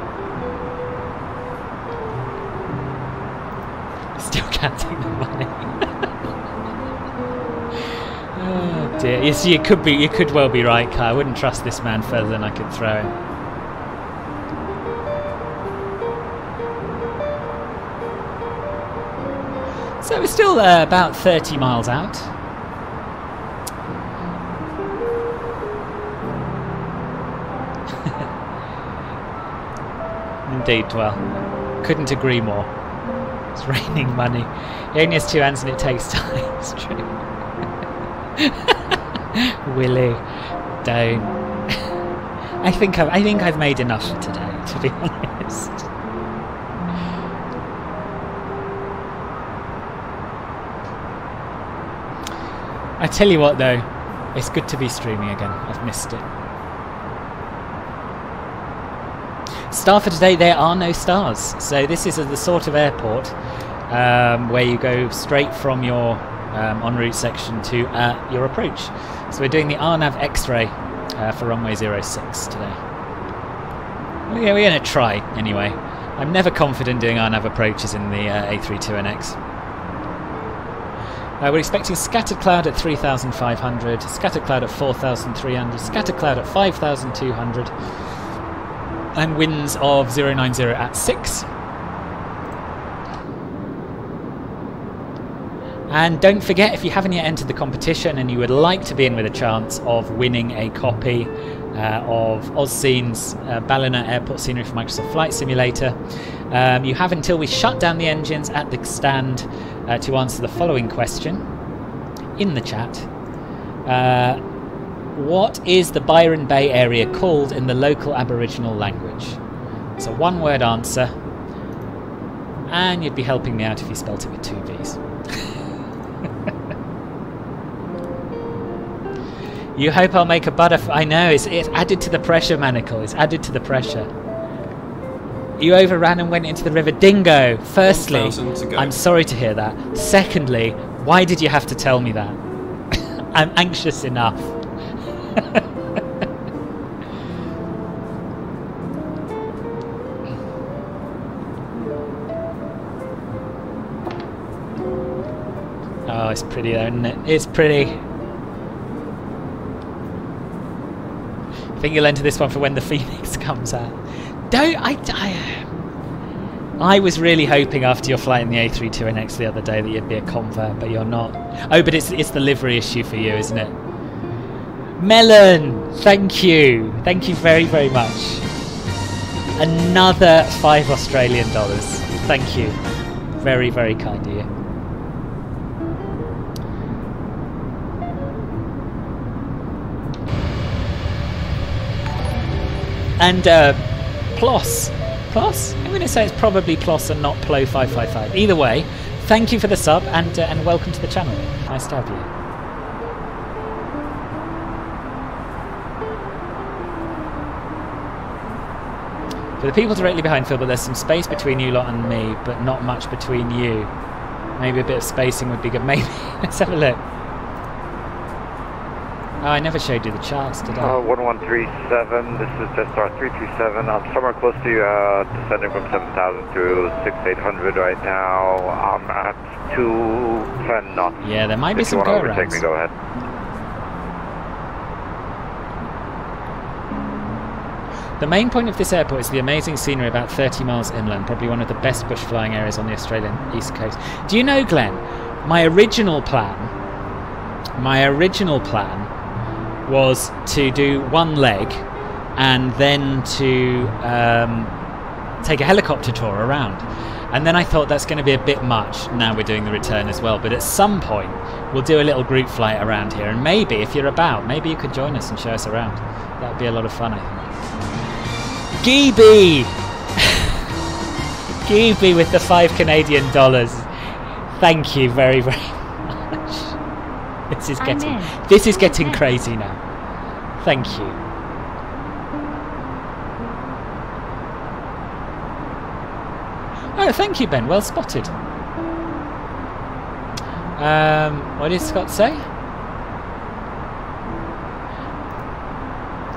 counting the money. oh dear. Yes, you could be. You could well be right, Kai. I wouldn't trust this man further than I could throw him. So we're still uh, about 30 miles out. Indeed, well, couldn't agree more. It's raining money. He only has two hands and it takes time. It's true. Willie, don't. I think I've, I think I've made enough for today, to be honest. I tell you what, though, it's good to be streaming again. I've missed it. Star for today, there are no stars. So this is the sort of airport um, where you go straight from your um, en route section to uh, your approach. So we're doing the RNAV X-ray uh, for runway 06 today. Well, yeah, we're going to try anyway. I'm never confident doing RNAV approaches in the uh, A32NX. Uh, we're expecting scattered cloud at 3,500, scattered cloud at 4,300, scattered cloud at 5,200, and winds of 090 at 6. And don't forget, if you haven't yet entered the competition and you would like to be in with a chance of winning a copy uh, of AUScene's uh, Ballina Airport Scenery for Microsoft Flight Simulator, um, you have until we shut down the engines at the stand uh, to answer the following question in the chat. Uh, what is the Byron Bay area called in the local Aboriginal language? It's a one word answer, and you'd be helping me out if you spelt it with two V's. you hope I'll make a butterfly. I know, it's, it's added to the pressure, Manacle. It's added to the pressure. You overran and went into the river Dingo. Firstly, 1,000 to go. I'm sorry to hear that. Secondly, why did you have to tell me that? I'm anxious enough. oh, it's pretty though, isn't it? It's pretty. I think you'll enter this one for when the Phoenix comes out. Don't I? I, I was really hoping after your flight in the A32NX the other day that you'd be a convert, but you're not. Oh, but it's it's the livery issue for you, isn't it? Melon, thank you, thank you very very much. Another five Australian dollars. Thank you, very very kind of you. And uh, Plos. Plos? I'm going to say it's probably Plos and not Plo555. Either way, thank you for the sub and, uh, and welcome to the channel. Nice to have you. For the people directly behind Phil, but there's some space between you lot and me, but not much between you. Maybe a bit of spacing would be good. Maybe. Let's have a look. Oh, I never showed you the charts, did I? Uh, 1137, this is Jetstar 337. I'm somewhere close to you, uh, descending from 7000 to 6800 right now. I'm at 210 knots. Yeah, there might be if some you want go-arounds. me, go ahead. The main point of this airport is the amazing scenery about 30 miles inland, probably one of the best bush flying areas on the Australian east coast. Do you know, Glenn, my original plan, my original plan was to do one leg and then to um, take a helicopter tour around. And then I thought that's going to be a bit much. Now we're doing the return as well. But at some point, we'll do a little group flight around here. And maybe, if you're about, maybe you could join us and show us around. That would be a lot of fun, I think. Geeby! Geeby with the five Canadian dollars. Thank you very, very. This is getting this is getting crazy now. Thank you. Oh, thank you, Ben. Well spotted. Um, what did Scott say?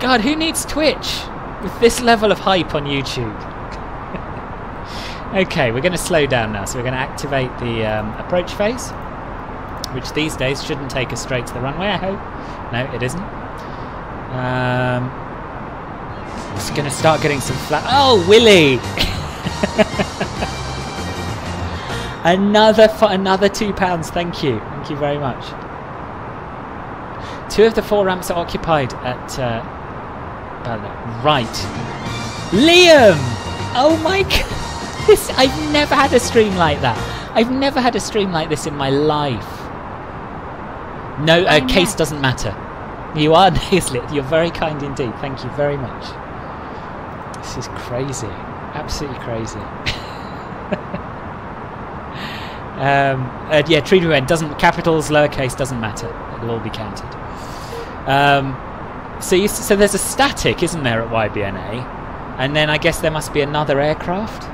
God, who needs Twitch with this level of hype on YouTube? Okay, we're going to slow down now, so we're going to activate the um, approach phase, which these days shouldn't take us straight to the runway, I hope. No, it isn't. Um, it's going to start getting some flat. Oh, Willie! another another two pounds. Thank you, thank you very much. Two of the four ramps are occupied at uh, right. Liam! Oh my god! This I've never had a stream like that. I've never had a stream like this in my life. No, uh, case doesn't matter. You are Naislet. You're very kind indeed. Thank you very much. This is crazy. Absolutely crazy. um, uh, yeah, to end doesn't capitals, lowercase doesn't matter. It'll all be counted. Um, so you, so there's a static, isn't there, at YBNA? And then I guess there must be another aircraft.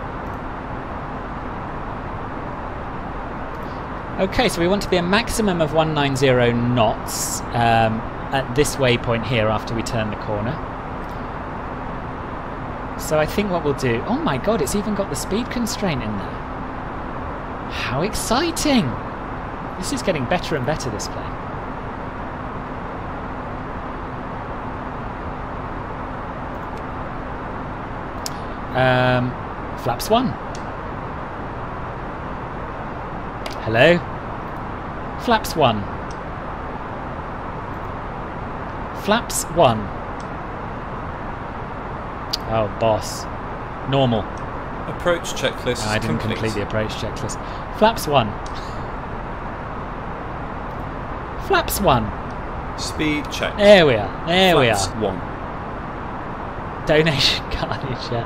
Okay, so we want to be a maximum of 190 knots um, at this waypoint here after we turn the corner. So I think what we'll do... Oh my god, it's even got the speed constraint in there. How exciting! This is getting better and better, this plane. Um, flaps 1. Hello? Flaps 1. Flaps 1. Oh, boss. Normal. Approach checklist I didn't complete. complete the approach checklist. Flaps 1. Flaps 1. Speed check. There we are. There we are. one. Donation carnage, yeah.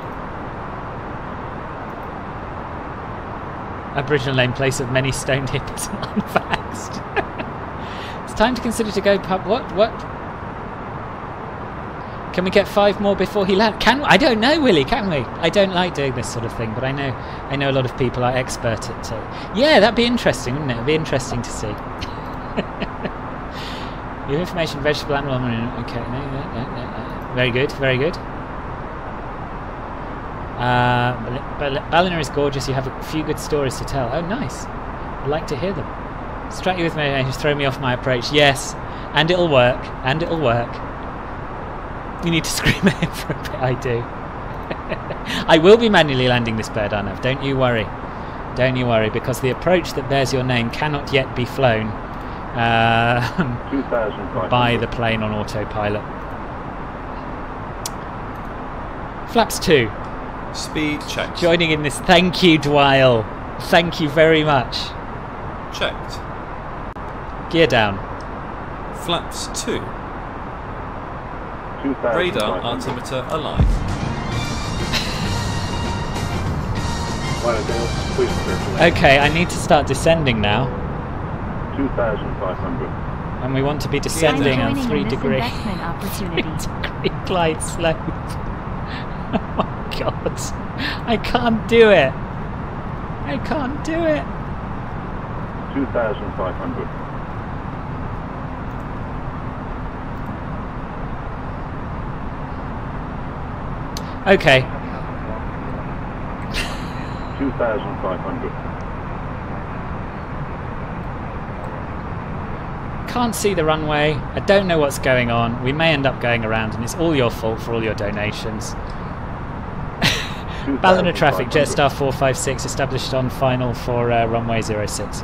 Aboriginal name place of many stone hippers unvaxxed. it's time to consider to go pub. What? What? Can we get five more before he lands? Can I don't know, Willie. Can we? I don't like doing this sort of thing, but I know I know a lot of people are expert at. it. yeah, that'd be interesting, wouldn't it? It'd be interesting to see. Your information, vegetable, animal. Okay, no, no, no, very good, very good. Uh, Bal- Bal- Ballina is gorgeous. You have a few good stories to tell. Oh, nice. I'd like to hear them. Strike you with me and just throw me off my approach. Yes, and it'll work. And it'll work. You need to scream at him for a bit. I do. I will be manually landing this bird, Arnav. Don't you worry. Don't you worry, because the approach that bears your name cannot yet be flown uh, by the plane on autopilot. Flaps 2. Speed check. Joining in this. Thank you, Dwyle. Thank you very much. Checked. Gear down. Flaps two. Radar altimeter alive. Okay, I need to start descending now. 2,500. And we want to be descending I'm on 3 in this degree. investment opportunity. degree glide slope. oh my god. I can't do it. I can't do it. 2,500. Okay. 2,500. Can't see the runway. I don't know what's going on. We may end up going around, and it's all your fault for all your donations. Ballina traffic, Jetstar 456 established on final for uh, runway 06.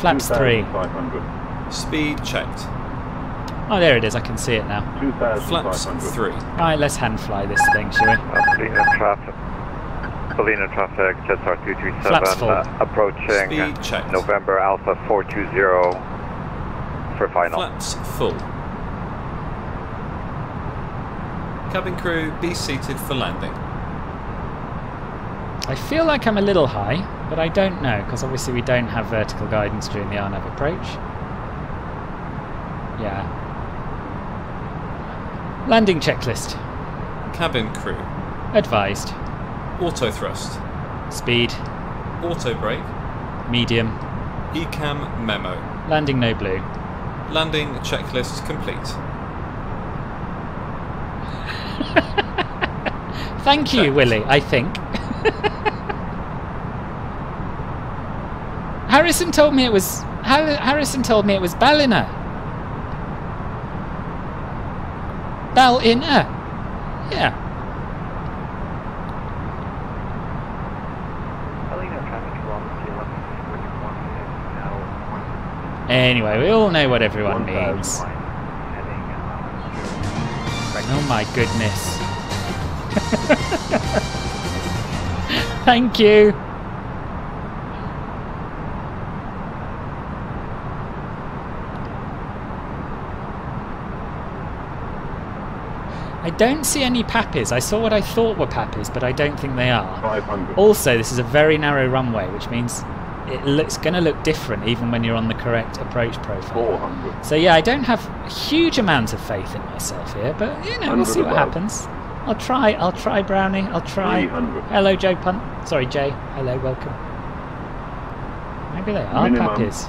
Flaps 3. 2,500. Speed checked. Oh, there it is. I can see it now. Flaps 2,500. three. Alright, let's hand fly this thing, shall we? Ballina traffic. Ballina traffic, Jetstar Flaps full. uh, approaching Speed checked. November Alpha 420 for final. Flaps full. Cabin crew, be seated for landing. I feel like I'm a little high, but I don't know, because obviously we don't have vertical guidance during the RNAV approach. Yeah. Landing checklist. Cabin crew. Advised. Auto thrust. Speed. Auto brake. Medium. ECAM memo. Landing no blue. Landing checklist complete. Thank you, Willie, I think. Harrison told me it was Har- Harrison told me it was Ballina. Yeah. Ballina traffic kilometer 11 Anyway, we all know what everyone means. Oh my goodness. Thank you. I don't see any pappies. I saw what I thought were pappies, but I don't think they are. 500. Also, this is a very narrow runway, which means it looks going to look different even when you're on the correct approach profile. 400. So yeah, I don't have a huge amount of faith in myself here, but you know, we'll see what above. happens. I'll try. I'll try, Brownie. I'll try. 300. Hello, Joe Punt. Sorry, Jay. Hello, welcome. Maybe they are Minimum. puppies.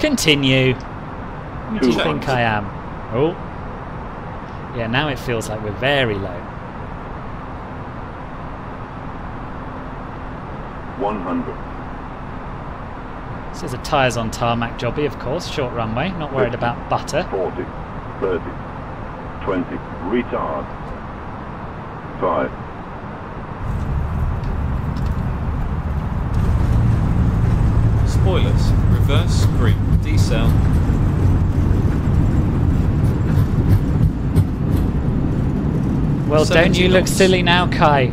Continue. Who do you think I am? Oh. Yeah, now it feels like we're very low. 100. This is a tyres on tarmac jobby, of course. Short runway. Not worried about butter. 40. 30. 20. Retard. 5. Spoilers. Reverse green. Decel. Well, don't 70 you look knots. silly now, Kai?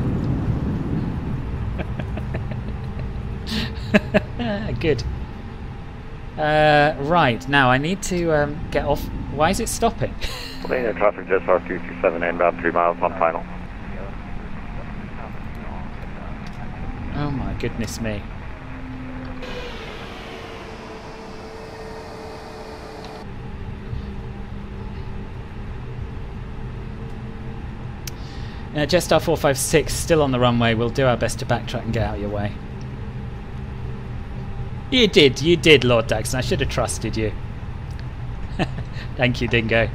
Good. Uh, right, now I need to um, get off. Why is it stopping? Ballina traffic just Jetstar 227 inbound 3 miles on final. Oh my goodness me. Uh, Jetstar 456 still on the runway. We'll do our best to backtrack and get out of your way. You did, you did, Lord Daxon. I should have trusted you. Thank you, Dingo.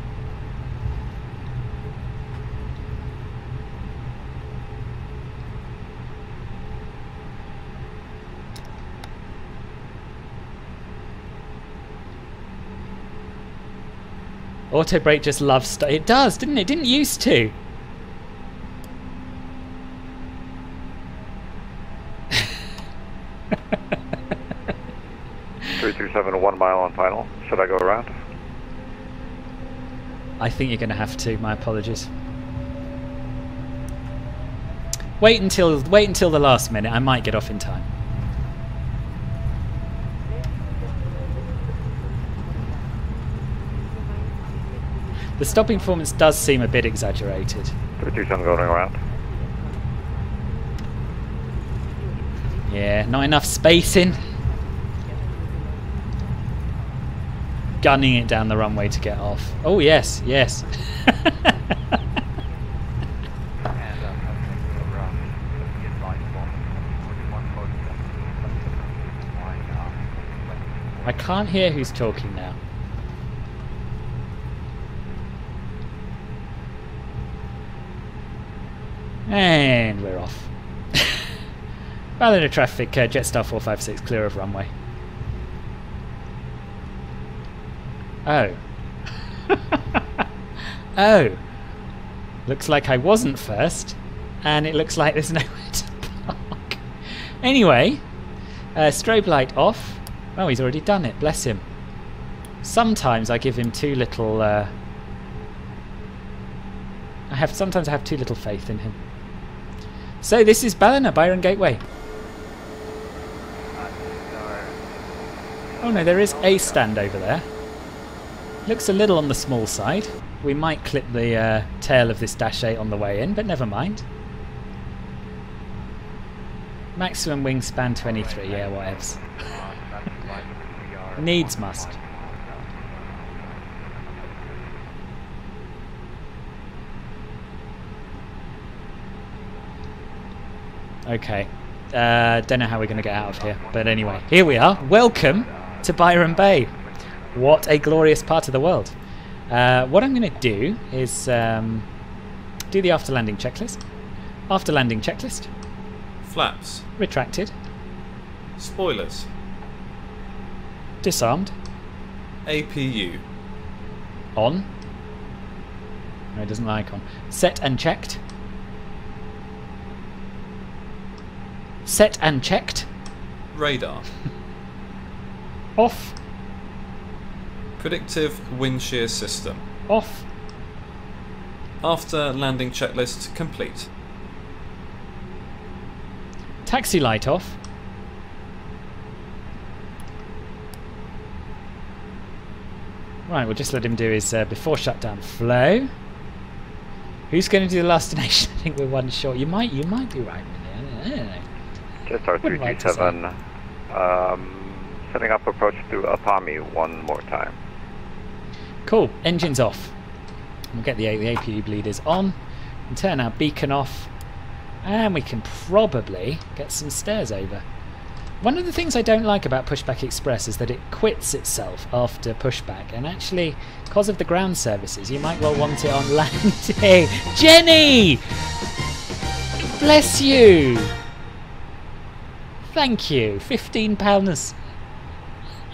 Auto brake just loves stuff. It does, didn't it? Didn't used to. Three two seven one mile on final. Should I go around? I think you're going to have to. My apologies. Wait until wait until the last minute. I might get off in time. The stopping performance does seem a bit exaggerated. Three two seven going around. Yeah, not enough spacing. Gunning it down the runway to get off. Oh yes, yes. I can't hear who's talking now. And we're off. Ballina traffic, uh, Jetstar 456, clear of runway. Oh. oh. Looks like I wasn't first, and it looks like there's nowhere to park. Anyway, uh, strobe light off. Oh, he's already done it, bless him. Sometimes I give him too little. Uh, I have sometimes I have too little faith in him. So this is Ballina, Byron Gateway. Oh no, there is a stand over there. Looks a little on the small side. We might clip the uh, tail of this Dash 8 on the way in, but never mind. Maximum wingspan 23, yeah, whatevs. Needs must. Okay. Uh, don't know how we're going to get out of here. But anyway, here we are. Welcome to Byron Bay. What a glorious part of the world. Uh, what I'm going to do is um, do the after landing checklist. After landing checklist. Flaps. Retracted. Spoilers. Disarmed. APU. On. No, it doesn't like on. Set and checked. Set and checked. Radar. Off. Predictive wind shear system. Off. After landing checklist complete. Taxi light off. Right, we'll just let him do his uh, before shutdown flow. Who's going to do the last donation? I think we're one short. You might, you might be right. Really. I don't know. Jetstar Wouldn't like to 327, um, setting up approach to Apami one more time. Cool. Engines off. We'll get the, the APU bleeders on and turn our beacon off. And we can probably get some stairs over. One of the things I don't like about Pushback Express is that it quits itself after pushback, and actually, because of the ground services, you might well want it on landing. Jenny! Bless you! Thank you. £15.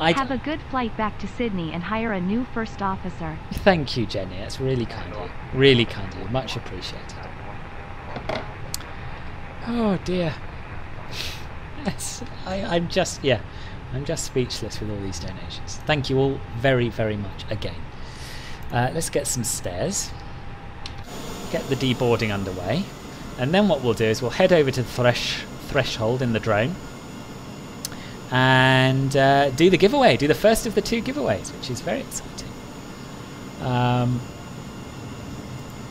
I Have a good flight back to Sydney and hire a new first officer. Thank you, Jenny. That's really kind of you. Really kind of you. Much appreciated. Oh dear. Yes, I, I'm just yeah, I'm just speechless with all these donations. Thank you all very very much again. Uh, let's get some stairs. Get the deboarding underway, and then what we'll do is we'll head over to the thresh threshold in the drone and uh, do the giveaway. Do the first of the two giveaways, which is very exciting. Um,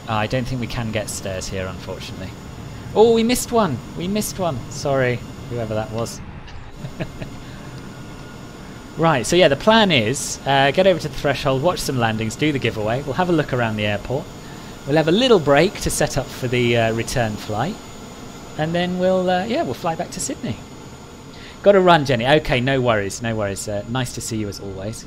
I don't think we can get stairs here, unfortunately. Oh, we missed one. We missed one. Sorry, whoever that was. right, so yeah, the plan is uh, get over to the threshold, watch some landings, do the giveaway. We'll have a look around the airport. We'll have a little break to set up for the uh, return flight, and then we'll uh, yeah we'll fly back to Sydney. Got to run, Jenny. Okay, no worries, no worries. Uh, nice to see you as always,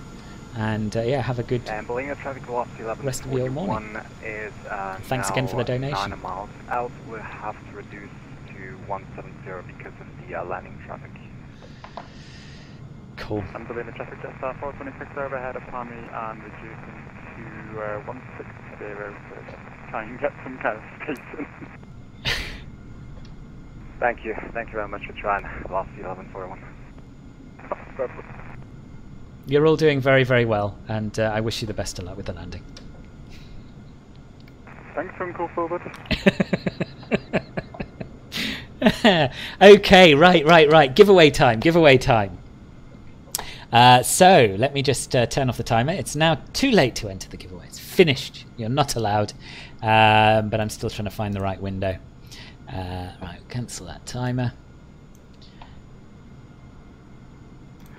and uh, yeah, have a good. And Ballina traffic velocity level Rest of your morning. is uh, Thanks again for the donation. Nine miles out. We'll have to reduce to 170 because of the uh, landing traffic. Cool. And Ballina traffic Jetstar 426 overhead upon me and reducing to uh, 160 to try and get some kind of spacing. Thank you. Thank you very much for trying. Velocity 1141. You're all doing very very well, and uh, I wish you the best of luck with the landing. Thanks, Uncle Filbert. okay, right, right, right. Giveaway time. Giveaway time. Uh, so let me just uh, turn off the timer. It's now too late to enter the giveaway. It's finished. You're not allowed. Um, but I'm still trying to find the right window. Uh, right, cancel that timer.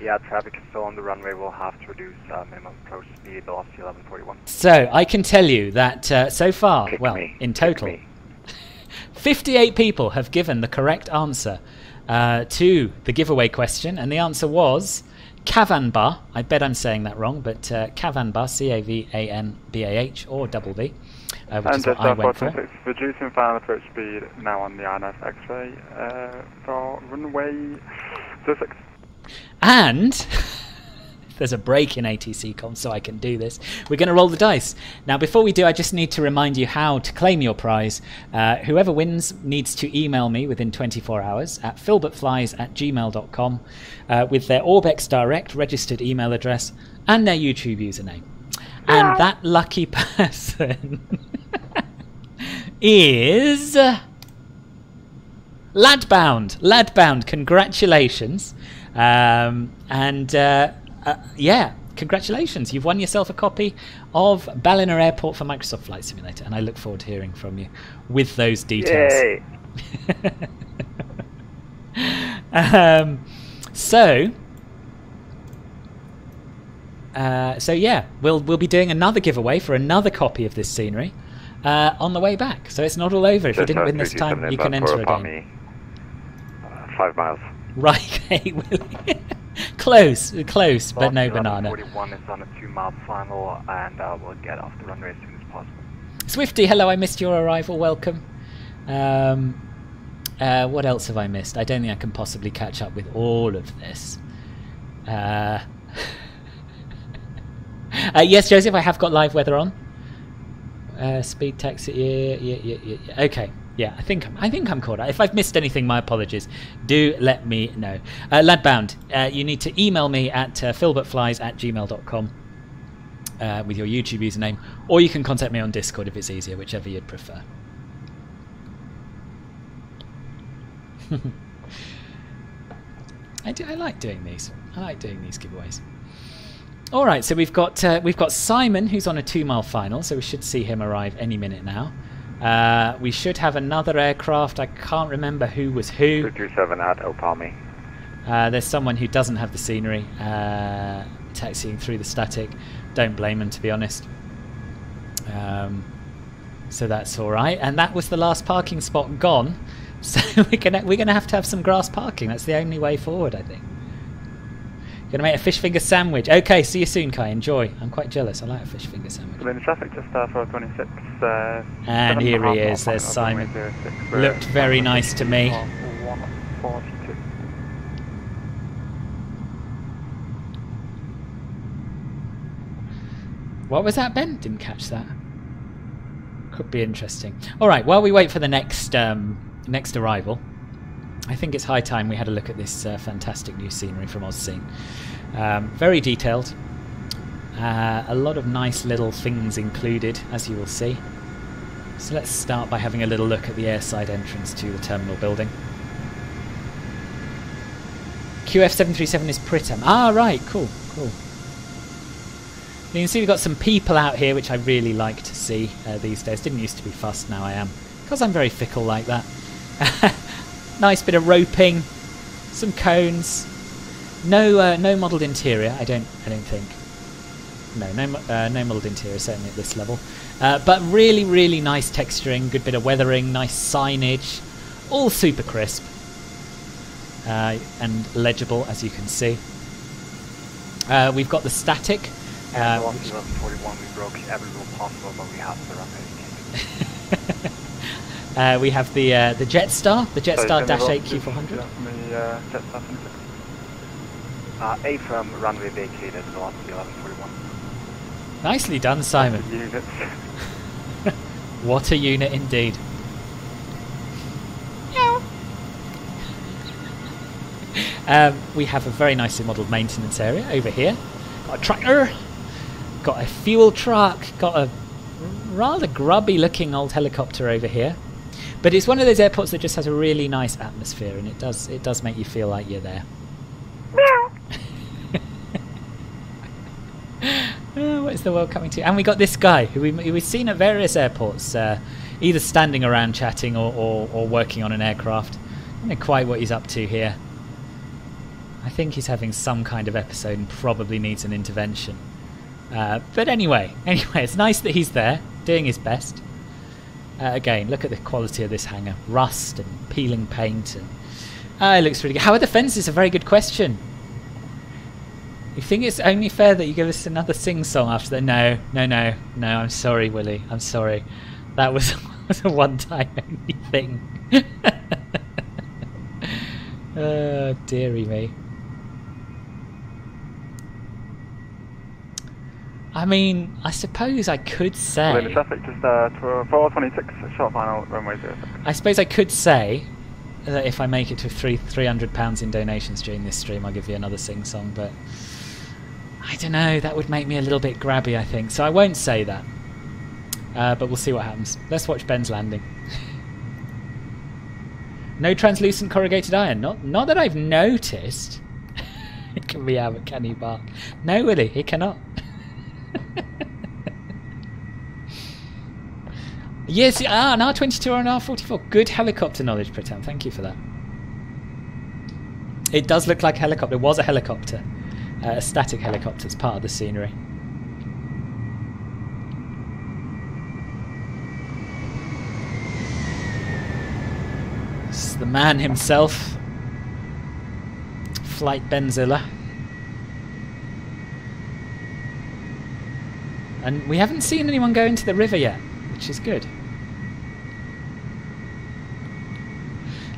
Yeah, traffic is still on the runway. We'll have to reduce uh, minimum approach speed, velocity 1141. So I can tell you that uh, so far, well, in total, 58 people have given the correct answer uh, to the giveaway question, and the answer was Cavanbah. I bet I'm saying that wrong, but uh, Cavanbah, C A V A N B A H, or double B, uh, which and is what I went for. reducing final approach speed now on the INF X-ray uh, for runway 06. And there's a break in ATC com, so I can do this. We're going to roll the dice. Now, before we do, I just need to remind you how to claim your prize. Uh, whoever wins needs to email me within 24 hours at filbertflies at gmail.com uh, with their Orbx Direct registered email address and their YouTube username. And that lucky person is. Ladbound. Ladbound, congratulations. Um, and uh, uh, yeah, congratulations. You've won yourself a copy of Ballina Airport for Microsoft Flight Simulator, and I look forward to hearing from you with those details. Yay. um, so, uh, so yeah, we'll we'll be doing another giveaway for another copy of this scenery uh, on the way back. So it's not all over. If you didn't win this time, you can enter again. Uh, five miles. Right, okay, Willie. close, close, but no banana. 41 is on a two mile final, and uh, we'll get off the runway as soon as possible. Swifty, hello, I missed your arrival. Welcome. Um, Uh, what else have I missed? I don't think I can possibly catch up with all of this. Uh, uh, yes, Joseph, I have got live weather on. Uh, speed taxi, yeah, yeah, yeah, yeah, yeah. Okay, yeah, I think I'm, I think I'm caught. If I've missed anything, my apologies. Do let me know. Uh, Ladbound, uh, you need to email me at uh, filbertflies at gmail.com uh, with your YouTube username, or you can contact me on Discord if it's easier, whichever you'd prefer. I do. I like doing these. I like doing these giveaways. All right, so we've got uh, we've got Simon who's on a two mile final, so we should see him arrive any minute now. Uh, we should have another aircraft. I can't remember who was who. 237 at Opami. Uh, there's someone who doesn't have the scenery, uh, taxiing through the static. Don't blame him, to be honest. Um, so that's all right. And that was the last parking spot gone. So we're gonna we're gonna have to have some grass parking. That's the only way forward, I think. Gonna make a fish finger sandwich. Okay, see you soon, Kai. Enjoy. I'm quite jealous. I like a fish finger sandwich. We're in traffic just uh, for 26. Uh, And here he is. There's Simon. Looked very nice to me. What was that, Ben? Didn't catch that. Could be interesting. All right. While we wait for the next um, next arrival, I think it's high time we had a look at this uh, fantastic new scenery from AUScene. Um, very detailed. Uh, a lot of nice little things included, as you will see. So let's start by having a little look at the airside entrance to the terminal building. QF737 is Pritam. Ah, right, cool, cool. You can see we've got some people out here, which I really like to see uh, these days. Didn't used to be fussed, now I am. Because I'm very fickle like that. nice bit of roping, some cones. No, uh, no modelled interior. I don't, I don't think. No, no, uh, no modelled interior certainly at this level. Uh, but really, really nice texturing, good bit of weathering, nice signage, all super crisp uh, and legible as you can see. Uh, we've got the static. Uh, uh, 1141, we broke every rule possible, but we have the runway. uh, we have the uh, the Jetstar, the Jetstar Dash General, 8 Q400. The uh, Jetstar 26. Uh, A from runway velocity 1141. Nicely done, Simon. What a unit indeed. Um, we have a very nicely modelled maintenance area over here. Got a tractor, got a fuel truck, got a rather grubby looking old helicopter over here. But it's one of those airports that just has a really nice atmosphere and it does it does make you feel like you're there. Oh, what is the world coming to? And we got this guy who, we, who we've seen at various airports, uh, either standing around chatting or, or, or working on an aircraft. I don't know quite what he's up to here. I think he's having some kind of episode and probably needs an intervention. Uh, but anyway, anyway, it's nice that he's there, doing his best. Uh, again, look at the quality of this hangar. Rust and peeling paint. and uh, It looks really good. How are the fences? A very good question. You think it's only fair that you give us another sing song after that? No, no, no, no. I'm sorry, Willie. I'm sorry. That was, was a one-time only thing. oh, dearie me. I mean, I suppose I could say. just uh, for 426, short final, runway 06. I suppose I could say that if I make it to three three hundred pounds in donations during this stream, I'll give you another sing song. But I don't know. That would make me a little bit grabby. I think so. I won't say that. Uh, but we'll see what happens. Let's watch Ben's landing. no translucent corrugated iron. Not not that I've noticed. it can be out, can he, Bark? No, Willie, he cannot. Yes, ah, an R22 or an R44. Good helicopter knowledge, Pritam. Thank you for that. It does look like a helicopter. It was a helicopter. Uh, a static helicopter as part of the scenery. It's the man himself. Flight Benzilla. And we haven't seen anyone go into the river yet, which is good.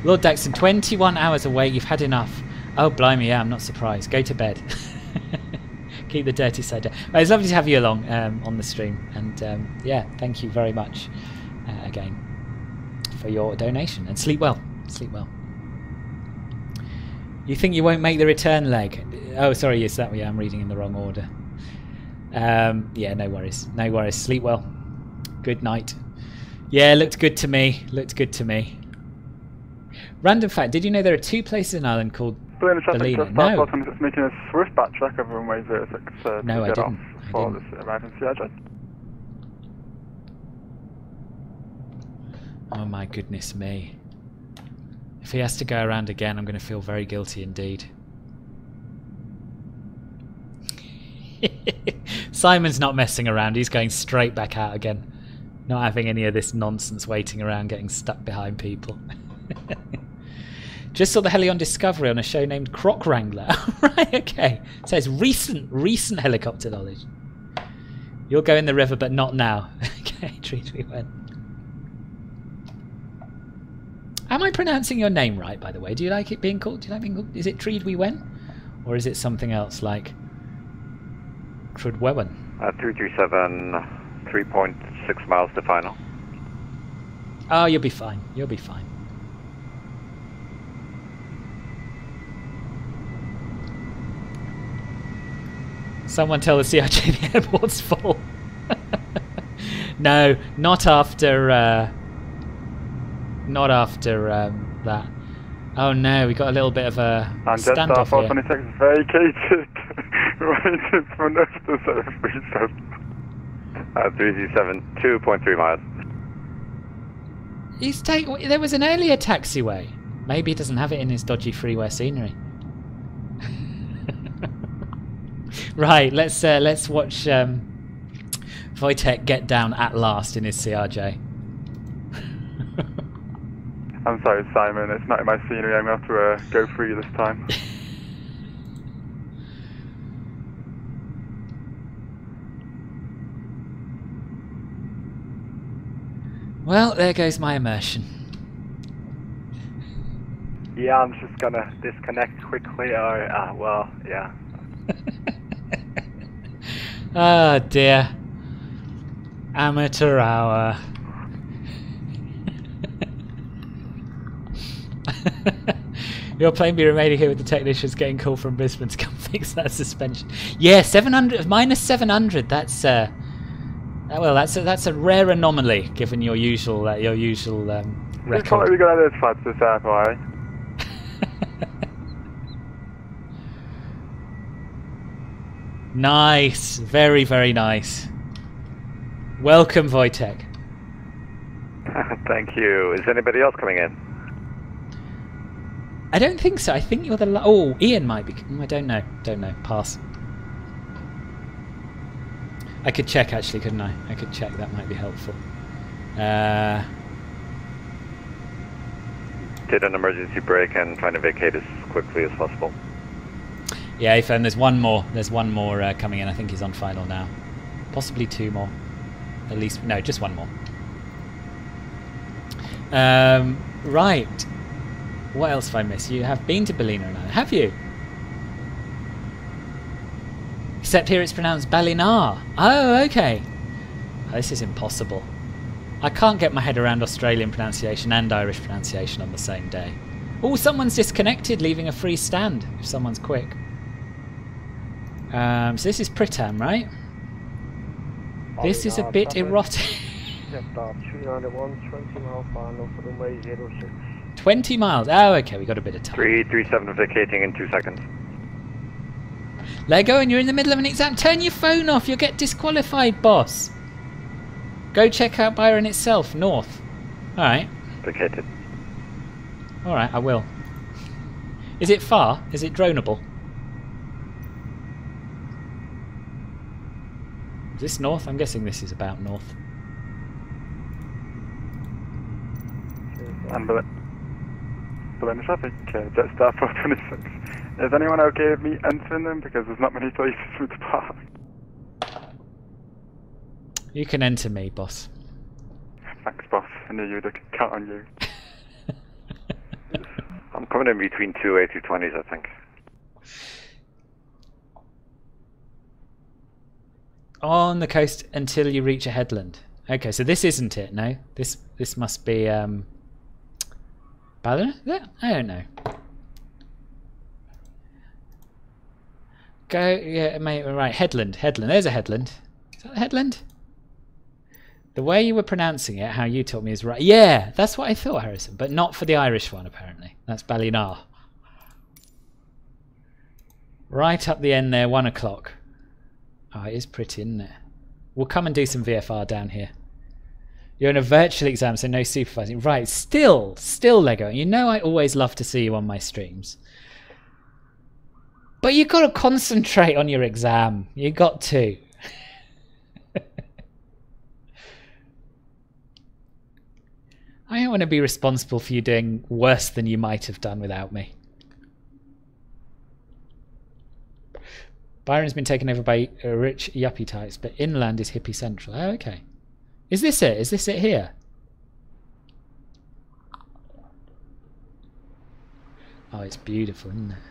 Lord Daxon, 21 hours away. You've had enough. Oh, blimey, yeah, I'm not surprised. Go to bed. Keep the dirty side down. Well, it's lovely to have you along um, on the stream. And um, yeah, thank you very much uh, again for your donation. And sleep well. Sleep well. You think you won't make the return leg? Oh, sorry, yes, that way I'm reading in the wrong order. Um, yeah, no worries. No worries. Sleep well. Good night. Yeah, looked good to me. Looked good to me. Random fact: Did you know there are two places in Ireland called Ballina? No. no. it's making a swift backtrack runway 06 uh, No, I didn't. off I for didn't. this arriving CRJ. Oh my goodness me. If he has to go around again, I'm going to feel very guilty indeed. Simon's not messing around. He's going straight back out again. Not having any of this nonsense waiting around getting stuck behind people. Just saw the Helion Discovery on a show named Croc Wrangler. right, okay. says recent, recent helicopter knowledge. You'll go in the river, but not now. okay, treat me well. Am I pronouncing your name right, by the way? Do you like it being called? Do you like being called? Is it Treed We Wen? Or is it something else like Trudwewen? Uh, 337, 3.6 miles to final. Oh, you'll be fine. You'll be fine. Someone tell the CIJ the airport's full. no, not after. Uh, not after um, that. Oh no, we got a little bit of a And Jetstar standoff here. 426 vacated right in front of the 737. Uh, 337, 2.3 miles. He's take. There was an earlier taxiway. Maybe he doesn't have it in his dodgy freeware scenery. right, let's uh, let's watch um, Wojtek get down at last in his CRJ. I'm sorry, Simon, it's not in my scenery. I'm going to have to uh, go free this time. Well, there goes my immersion. Yeah, I'm just gonna disconnect quickly. Or, uh, well, yeah. Oh dear. Amateur hour. You're playing me remaining here with the technicians getting called from Brisbane to come fix that suspension. Yeah, 700 minus 700. That's uh, uh, well, that's a, that's a rare anomaly given your usual uh, your usual um, record. probably got identified to this airport, eh? Nice, very very nice. Welcome, Wojtek. Thank you. Is anybody else coming in? I don't think so. I think you're the. Oh, Ian might be. I don't know. Don't know. Pass. I could check actually, couldn't I? I could check. That might be helpful. Uh, Did an emergency break and trying to vacate as quickly as possible. yeah, if and there's one more. There's one more uh, coming in. I think he's on final now. Possibly two more. At least no, just one more. Um, right. What else have I missed? You have been to Ballina and Have you? Except here it's pronounced Ballinar. Oh, okay. Oh, this is impossible. I can't get my head around Australian pronunciation and Irish pronunciation on the same day. Oh, someone's disconnected, leaving a free stand, if someone's quick. Um, so this is Pritam, right? This is a bit erotic. Jetstar 391, 20 mile final for runway 06. 20 miles. Oh, okay, we got a bit of time. 337 vacating in two seconds. Lego, and you're in the middle of an exam. Turn your phone off. You'll get disqualified, boss. Go check out Byron itself, north. All right. Vacated. All right, I will. Is it far? Is it droneable? Is this north? I'm guessing this is about north. And Ballina traffic, uh, Jetstar 426. Is anyone okay with me entering them? Because there's not many places for me to park. You can enter me, boss. Thanks, boss. I knew you'd count on you. I'm coming in between two A220s, I think. On the coast until you reach a headland. Okay, so this isn't it, no? This this must be um Ballina? Yeah, I don't know. Go yeah, mate, right, headland, headland. There's a headland. Is that a headland? The way you were pronouncing it, how you taught me is right. Yeah, that's what I thought, Harrison, but not for the Irish one apparently. That's Ballinar. Right up the end there, one o'clock. Oh, it is pretty, isn't it? We'll come and do some VFR down here. You're in a virtual exam, so no supervising. Right, still, still Lego. You know I always love to see you on my streams. But you've got to concentrate on your exam. You got to. I don't want to be responsible for you doing worse than you might have done without me. Byron's been taken over by uh, rich yuppie types, but inland is hippie central. Oh, okay. Is this it? Is this it here? Oh, it's beautiful, isn't it?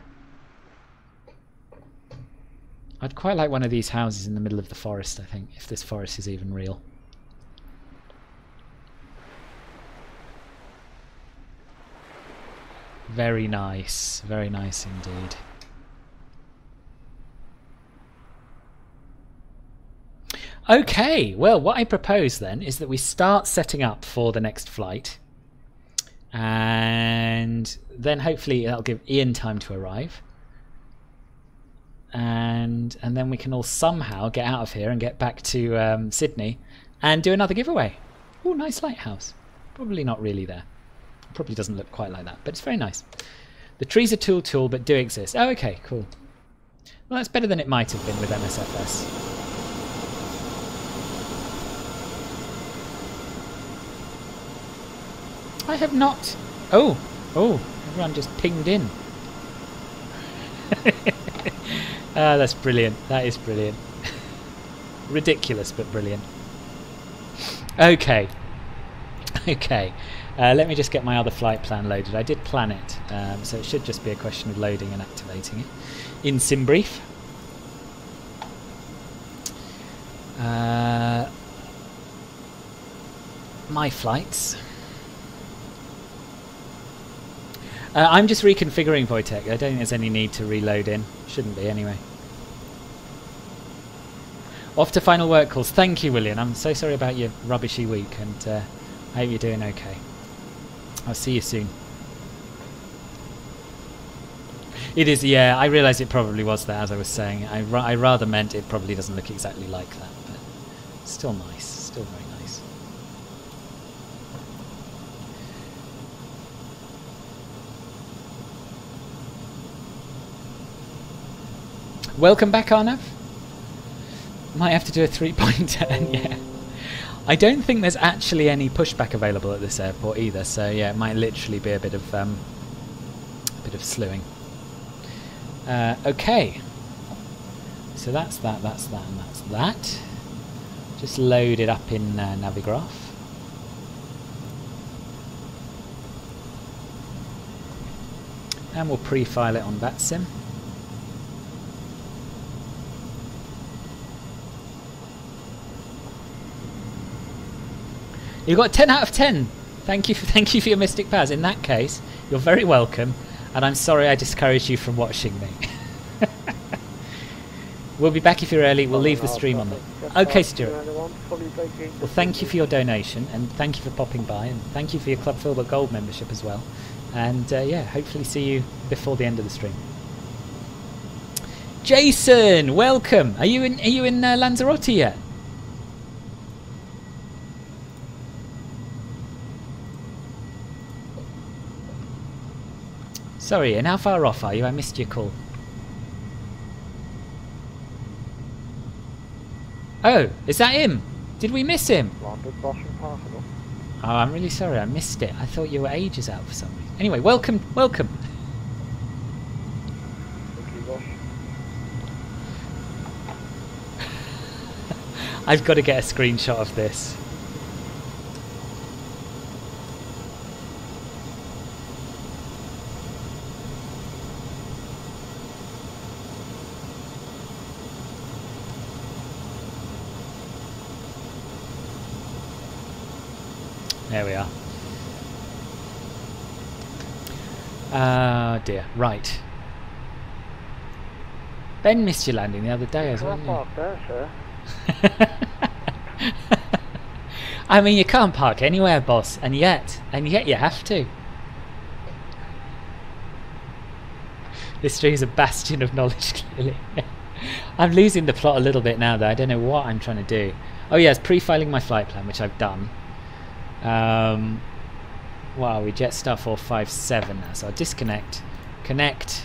I'd quite like one of these houses in the middle of the forest, I think, if this forest is even real. Very nice. Very nice indeed. Okay, well, what I propose then is that we start setting up for the next flight. And then hopefully that'll give Ian time to arrive. And and then we can all somehow get out of here and get back to um, Sydney and do another giveaway. Oh, nice lighthouse. Probably not really there. Probably doesn't look quite like that, but it's very nice. The trees are tool tool, but do exist. Oh, okay, cool. Well, that's better than it might have been with MSFS. I have not. Oh, oh, everyone just pinged in. ah, that's brilliant. That is brilliant. Ridiculous, but brilliant. Okay. Okay. Uh, let me just get my other flight plan loaded. I did plan it, um, so it should just be a question of loading and activating it. In SimBrief. Uh, my flights. Uh, I'm just reconfiguring Wojtek. I don't think there's any need to reload in. Shouldn't be anyway. Off to final work calls. Thank you, William. I'm so sorry about your rubbishy week, and uh, I hope you're doing okay. I'll see you soon. It is, yeah. I realise it probably was that, as I was saying. I, ra I rather meant it probably doesn't look exactly like that, but still nice. Still very nice. Welcome back, Arnav. Might have to do a three-point turn, yeah. I don't think there's actually any pushback available at this airport either, so yeah, it might literally be a bit of um, a bit of slewing. Uh, okay, so that's that, that's that, and that's that. Just load it up in uh, Navigraph. And we'll pre-file it on VATSIM. You got 10 out of 10. Thank you, for, thank you for your Mystic Powers. In that case, you're very welcome, and I'm sorry I discouraged you from watching me. we'll be back if you're early. We'll leave the stream on. Okay, Stuart. Well, thank you for your donation, and thank you for popping by, and thank you for your Club Filbert Gold membership as well. And uh, yeah, hopefully see you before the end of the stream. Jason, welcome. Are you in? Are you in uh, Lanzarote yet? Sorry, and how far off are you? I missed your call. Oh, is that him? Did we miss him? Oh, I'm really sorry, I missed it. I thought you were ages out for some reason. Anyway, welcome, welcome. I've got to get a screenshot of this. There we are. Ah dear. Right. Ben missed your landing the other day as well. Park there, sir. I mean, you can't park anywhere, boss, and yet, and yet you have to. This tree is a bastion of knowledge, clearly. I'm losing the plot a little bit now, though. I don't know what I'm trying to do. Oh, yes, pre-filing my flight plan, which I've done. Um, wow, we Jetstar 457 now, so I'll disconnect, connect,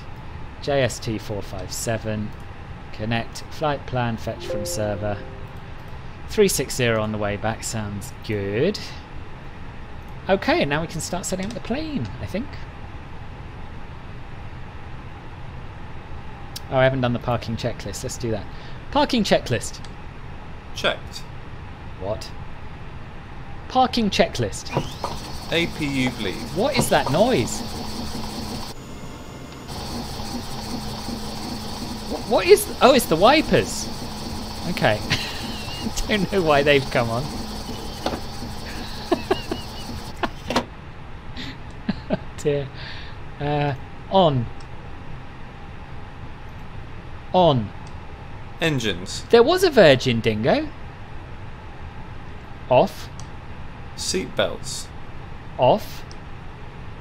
JST 457, connect, flight plan, fetch from server. 360 on the way back sounds good. Okay, now we can start setting up the plane, I think. Oh, I haven't done the parking checklist. Let's do that. Parking checklist. Checked. What? Parking checklist. APU bleed. What is that noise? What is... Oh, it's the wipers. Okay. Don't know why they've come on. oh dear. Uh, on. On. Engines. There was a Virgin Dingo. Off. Seatbelts. Off.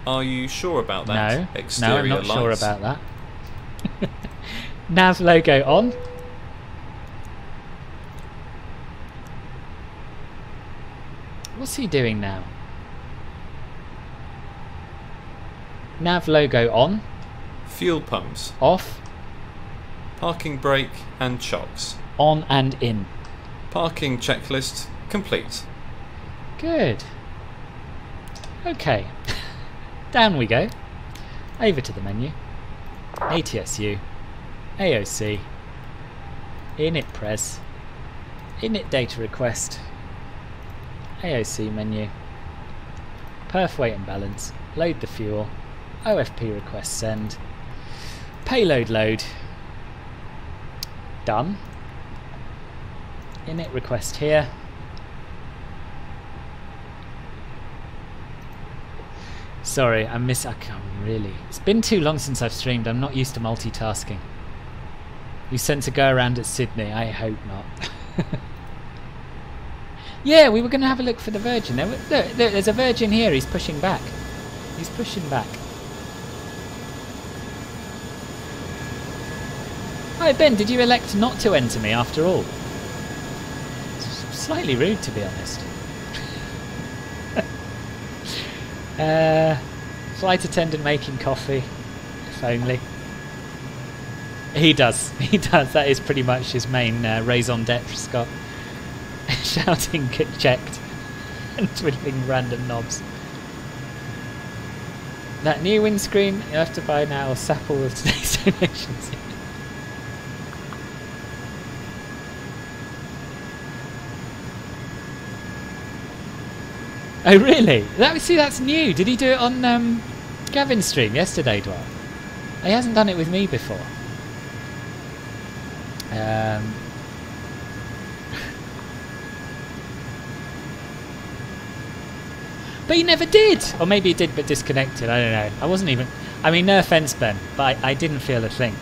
Are you sure about that? No. No, I'm not sure about that. Nav logo on. What's he doing now? Nav logo on. Fuel pumps. Off. Parking brake and chocks. On and in. Parking checklist complete. Good. Okay. Down we go. Over to the menu. ATSU. AOC. Init pres. Init data request. AOC menu. Perf weight and balance. Load the fuel. OFP request send. Payload load. Done. Init request here. Sorry, I miss. I can't really. It's been too long since I've streamed. I'm not used to multitasking. You sent to go around at Sydney. I hope not. yeah, we were going to have a look for the Virgin. There, look, there's a Virgin here. He's pushing back. He's pushing back. Hi Ben, did you elect not to enter me after all? Slightly rude, to be honest. Uh, flight attendant making coffee, if only. He does, he does. That is pretty much his main uh, raison d'etre, Scott. Shouting "Get checked and twiddling random knobs. That new windscreen you have to buy now will sap all of today's donations. Oh really? That see that's new. Did he do it on um, Gavin's stream yesterday, Dwight? He hasn't done it with me before. Um, but he never did, or maybe he did but disconnected. I don't know. I wasn't even. I mean, no offense, Ben, but I, I didn't feel a thing.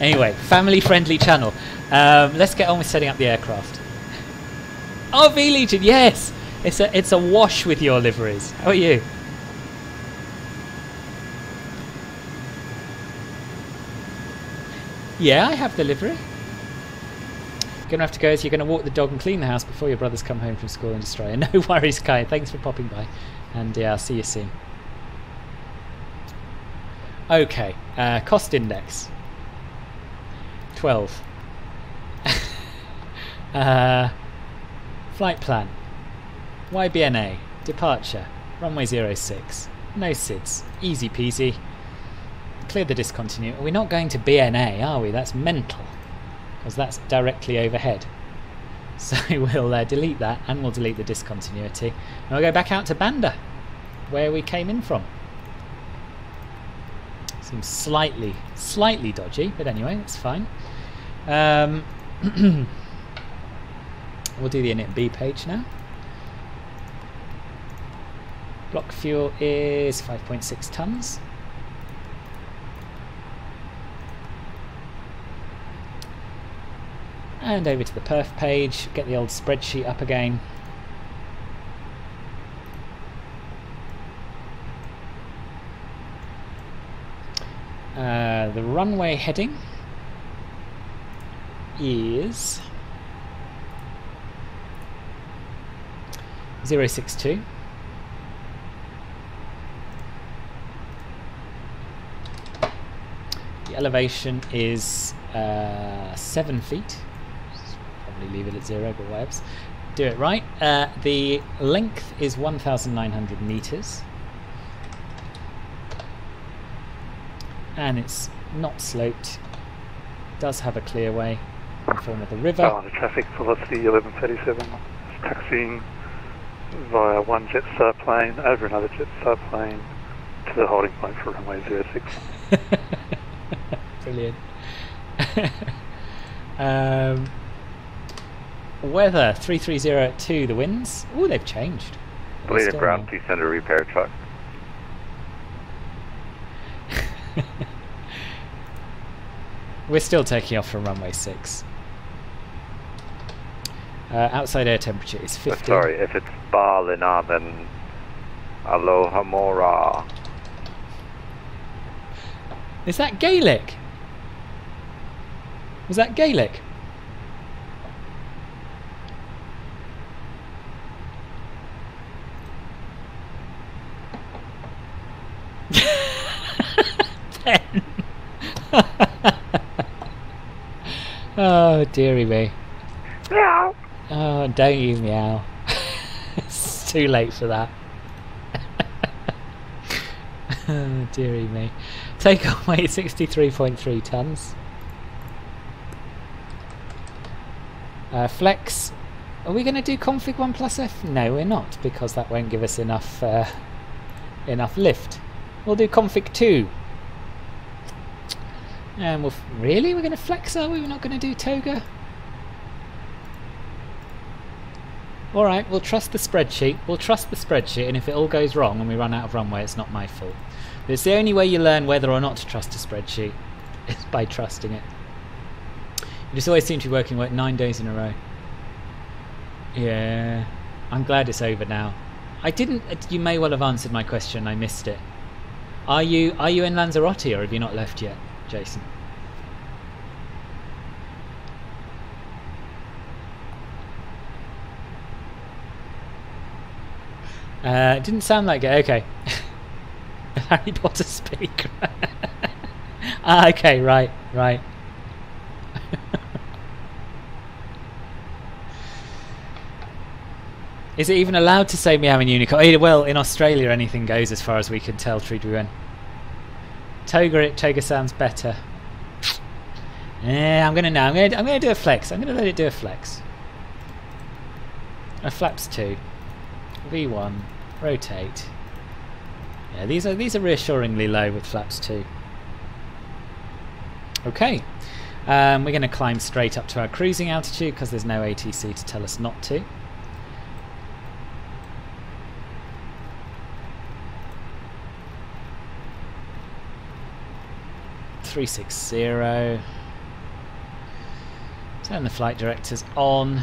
Anyway, family-friendly channel. Um, let's get on with setting up the aircraft. Oh, V Legion, yes. It's a it's a wash with your liveries. How are you? Yeah, I have the livery. Gonna have to go. So you're gonna walk the dog and clean the house before your brothers come home from school and destroy it. No worries, Kai. Thanks for popping by, and yeah, I'll see you soon. Okay, uh, cost index. Twelve. uh, Flight plan. YBNA. Departure. Runway 06. No SIDS. Easy peasy. Clear the discontinuity. We're not going to BNA, are we? That's mental. Because that's directly overhead. So we'll uh, delete that and we'll delete the discontinuity. And we'll go back out to Banda, where we came in from. Seems slightly, slightly dodgy, but anyway, that's fine. Um, We'll do the init B page now. Block fuel is 5.6 tons. And over to the perf page, get the old spreadsheet up again. Uh, the runway heading is 062. The elevation is uh, 7 feet. Probably leave it at 0, but whatevs. Do it right. Uh, the length is 1,900 meters. And it's not sloped. Does have a clearway in form of the river. Ballina traffic velocity 1137. Taxiing via one jet Jetstar plane over another jet Jetstar plane to the holding point for runway 06. Brilliant. um, weather 3302, the winds. Oh, they've changed. They're ground, please send a repair truck. We're still taking off from runway 6. Uh, outside air temperature is 50. Sorry, if it's Ballina, then Alohomora. Is that Gaelic? Was that Gaelic? Ben. oh, dearie me. Meow. Oh, don't you meow. it's too late for that. oh, dearie me. Take on weight 63.3 tons. Uh, flex. Are we going to do config 1 plus F? No, we're not, because that won't give us enough uh, enough lift. We'll do config 2. And we'll... Really? We're going to flex, are we? We're not going to do toga? Alright, we'll trust the spreadsheet. We'll trust the spreadsheet, and if it all goes wrong and we run out of runway, it's not my fault. But it's the only way you learn whether or not to trust a spreadsheet, is by trusting it. You just always seem to be working like nine days in a row. Yeah, I'm glad it's over now. I didn't. uh, You may well have answered my question. I missed it. Are you are you in Lanzarote or have you not left yet, Jason? Uh, it didn't sound like it. Okay. Harry Potter speak. ah, okay, right, right. Is it even allowed to say meow in unicorn? Eh, Well, in Australia, anything goes as far as we can tell, Trudewen. Toga it, Toga sounds better. Yeah, I'm gonna now. I'm gonna, I'm gonna do a flex. I'm gonna let it do a flex. A flaps two. V1, rotate. Yeah, these are these are reassuringly low with flaps too. Okay, um, we're going to climb straight up to our cruising altitude because there's no ATC to tell us not to. Three six zero. Turn the flight directors on.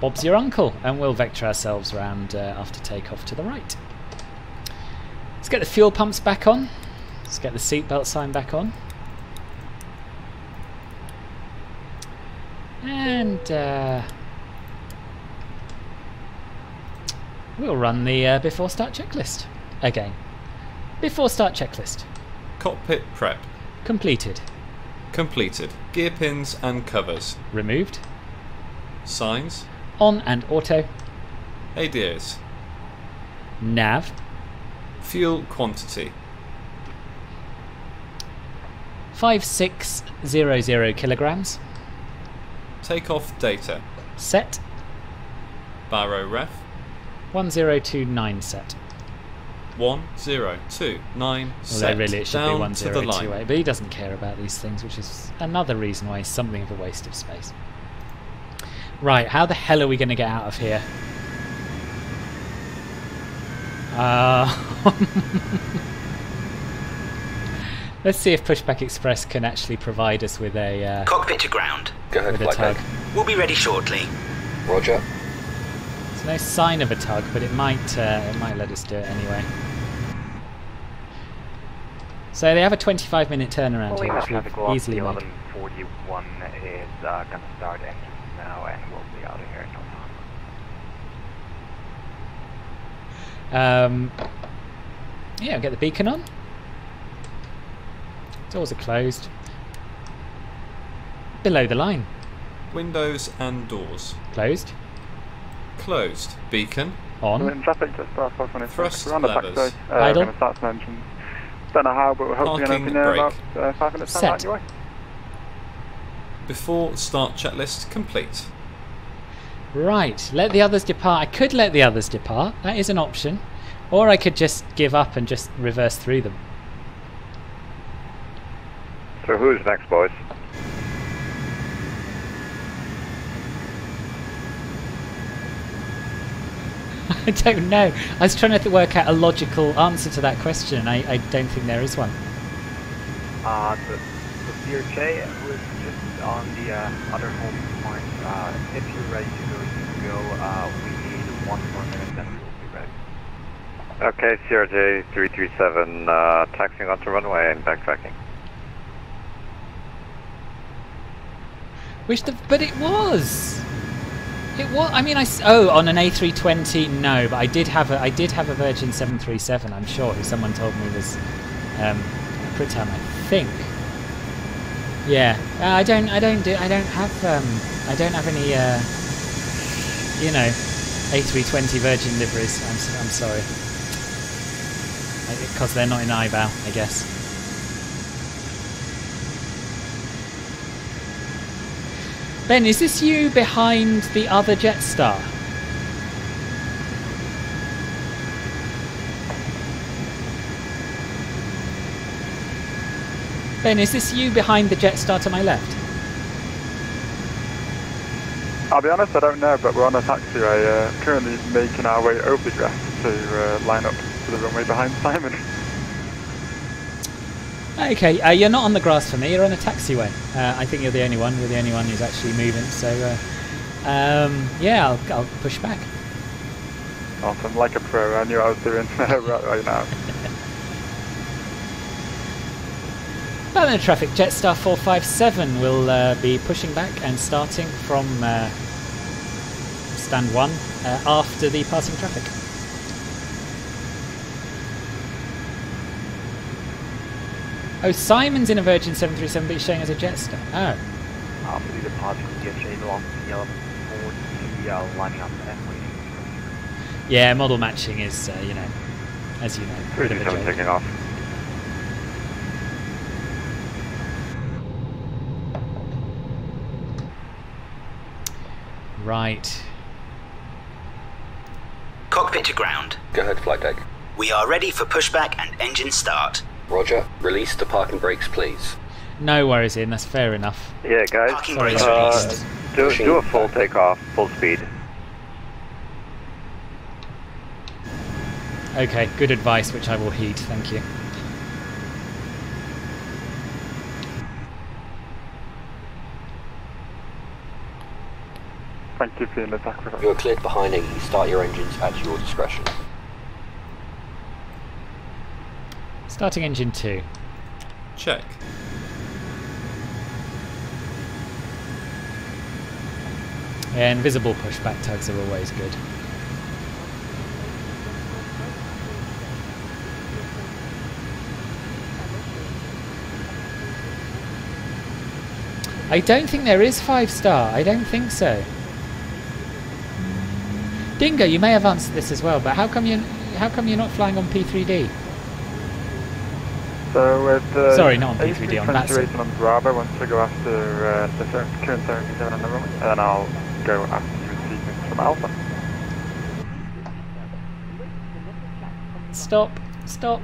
Bob's your uncle, and we'll vector ourselves round uh, after takeoff to the right. Let's get the fuel pumps back on. Let's get the seatbelt sign back on. And uh, we'll run the uh, before start checklist again. Before start checklist. Cockpit prep. Completed. Completed. Gear pins and covers. Removed. Signs. On and auto. ADIRS. Nav. Fuel quantity. 5600 kilograms. Takeoff data. Set. Baro ref. 1029 set. 1029 set. Although really it should down be to the line. 1028, but he doesn't care about these things, which is another reason why he's something of a waste of space. Right, how the hell are we going to get out of here? Uh, let's see if Pushback Express can actually provide us with a uh, Cockpit to ground. Go ahead, with a tug. We'll be ready shortly. Roger. There's no sign of a tug, but it might uh, it might let us do it anyway. So they have a 25 minute turnaround Pulling here, which we've off, the easily made. 1141 is uh, going to start engines now and we'll be out of here in no time. Um, yeah, get the beacon on. Doors are closed. Below the line. Windows and doors. Closed. Closed. Beacon. On. We're in traffic just past 526. Thrust We're on the levers. taxiway. Uh, we're Idle. start some engines. Don't know how, but we're hopefully going Parking to open in brake. about uh, five minutes time Set. out your way. Before start checklist complete. Right, let the others depart. I could let the others depart. That is an option. Or I could just give up and just reverse through them. So who's next, boys? I don't know. I was trying to work out a logical answer to that question. I, I don't think there is one. Uh, the, the CRJ was just on the uh, other home point. Uh, if you're ready to go, you can go. Uh, we need one more minute, then we'll be ready. Okay, CRJ 337, uh, taxiing onto runway and backtracking. Which the but it was. It was. I mean, I oh on an A320 no, but I did have a I did have a Virgin 737. I'm sure who someone told me was um, Pritam, I think. Yeah, uh, I don't I don't do I don't have um I don't have any uh you know A320 Virgin liveries. I'm I'm sorry because they're not in IVAO, I guess. Ben, is this you behind the other Jetstar? Ben, is this you behind the Jetstar to my left? I'll be honest, I don't know, but we're on a taxiway, uh, currently making our way over the grass to uh, line up to the runway behind Simon. Okay, uh, you're not on the grass for me. You're on a taxiway. Uh, I think you're the only one. You're the only one who's actually moving. So, uh, um, yeah, I'll, I'll push back. Awesome, like a pro, I knew I was doing right, right now. Of traffic. Jetstar 457 will uh, be pushing back and starting from uh, stand one uh, after the passing traffic. Oh, Simon's in a Virgin 737, but he's showing as a Jetstar. Oh. After the departure from DFJ belongs to the 1140, uh, lining up and waiting. Yeah, model matching is, uh, you know, as you know, a bit of a 327 joke. taking off. Right. Cockpit to ground. Go ahead, flight deck. We are ready for pushback and engine start. Roger. Release the parking brakes, please. No worries, Ian. That's fair enough. Yeah, guys, Parking Sorry, brakes uh, released. do, do a full takeoff, full speed. Okay, good advice, which I will heed. Thank you. Thank you for the sacrifice. You are cleared behind and you can start your engines at your discretion. Starting engine two. Check. Yeah, invisible pushback tugs are always good. I don't think there is five star. I don't think so. Dingo, you may have answered this as well, but how come you how come you're not flying on P3D? So with uh, Sorry, not on P3D, on VATSIM. racing on Bravo, once I go after uh, the ser- current 77 on the runway, and then I'll go after you in sequence from Alpha. Stop, stop.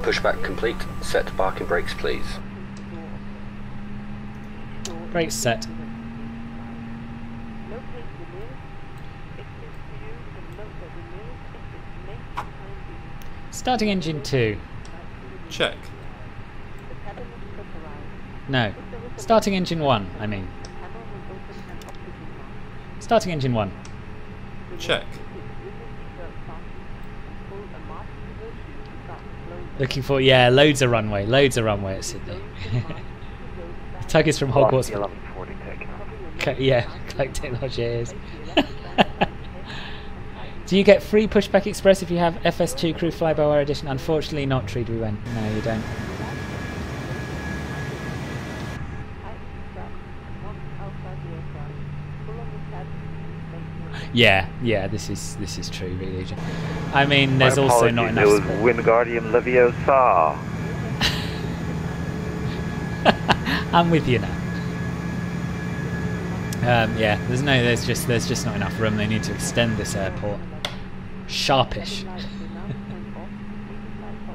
Pushback complete. Set parking brakes, please. Great set. Starting engine 2. Check. No. Starting engine 1, I mean. Starting engine 1. Check. Looking for, yeah, loads of runway. Loads of runway at Sydney. Tug is from Hogwarts. Okay, yeah, collect technology is. Do you get free Pushback Express if you have FS2Crew Flyby wire Edition? Unfortunately not, Treed we went. No, you don't. Yeah, yeah, this is this is true, really. I mean, there's also not enough. It was Wingardium Leviosa. I'm with you now. Um, yeah, there's no, there's just, there's just not enough room. They need to extend this airport. Sharpish.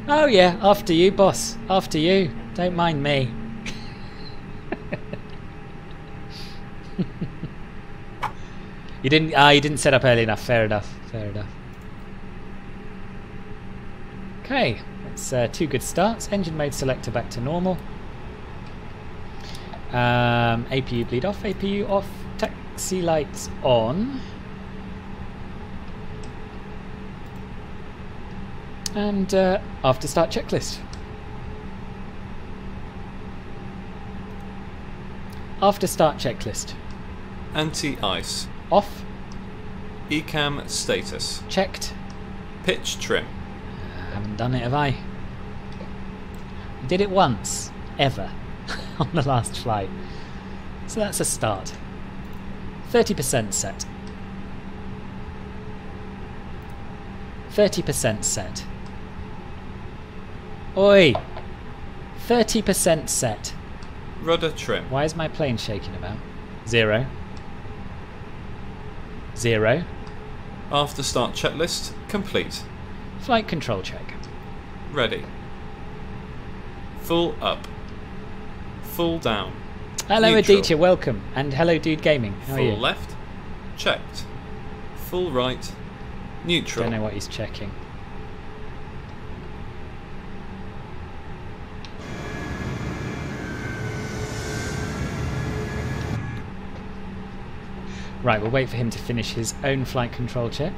oh yeah, after you, boss. After you. Don't mind me. you didn't. Ah, you didn't set up early enough. Fair enough. Fair enough. Okay, that's uh, two good starts. Engine mode selector back to normal. Um, APU bleed off, APU off, taxi lights on. And uh, after start checklist. After start checklist. Anti-ice. Off. Ecam status. Checked. Pitch trim. I haven't done it, have I? Did it once, ever, on the last flight. So that's a start. 30% set. 30% set. Oi! 30% set. Rudder trim. Why is my plane shaking about? Zero. Zero. After start checklist complete. Flight control check. Ready. Full up. Full down. Hello Neutral. Aditya, welcome. And hello Dude Gaming. How are Full left. Checked. Full right. Neutral. Don't know what he's checking. Right, we'll wait for him to finish his own flight control check.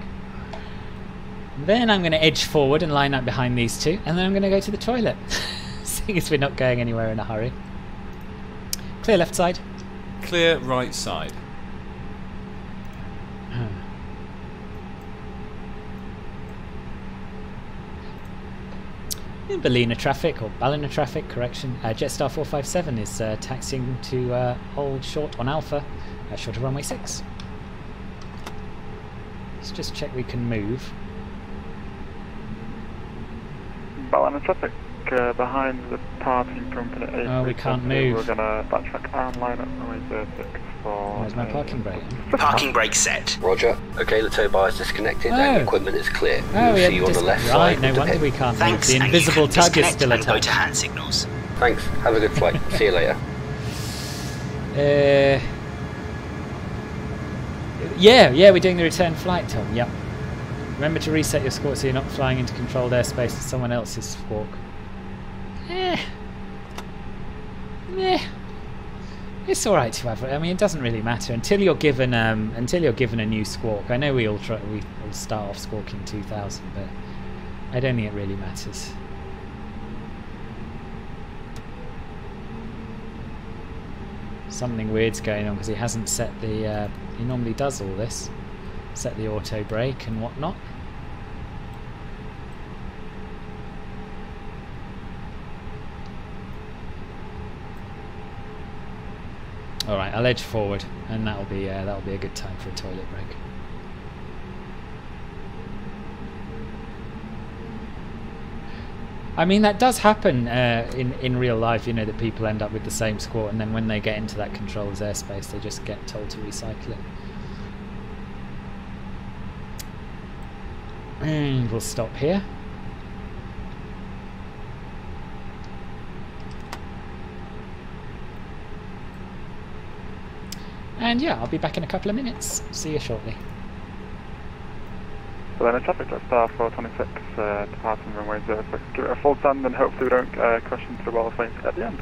Then I'm going to edge forward and line up behind these two, and then I'm going to go to the toilet, seeing as we're not going anywhere in a hurry. Clear left side. Clear right side. In Ballina traffic, or Ballina traffic, correction, uh, Jetstar 457 is uh, taxiing to uh, hold short on Alpha, uh, short of runway 6. Let's just check we can move. Ballina traffic uh, behind the parking company. eight Oh, we can't move. We're gonna backtrack and line up runway 36 for. Where's my parking brake? Parking brake set. Roger. Okay, the tow bar is disconnected and Oh. the equipment is clear. Oh, we'll we see you on the left dis- side. Right, no the wonder pit. we can't Thanks, move. The invisible tug is disconnect still and go attached. to hand signals. Thanks. Have a good flight. see you later. Uh, yeah, yeah, we're doing the return flight, Tom. Yep. Remember to reset your squawk so you're not flying into controlled airspace with someone else's squawk. Eh. Eh. It's all right to have. I mean, it doesn't really matter until you're given um, until you're given a new squawk. I know we all try we all start off squawking 2000, but I don't think it really matters. Something weird's going on because he hasn't set the. Uh, he normally does all this, set the auto brake and whatnot. All right, I'll edge forward, and that'll be uh, that'll be a good time for a toilet break. I mean, that does happen uh, in in real life. You know that people end up with the same score, and then when they get into that controller's airspace, they just get told to recycle it. And we'll stop here. And yeah, I'll be back in a couple of minutes. See you shortly. So then a traffic Jetstar 426 uh, departing runway 06. Give it a full stand and hopefully we don't uh, crash into the wall of flames at the end.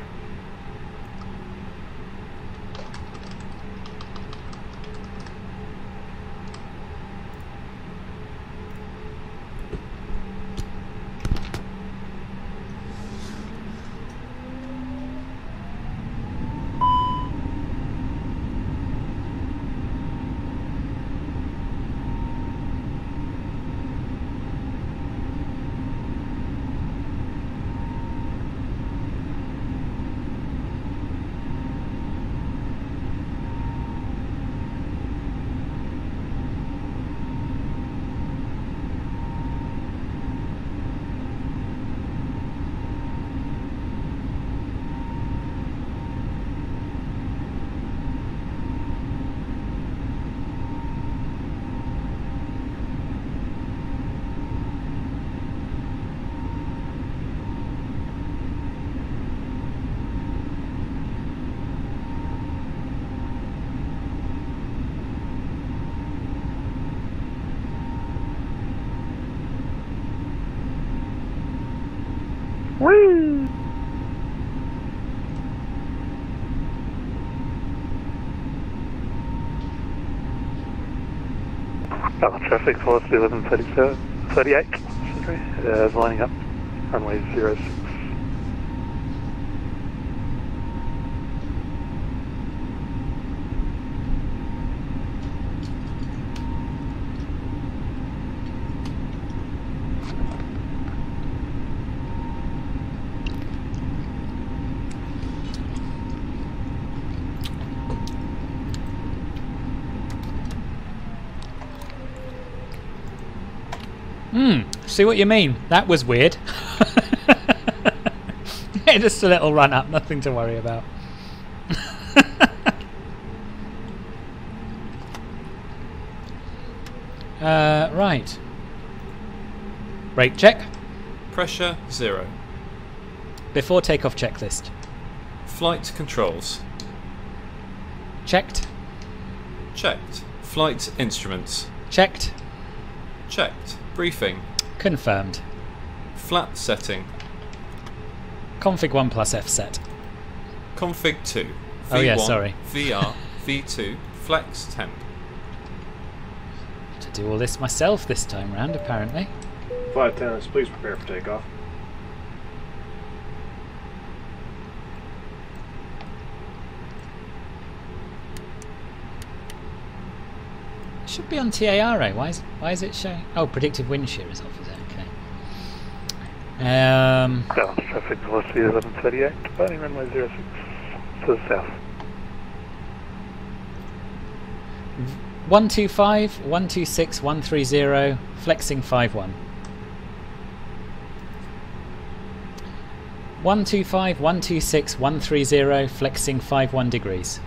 Whee! Ballina traffic, velocity 1137, 38, sorry, uh, lining up, runway 06. See what you mean. That was weird. Just a little run up, nothing to worry about. uh, right. Brake check. Pressure zero. Before takeoff checklist. Flight controls. Checked. Checked. Flight instruments. Checked. Checked. Briefing. Confirmed. Flat setting. Config 1 plus F set. Config 2. V1, Oh, yeah, sorry. VR, V2, flex temp. To do all this myself this time round, apparently. Flight attendants, please prepare for takeoff. It should be on TARA. Why is why is it showing? Oh, predictive wind shear is off. Is it okay? Um, Ballina traffic, velocity 1138, departing runway 06 to the south. one two five one two six one three zero flexing five one. One two five one two six one three zero flexing five one degrees.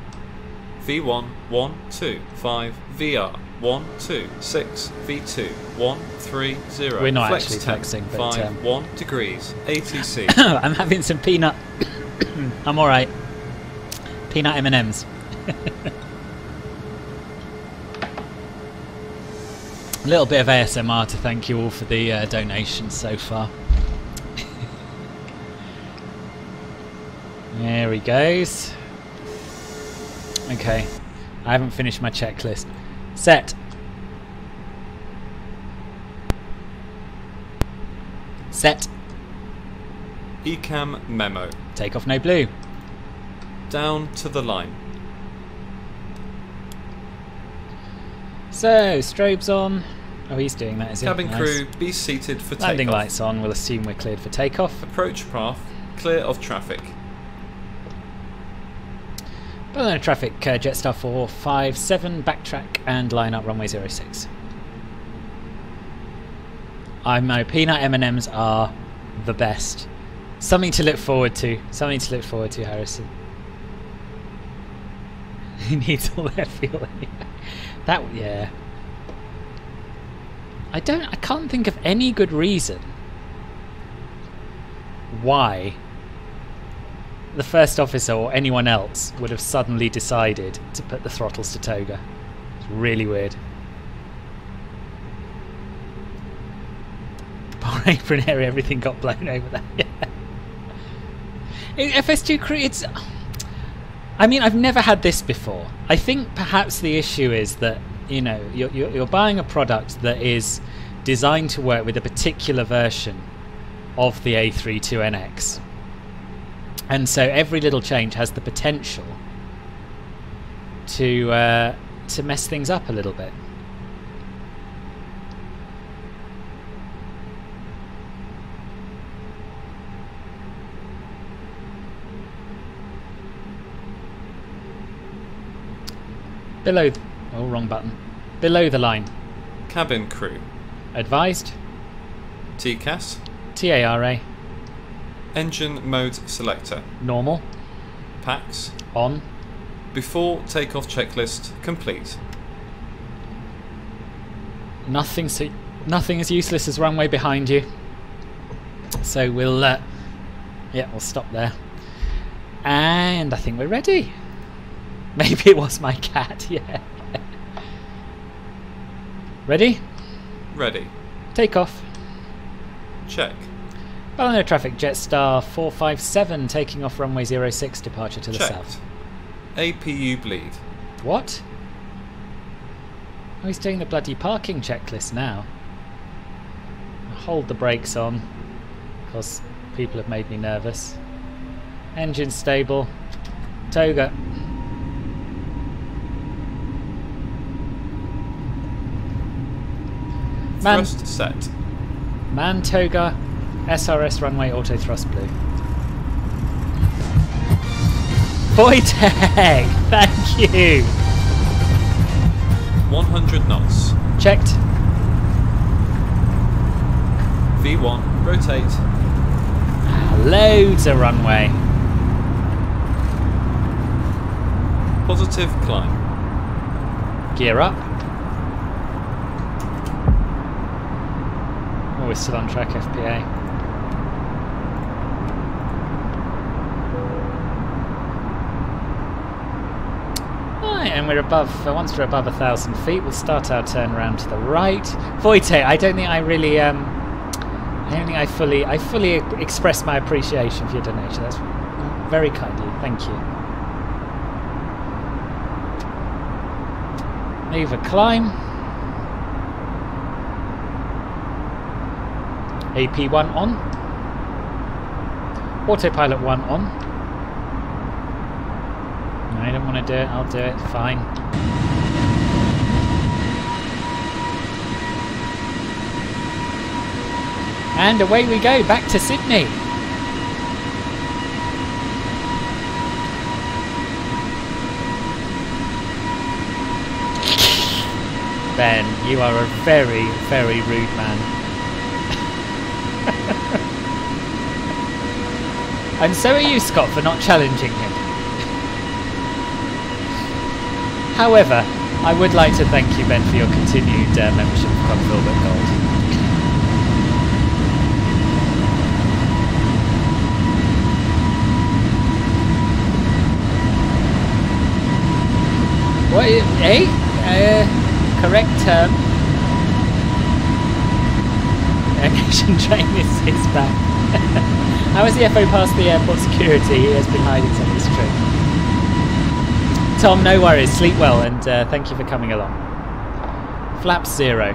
V1, 1, 2, 5, VR, 1, 2, 6, V2, 1, 3, 0. We're not flex actually temp, flexing, but, 5, um, 1 degrees, ATC. I'm having some peanut. I'm all right. Peanut M and M's. A little bit of ASMR to thank you all for the uh, donations so far. there he goes. Okay, I haven't finished my checklist. Set. Set. ECAM memo. Take off no blue. Down to the line. So, strobes on. Oh, he's doing that, is he? Cabin Nice. crew, be seated for Landing takeoff. lights on. We'll assume we're cleared for takeoff. Approach path, clear of traffic. Ballina traffic, uh, Jetstar 457, backtrack and line up runway 06. I know peanut M&Ms are the best. Something to look forward to. Something to look forward to, Harrison. He needs all that feeling. that yeah. I don't. I can't think of any good reason why the first officer or anyone else would have suddenly decided to put the throttles to toga. It's really weird. Poor apron area, everything got blown over there. Yeah. FS2Crew, it's. I mean, I've never had this before. I think perhaps the issue is that you know you're, you're buying a product that is designed to work with a particular version of the A32NX, and so every little change has the potential to uh, to mess things up a little bit. Below. Th- oh, wrong button. Below the line. Cabin crew. Advised. TCAS. TARA. Engine mode selector. Normal. PAX. On. Before takeoff checklist complete. Nothing so nothing as useless as runway behind you. So we'll uh, yeah, we'll stop there. And I think we're ready. Maybe it was my cat, yeah. Ready? Ready. Take off. Check. Ballina traffic, Jetstar 457 taking off runway 06 departure to the Checked. south. APU bleed. What? Oh, he's doing the bloody parking checklist now. Hold the brakes on, because people have made me nervous. Engine stable. Toga. Man- Thrust set. Man Toga. SRS runway auto thrust blue. Voitech! Thank you! 100 knots. Checked. V1. Rotate. Loads of runway. Positive climb. Gear up. Oh, we're still on track FPA. Right, and we're above, once we're above a thousand feet, we'll start our turn around to the right. Voite, I don't think I really, um, I don't think I fully, I fully e- expressed my appreciation for your donation. That's very kind of you. Thank you. Move a climb. AP1 on. Autopilot 1 on. Don't want to do it. I'll do it. Fine. And away we go, back to Sydney. Ben, you are a very, very rude man. and so are you, Scott, for not challenging him. However, I would like to thank you, Ben, for your continued uh, membership of Club Filbert Gold. What is, eh? Uh, correct term. Aviation train is, is back. How the FO passed the airport security? He has been hiding some of his trick. Tom, no worries. Sleep well, and uh, thank you for coming along. Flaps zero.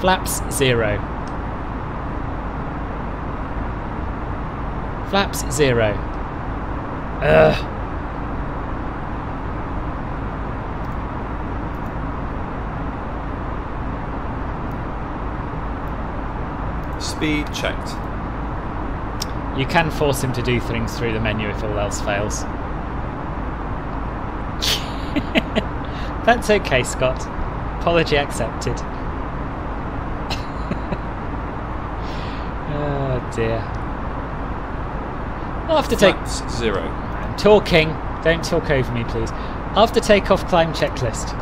Flaps zero. Flaps zero. Ugh. Speed checked. You can force him to do things through the menu if all else fails. That's okay, Scott. Apology accepted. oh dear. After take zero. I'm talking. Don't talk over me, please. After takeoff, climb checklist.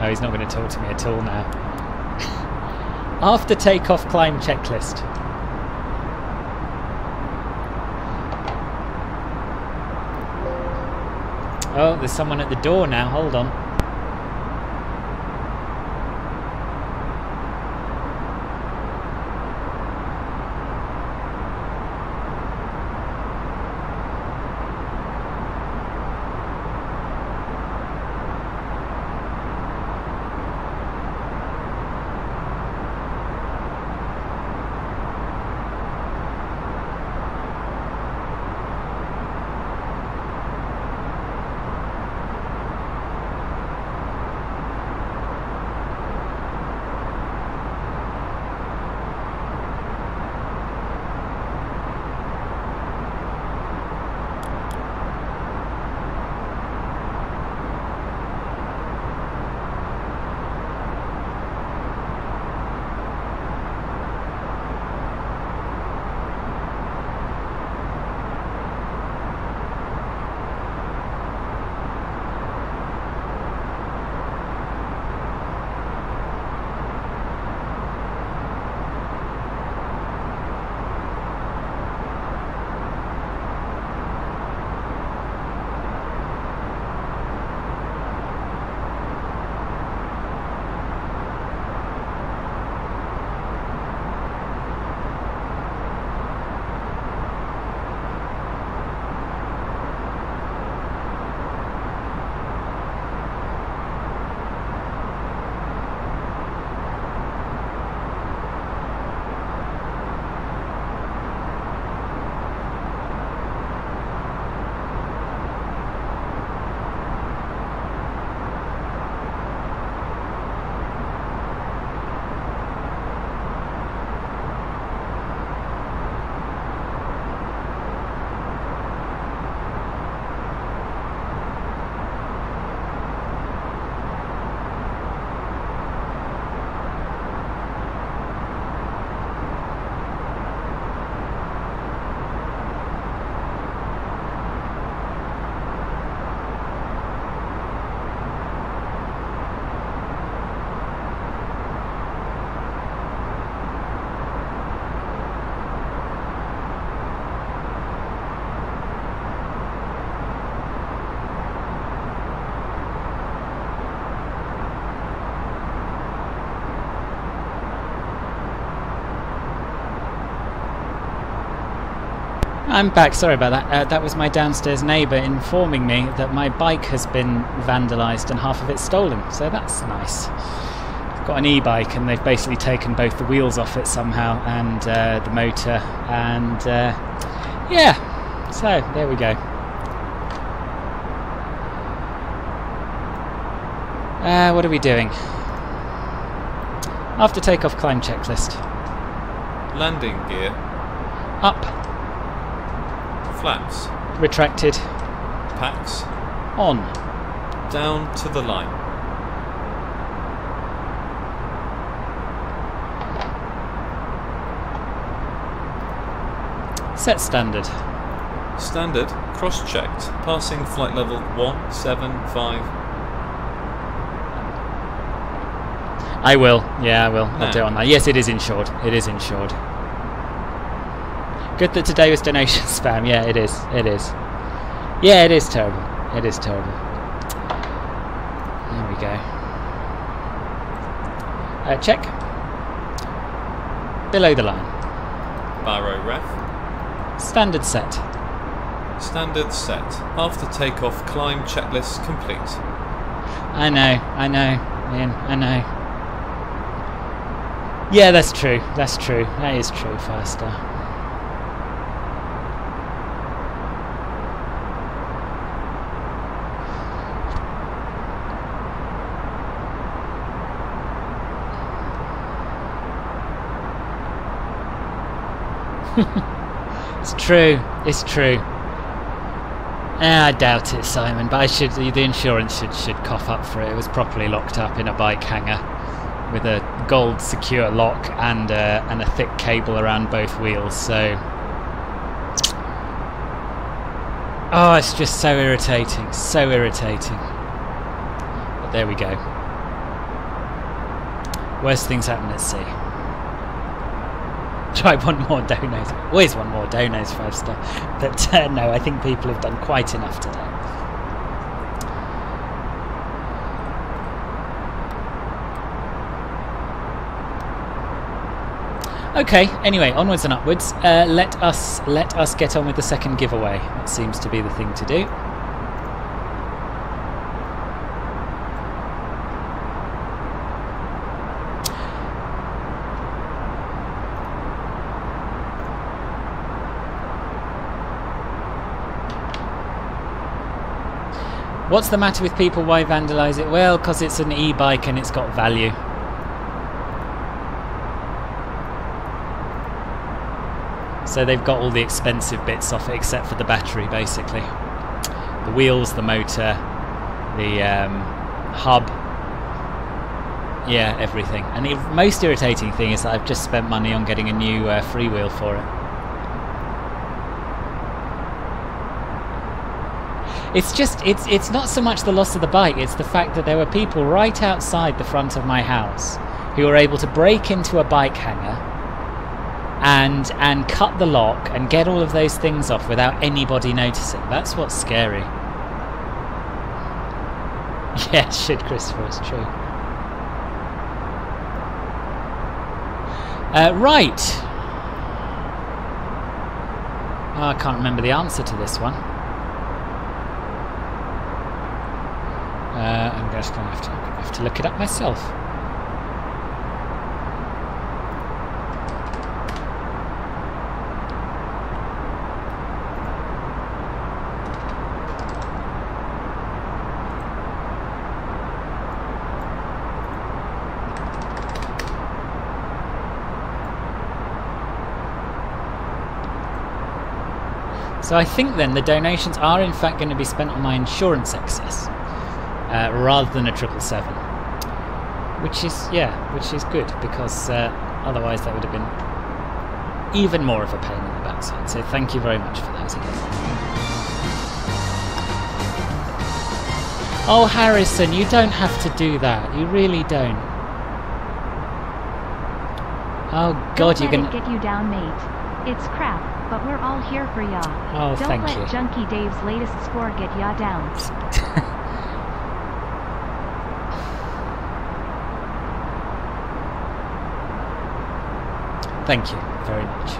No, he's not going to talk to me at all now. After takeoff, climb checklist. There's someone at the door now. Hold on. I'm back. Sorry about that. Uh, that was my downstairs neighbour informing me that my bike has been vandalised and half of it stolen. So that's nice. I've got an e-bike and they've basically taken both the wheels off it somehow and uh, the motor. And uh, yeah, so there we go. Uh, what are we doing? After takeoff climb checklist. Landing gear. Up. Flaps. Retracted. Packs. On. Down to the line. Set standard. Standard, cross-checked, passing flight level 175. I will. Yeah, I will. I'll No. do it on that. Yes, it is insured. It is insured. Good that today was donation spam. Yeah, it is. It is. Yeah, it is terrible. It is terrible. There we go. Uh, check. Below the line. Baro ref. Standard set. Standard set. After takeoff, climb checklist complete. I know. I know. Ian, I know. Yeah, that's true. That's true. That is true, Faster. it's true. It's true. Eh, I doubt it, Simon. But I should. The insurance should should cough up for it. It was properly locked up in a bike hanger with a gold secure lock and uh, and a thick cable around both wheels. So. Oh, it's just so irritating. So irritating. But there we go. Worst things happen at sea. try one more donos. Always one more donos five star. Uh, but uh, no, I think people have done quite enough today. Okay, anyway, onwards and upwards. Uh, let us let us get on with the second giveaway. That seems to be the thing to do. What's the matter with people? Why vandalise it? Well, because it's an e-bike and it's got value. So they've got all the expensive bits off it except for the battery, basically. The wheels, the motor, the um, hub. Yeah, everything. And the most irritating thing is that I've just spent money on getting a new uh, freewheel for it. It's just it's it's not so much the loss of the bike, it's the fact that there were people right outside the front of my house who were able to break into a bike hangar and and cut the lock and get all of those things off without anybody noticing. That's what's scary. Yeah, shit, Christopher, it's true. Uh, right. Oh, I can't remember the answer to this one. Uh, I'm just going to have look it up myself. So I think then the donations are in fact going to be spent on my insurance excess uh, rather than a triple seven, which is yeah, which is good because uh, otherwise that would have been even more of a pain in the backside. So thank you very much for those again. Oh Harrison, you don't have to do that. You really don't. Oh God, Don't you're gonna. it get you down, mate. It's crap, but we're all here for ya. Oh, Don't thank let. Junkie Dave's latest score get ya down. Thank you very much.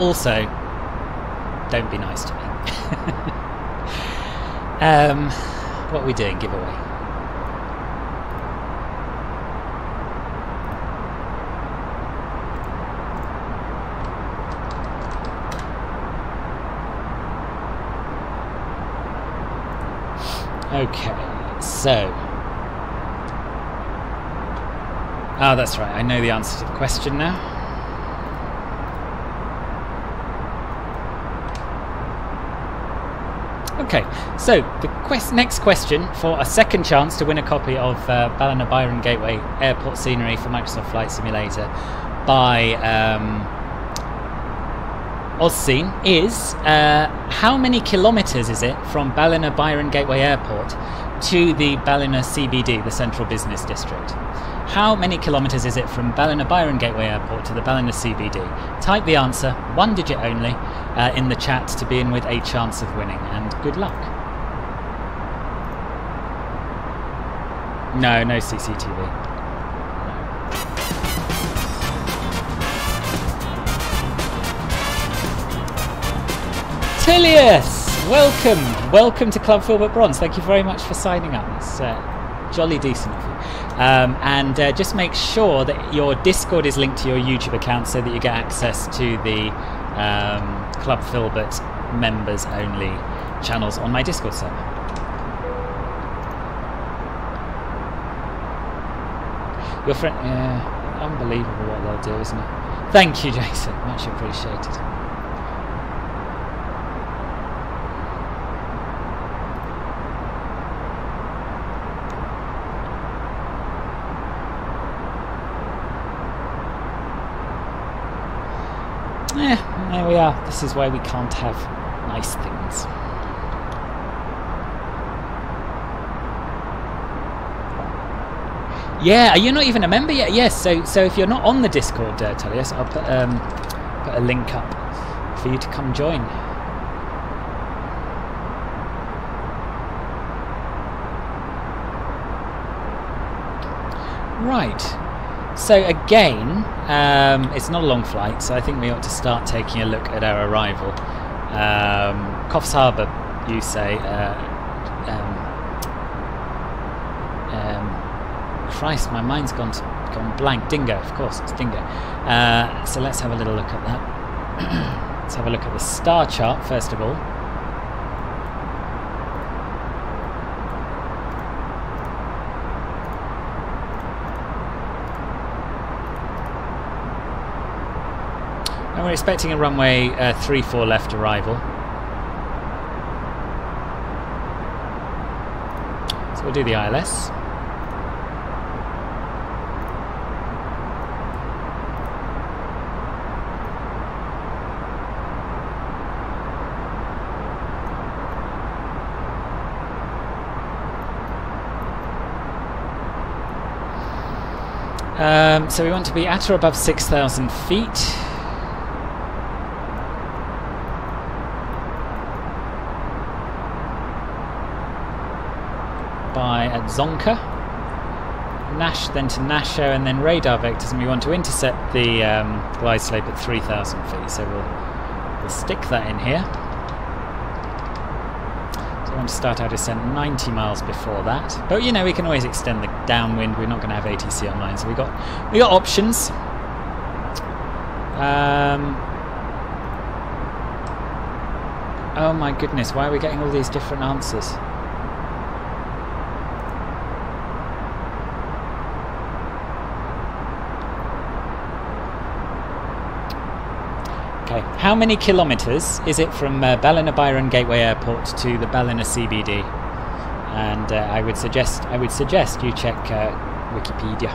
Also, don't be nice to me. um, what are we doing? Giveaway. Okay, so. Ah, that's right. I know the answer to the question now. Okay, so the quest- next question for a second chance to win a copy of uh, Ballina Byron Gateway Airport Scenery for Microsoft Flight Simulator by um, AUScene is uh, how many kilometres is it from Ballina Byron Gateway Airport to the Ballina CBD, the Central Business District? How many kilometres is it from Ballina Byron Gateway Airport to the Ballina CBD? Type the answer, one digit only, uh, in the chat to be in with a chance of winning, and good luck. No, no CCTV. Tilius! Welcome! Welcome to Club Filbert Bronze. Thank you very much for signing up. It's uh, jolly decent of you. Um, and uh, just make sure that your Discord is linked to your YouTube account so that you get access to the um, Club Filbert members only channels on my Discord server. Your friend, yeah, unbelievable what they'll do, isn't it? Thank you, Jason. Much appreciated. Yeah, there we are. This is why we can't have nice things. Yeah, you're not even a member yet. Yes, so so if you're not on the Discord, uh, Tullius, I'll put um put a link up for you to come join. Right. So again, um, it's not a long flight, so I think we ought to start taking a look at our arrival. Um, Coffs Harbour, you say. Uh, um, um, Christ, my mind's gone to, gone blank. Dingo, of course, it's Dingo. Uh, so let's have a little look at that. let's have a look at the star chart first of all. Expecting a runway uh, 34 left arrival. So we'll do the ILS. Um, so we want to be at or above 6,000 feet. by at Zonka. Nash, then to Nasho, and then radar vectors, and we want to intercept the um, glide slope at 3,000 feet. So we'll we'll stick that in here. So I want to start our descent 90 miles before that. But you know we can always extend the downwind. We're not going to have ATC online, so we got we got options. Um, oh my goodness, why are we getting all these different answers? Okay, how many kilometres is it from uh, Ballina Byron Gateway Airport to the Ballina CBD? And uh, I would suggest I would suggest you check uh, Wikipedia.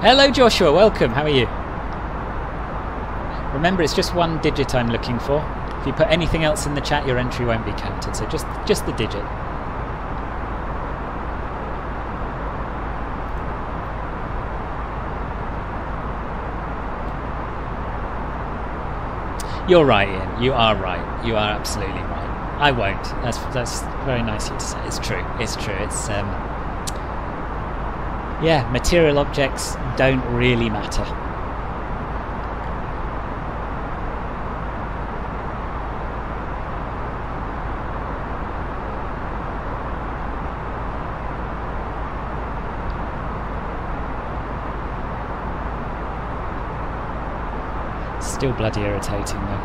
Hello, Joshua. Welcome. How are you? Remember, it's just one digit I'm looking for. If you put anything else in the chat, your entry won't be counted. So just just the digit. You're right, Ian. You are right. You are absolutely right. I won't. That's that's very nice of you to say. It's true. It's true. It's um. Yeah, material objects don't really matter. Still bloody irritating though.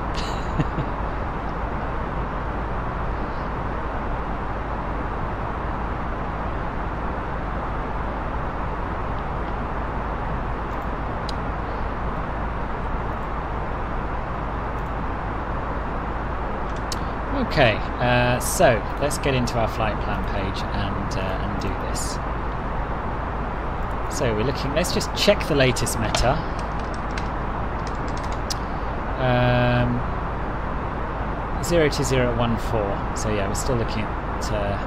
Okay, uh, so let's get into our flight plan page and uh, and do this. So we're looking. Let's just check the latest METAR. Zero two zero one four. So yeah, we're still looking at. Uh,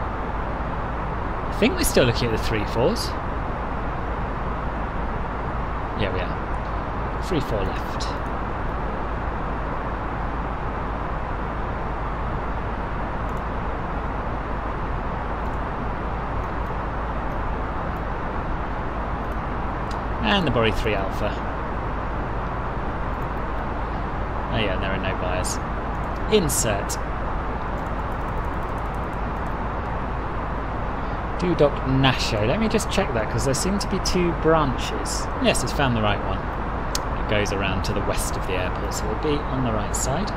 I think we're still looking at the three fours. Yeah, we are. Three four left. And the Bori 3 Alpha. Oh yeah, there are no buyers. Insert. Dudok Nasho. Let me just check that because there seem to be two branches. Yes, it's found the right one. It goes around to the west of the airport, so it'll be on the right side.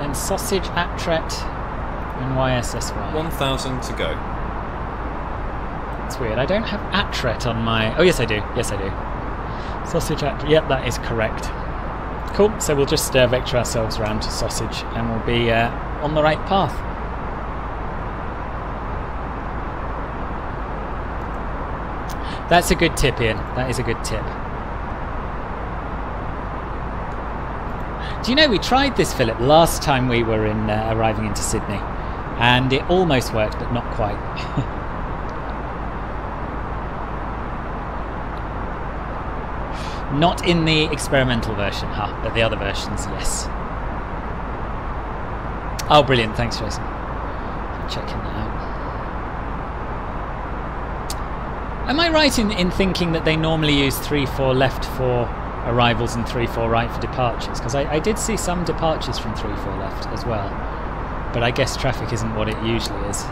Then Sausage, Atret, and YSSY. 1,000 to go. That's weird. I don't have Atret on my... Oh, yes, I do. Yes, I do. Sausage Atret. Yep, that is correct. Cool. So we'll just uh, vector ourselves around to Sausage and we'll be uh, on the right path. That's a good tip, Ian. That is a good tip. Do you know, we tried this, Philip, last time we were in uh, arriving into Sydney. And it almost worked, but not quite. Not in the experimental version, huh? But the other versions, yes. Oh, brilliant. Thanks, Jason, checking that out. Am I right in, in thinking that they normally use 3 4 left for arrivals and 3 4 right for departures? Because I, I did see some departures from 3 4 left as well. But I guess traffic isn't what it usually is.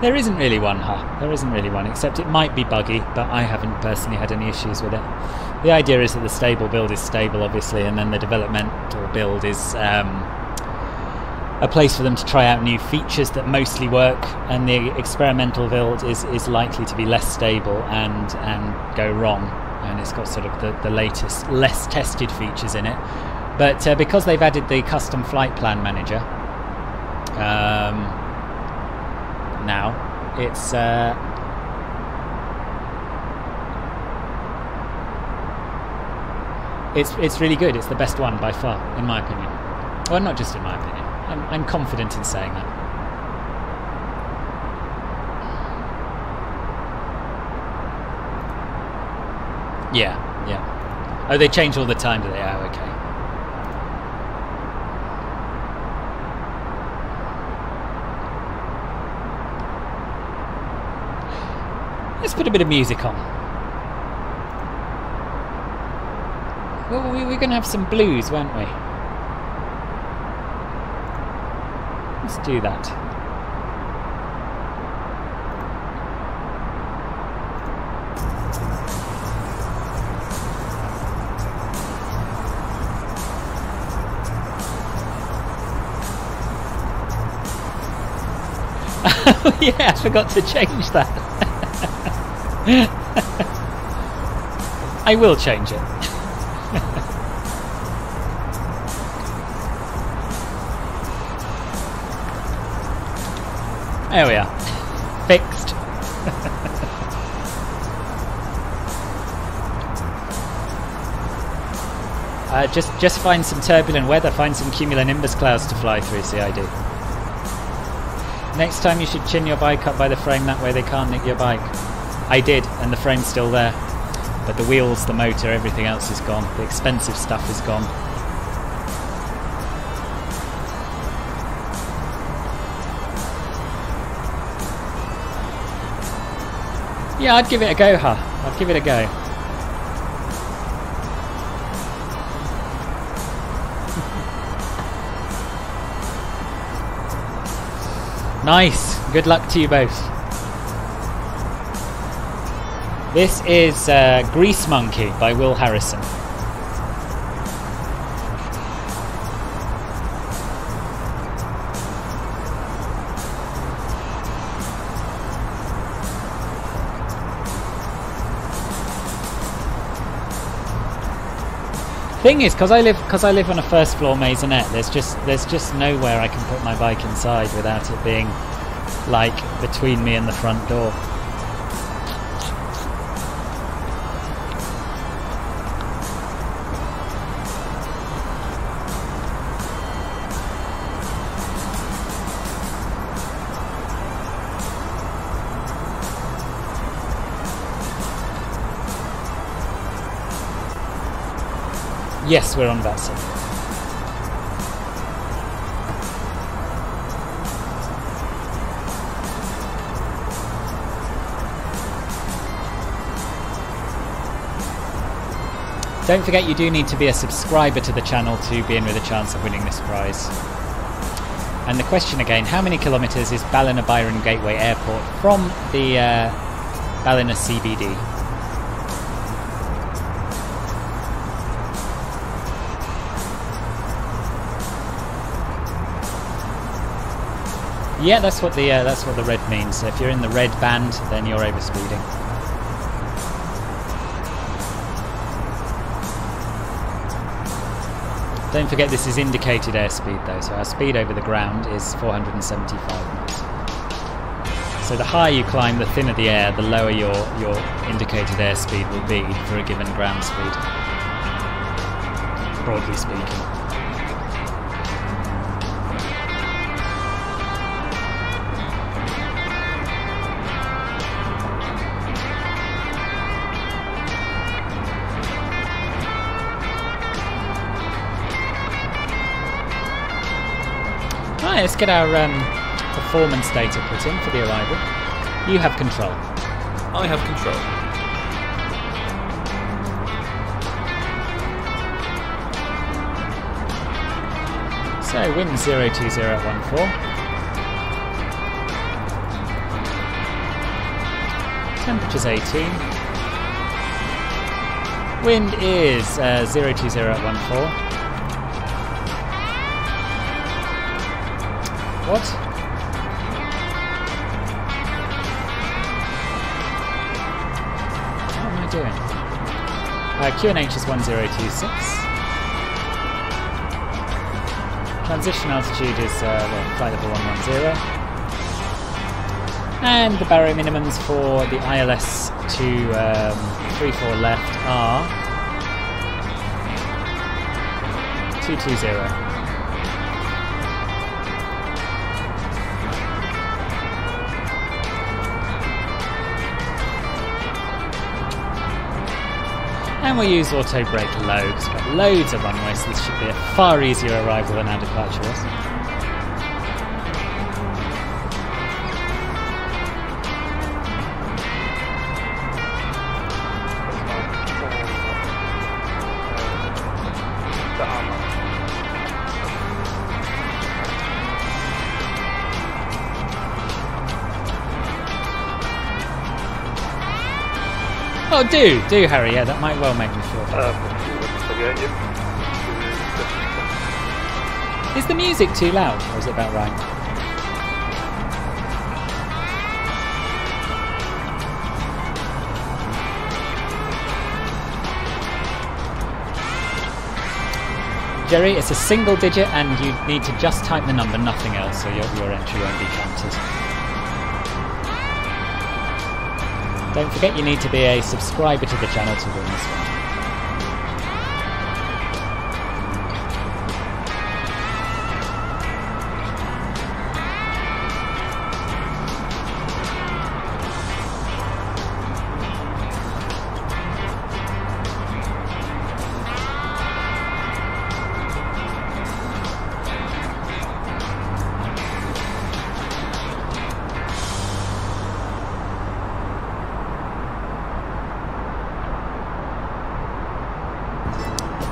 There isn't really one, huh? There isn't really one, except it might be buggy, but I haven't personally had any issues with it. The idea is that the stable build is stable, obviously, and then the developmental build is um, a place for them to try out new features that mostly work, and the experimental build is, is likely to be less stable and, and go wrong. And it's got sort of the, the latest, less tested features in it. But uh, because they've added the custom flight plan manager, um, now. It's uh, it's it's really good. It's the best one by far, in my opinion. Well, not just in my opinion. I'm, I'm confident in saying that. Yeah, yeah. Oh, they change all the time, do they? Oh, okay. Let's put a bit of music on. Well, we, we're going to have some blues, weren't we? Let's do that. Oh, yeah, I forgot to change that. I will change it. there we are. Fixed. uh, just just find some turbulent weather, find some cumulonimbus clouds to fly through, CID. Next time you should chin your bike up by the frame, that way they can't nick your bike. I did, and the frame's still there. But the wheels, the motor, everything else is gone. The expensive stuff is gone. Yeah, I'd give it a go, huh? I'd give it a go. nice. Good luck to you both. This is uh, Grease Monkey by Will Harrison. Thing is, because I live because I live on a first floor maisonette, there's just there's just nowhere I can put my bike inside without it being like between me and the front door. Yes, we're on that side. Don't forget you do need to be a subscriber to the channel to be in with a chance of winning this prize. And the question again, how many kilometres is Ballina Byron Gateway Airport from the uh, Ballina CBD? Yeah, that's what the uh, that's what the red means. So if you're in the red band, then you're overspeeding. Don't forget this is indicated airspeed though, so our speed over the ground is 475 knots. So the higher you climb, the thinner the air, the lower your, your indicated airspeed will be for a given ground speed. broadly speaking. Get our um, performance data put in for the arrival. You have control. I have control. So wind 02014. Temperature's 18. Wind is uh, 02014. What? What am I doing? Uh, QNH is 1026. Transition altitude is uh, well, flight level 110. And the baro minimums for the ILS to um, 34 left are 220. And we'll use auto brake low because we've got loads of runway, so this should be a far easier arrival than our departure was. Oh, do, do, Harry. Yeah, that might well make me feel better. Is the music too loud, or is it about right? Jerry, it's a single digit and you need to just type the number, nothing else, so your, your entry won't be counted. Don't forget you need to be a subscriber to the channel to win this one.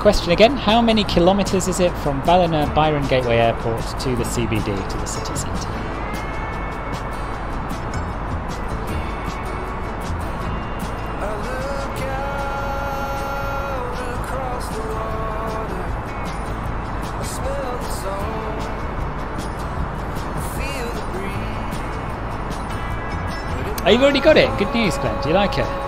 Question again how many kilometres is it from Ballina Byron Gateway Airport to the CBD, to the city centre? Oh, you've already got it. Good news, Glenn. Do you like it?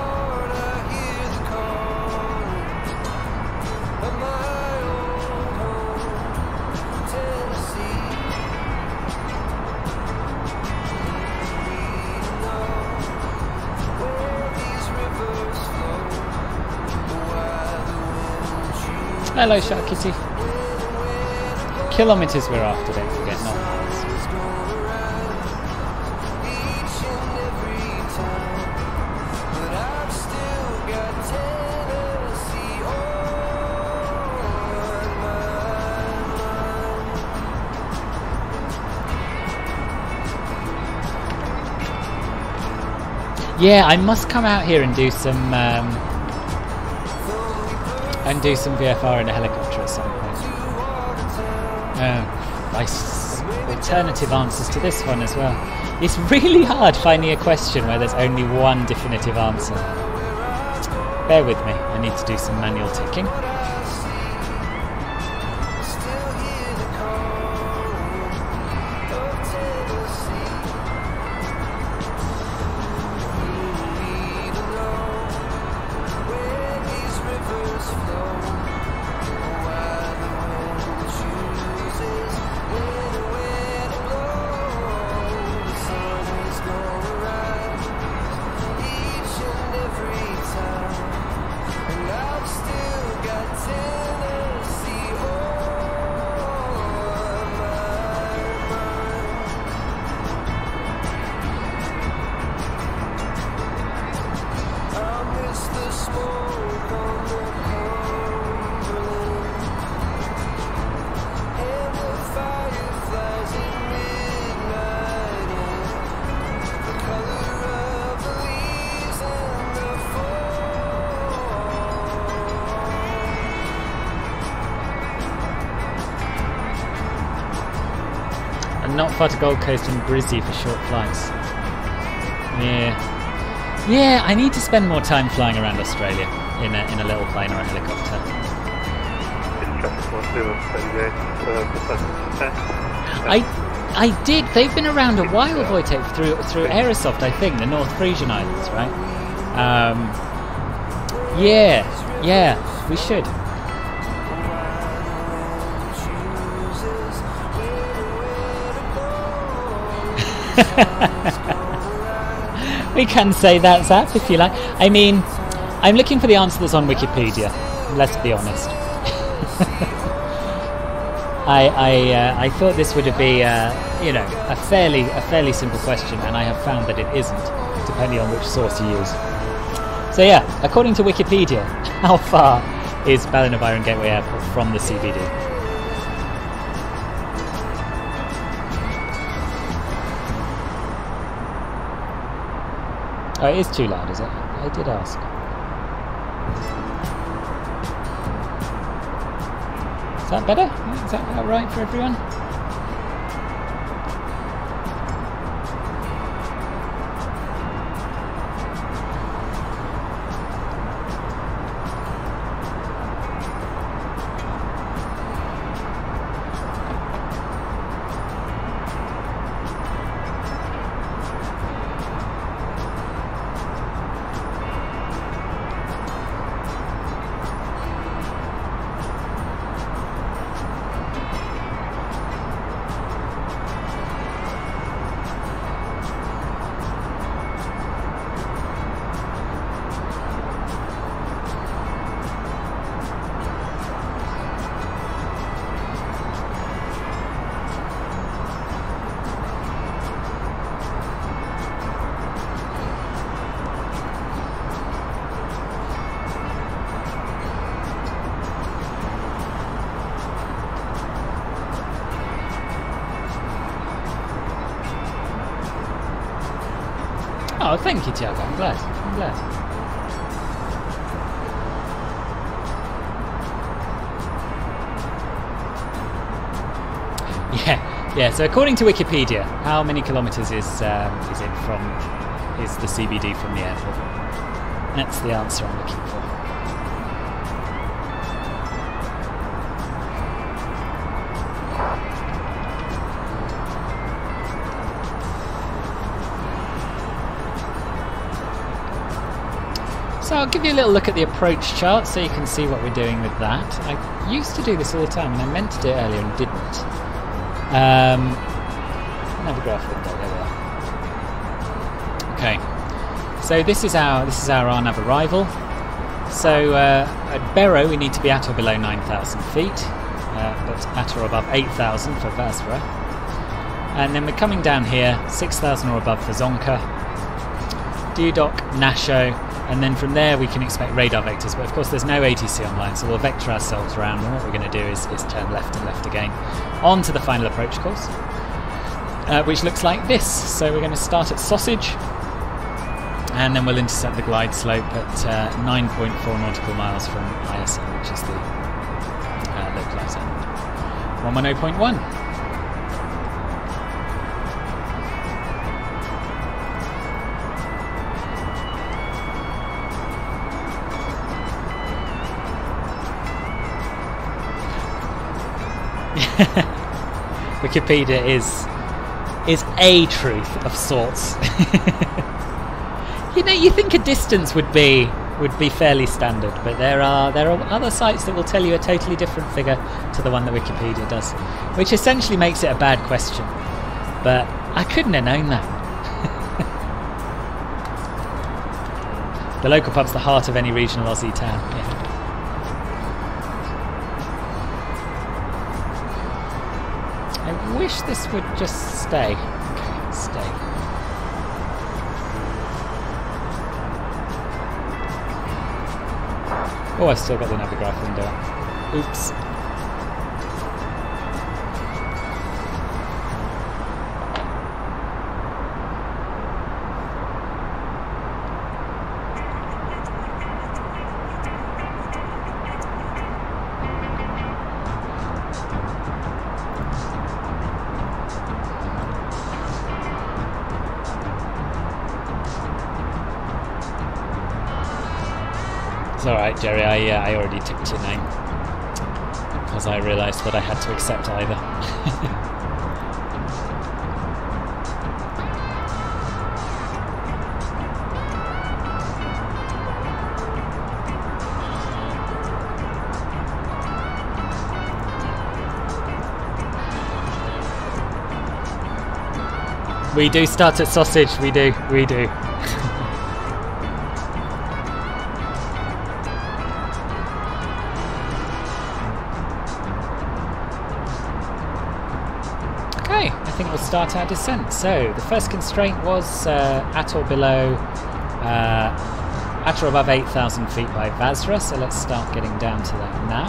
Hello, Shark Kitty. Kilometres we're after, don't forget, not. Yeah, I must come out here and do some um, and do some VFR in a helicopter at some point. Um, nice alternative answers to this one as well. It's really hard finding a question where there's only one definitive answer. Bear with me, I need to do some manual ticking. Not to Gold Coast and Brizzy for short flights. Yeah. Yeah, I need to spend more time flying around Australia in a, in a little plane or a helicopter. I I did. They've been around a while, Wojtek, through through Aerosoft, I think, the North Frisian Islands, right? Um, yeah, yeah, we should. we can say that's that if you like. I mean, I'm looking for the answer that's on Wikipedia. Let's be honest. I I, uh, I thought this would be uh, you know a fairly a fairly simple question, and I have found that it isn't, depending on which source you use. So yeah, according to Wikipedia, how far is Ballina Byron Gateway Airport from the CBD? Oh, it is too loud, is it? I did ask. Is that better? Is that right for everyone? You, Tiago. I'm glad. I'm glad. Yeah, yeah. So according to Wikipedia, how many kilometres is um, is it from is the CBD from the airport? That's the answer I'm looking for. I'll give you a little look at the approach chart so you can see what we're doing with that. I used to do this all the time and I meant to do it earlier and didn't. Um, Navigraph window, there we are. Okay, so this is our this is our RNAV arrival. So uh, at Barrow we need to be at or below 9,000 feet, uh, but at or above 8,000 for Vasra. And then we're coming down here, 6,000 or above for Zonka, Dudok, Nasho, and then from there we can expect radar vectors, but of course there's no ATC online, so we'll vector ourselves around, and what we're going to do is, is turn left and left again onto the final approach course, uh, which looks like this. So we're going to start at Sausage, and then we'll intercept the glide slope at uh, 9.4 nautical miles from ISM, which is the uh, localizer. 110.1. Wikipedia is is a truth of sorts. you know, you think a distance would be would be fairly standard, but there are there are other sites that will tell you a totally different figure to the one that Wikipedia does, which essentially makes it a bad question. But I couldn't have known that. the local pub's the heart of any regional Aussie town. This would just stay. Okay, stay. Oh, I've still got the Navigraph window. Oops. I your name. Because I realised that I had to accept either. We do start at sausage, we do, we do. Start our descent. So, the first constraint was uh, at or below, uh, at or above 8,000 feet by Vasra, so let's start getting down to that now.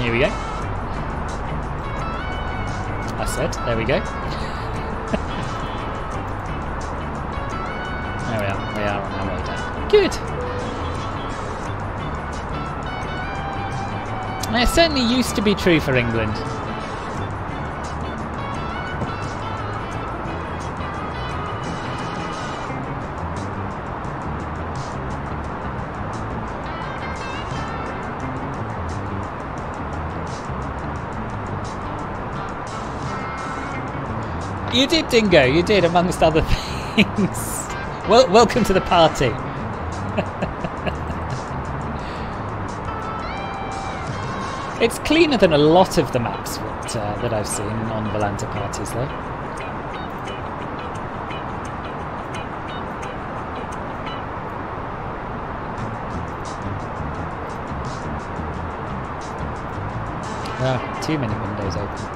Here we go. I said, there we go. It certainly used to be true for England. You did, Dingo. You did, amongst other things. well, welcome to the party. it's cleaner than a lot of the maps that, uh, that I've seen on Volanta parties, though. Ah, too many windows open.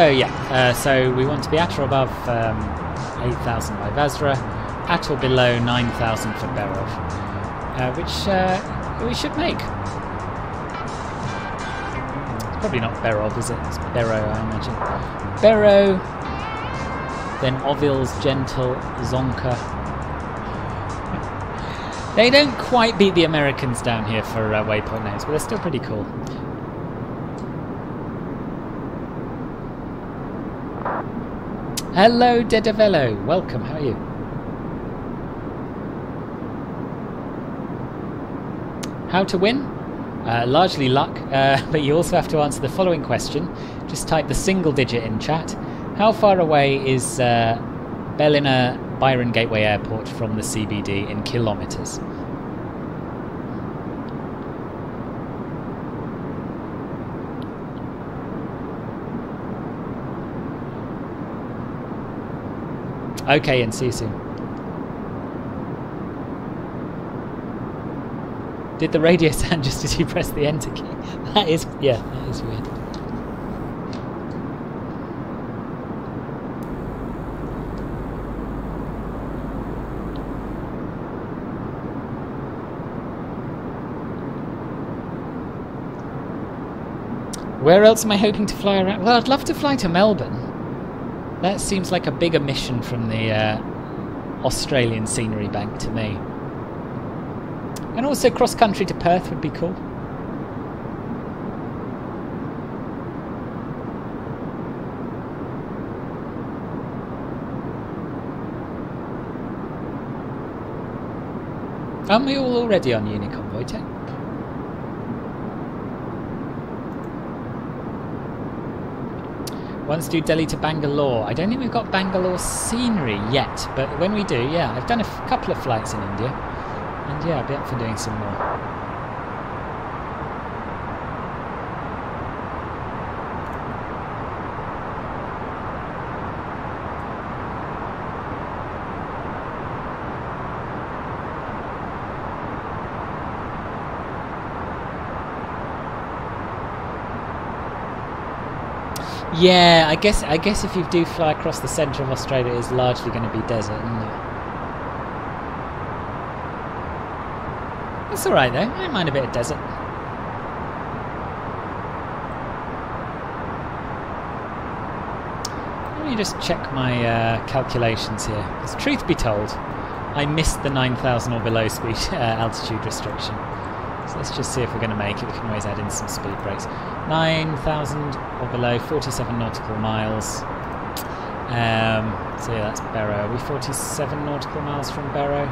So yeah, uh, so we want to be at or above um, 8,000 by Vasra, at or below 9,000 for Berov, uh, which uh, we should make. It's probably not Berov, is it? It's Barrow, I imagine. Barrow, then Ovils, Gentle, Zonka. They don't quite beat the Americans down here for uh, waypoint names, but they're still pretty cool. Hello, Dedavello. Welcome. How are you? How to win? Uh, largely luck, uh, but you also have to answer the following question. Just type the single digit in chat. How far away is uh, Byron Gateway Airport from the CBD in kilometres? Okay, and see you soon. Did the radio sound just as you pressed the enter key? That is, yeah, that is weird. Where else am I hoping to fly around? Well, I'd love to fly to Melbourne. That seems like a bigger mission from the uh, Australian Scenery Bank to me. And also cross country to Perth would be cool. Aren't we all already on Uniconvoy Tech? Once do Delhi to Bangalore. I don't think we've got Bangalore scenery yet, but when we do, yeah, I've done a couple of flights in India, and yeah, I'll be up for doing some more. Yeah, I guess I guess if you do fly across the centre of Australia, it's largely going to be desert, isn't it? That's all right though. I don't mind a bit of desert. Let me just check my uh, calculations here. Because truth be told, I missed the 9,000 or below speed uh, altitude restriction. So let's just see if we're going to make it. We can always add in some speed brakes. 9,000 or below, 47 nautical miles. Um, so yeah, that's Barrow. Are we 47 nautical miles from Barrow?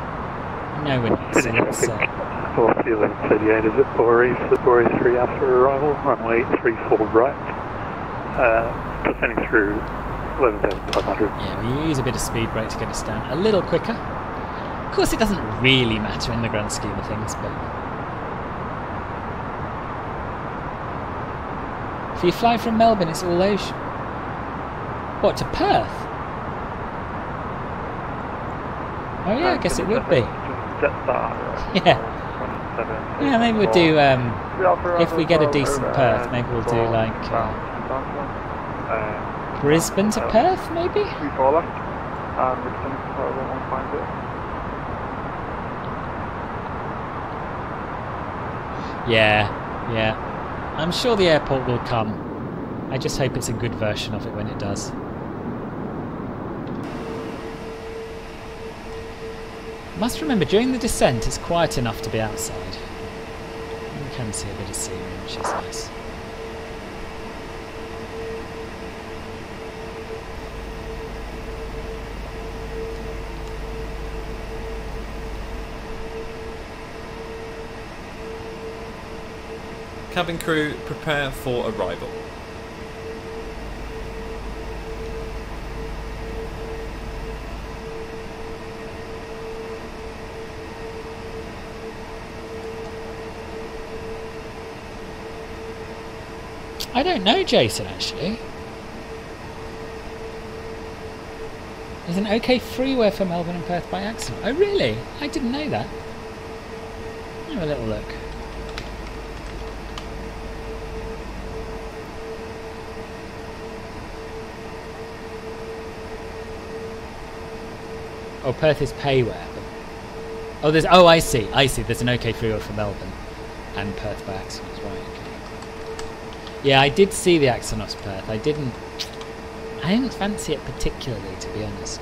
No, we're not. So let's, traffic. uh, 1138 is at Bore East, at Bore 3 after arrival, runway 34 right. Uh, descending through 11,500. Yeah, we use a bit of speed brake to get us down a little quicker. Of course, it doesn't really matter in the grand scheme of things, but if you fly from Melbourne, it's all ocean. What to Perth? Oh yeah, I guess it would be. Yeah. Yeah, maybe we'll do. Um, if we get a decent Perth, maybe we'll do like uh, Brisbane to Perth, maybe. Three four left. And we're descending to tower 1150. Yeah, yeah. I'm sure the airport will come. I just hope it's a good version of it when it does. Must remember, during the descent, it's quiet enough to be outside. You can see a bit of scenery, which is nice. Cabin crew, prepare for arrival. I don't know, Jason, actually. There's an OK freeware for Melbourne and Perth by accident. Oh, really? I didn't know that. Have a little look. Oh, Perth is payware. But... Oh, there's. Oh, I see. I see. There's an OK freeware for Melbourne and Perth by accident. Right. Okay. Yeah, I did see the Axonos Perth. I didn't. I didn't fancy it particularly, to be honest.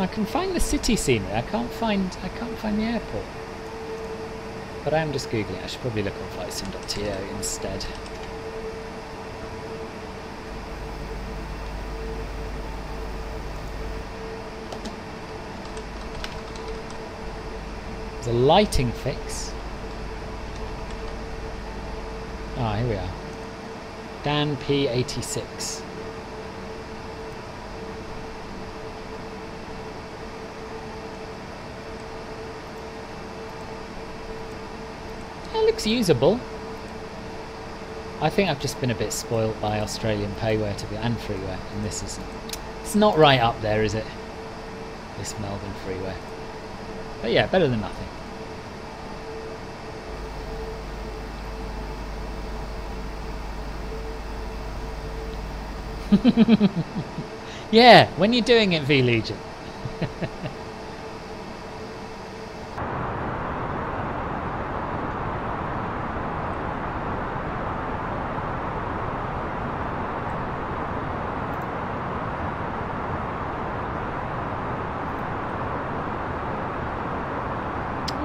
No, I can find the city scenery. I can't find. I can't find the airport. But I am just googling. I should probably look on flightsim.to instead. There's a lighting fix. Ah, here we are. Dan P86. It looks usable. I think I've just been a bit spoilt by Australian payware to be and freeware, and this is it's not right up there, is it? This Melbourne freeware. But yeah, better than nothing. yeah, when you're doing it, V Legion.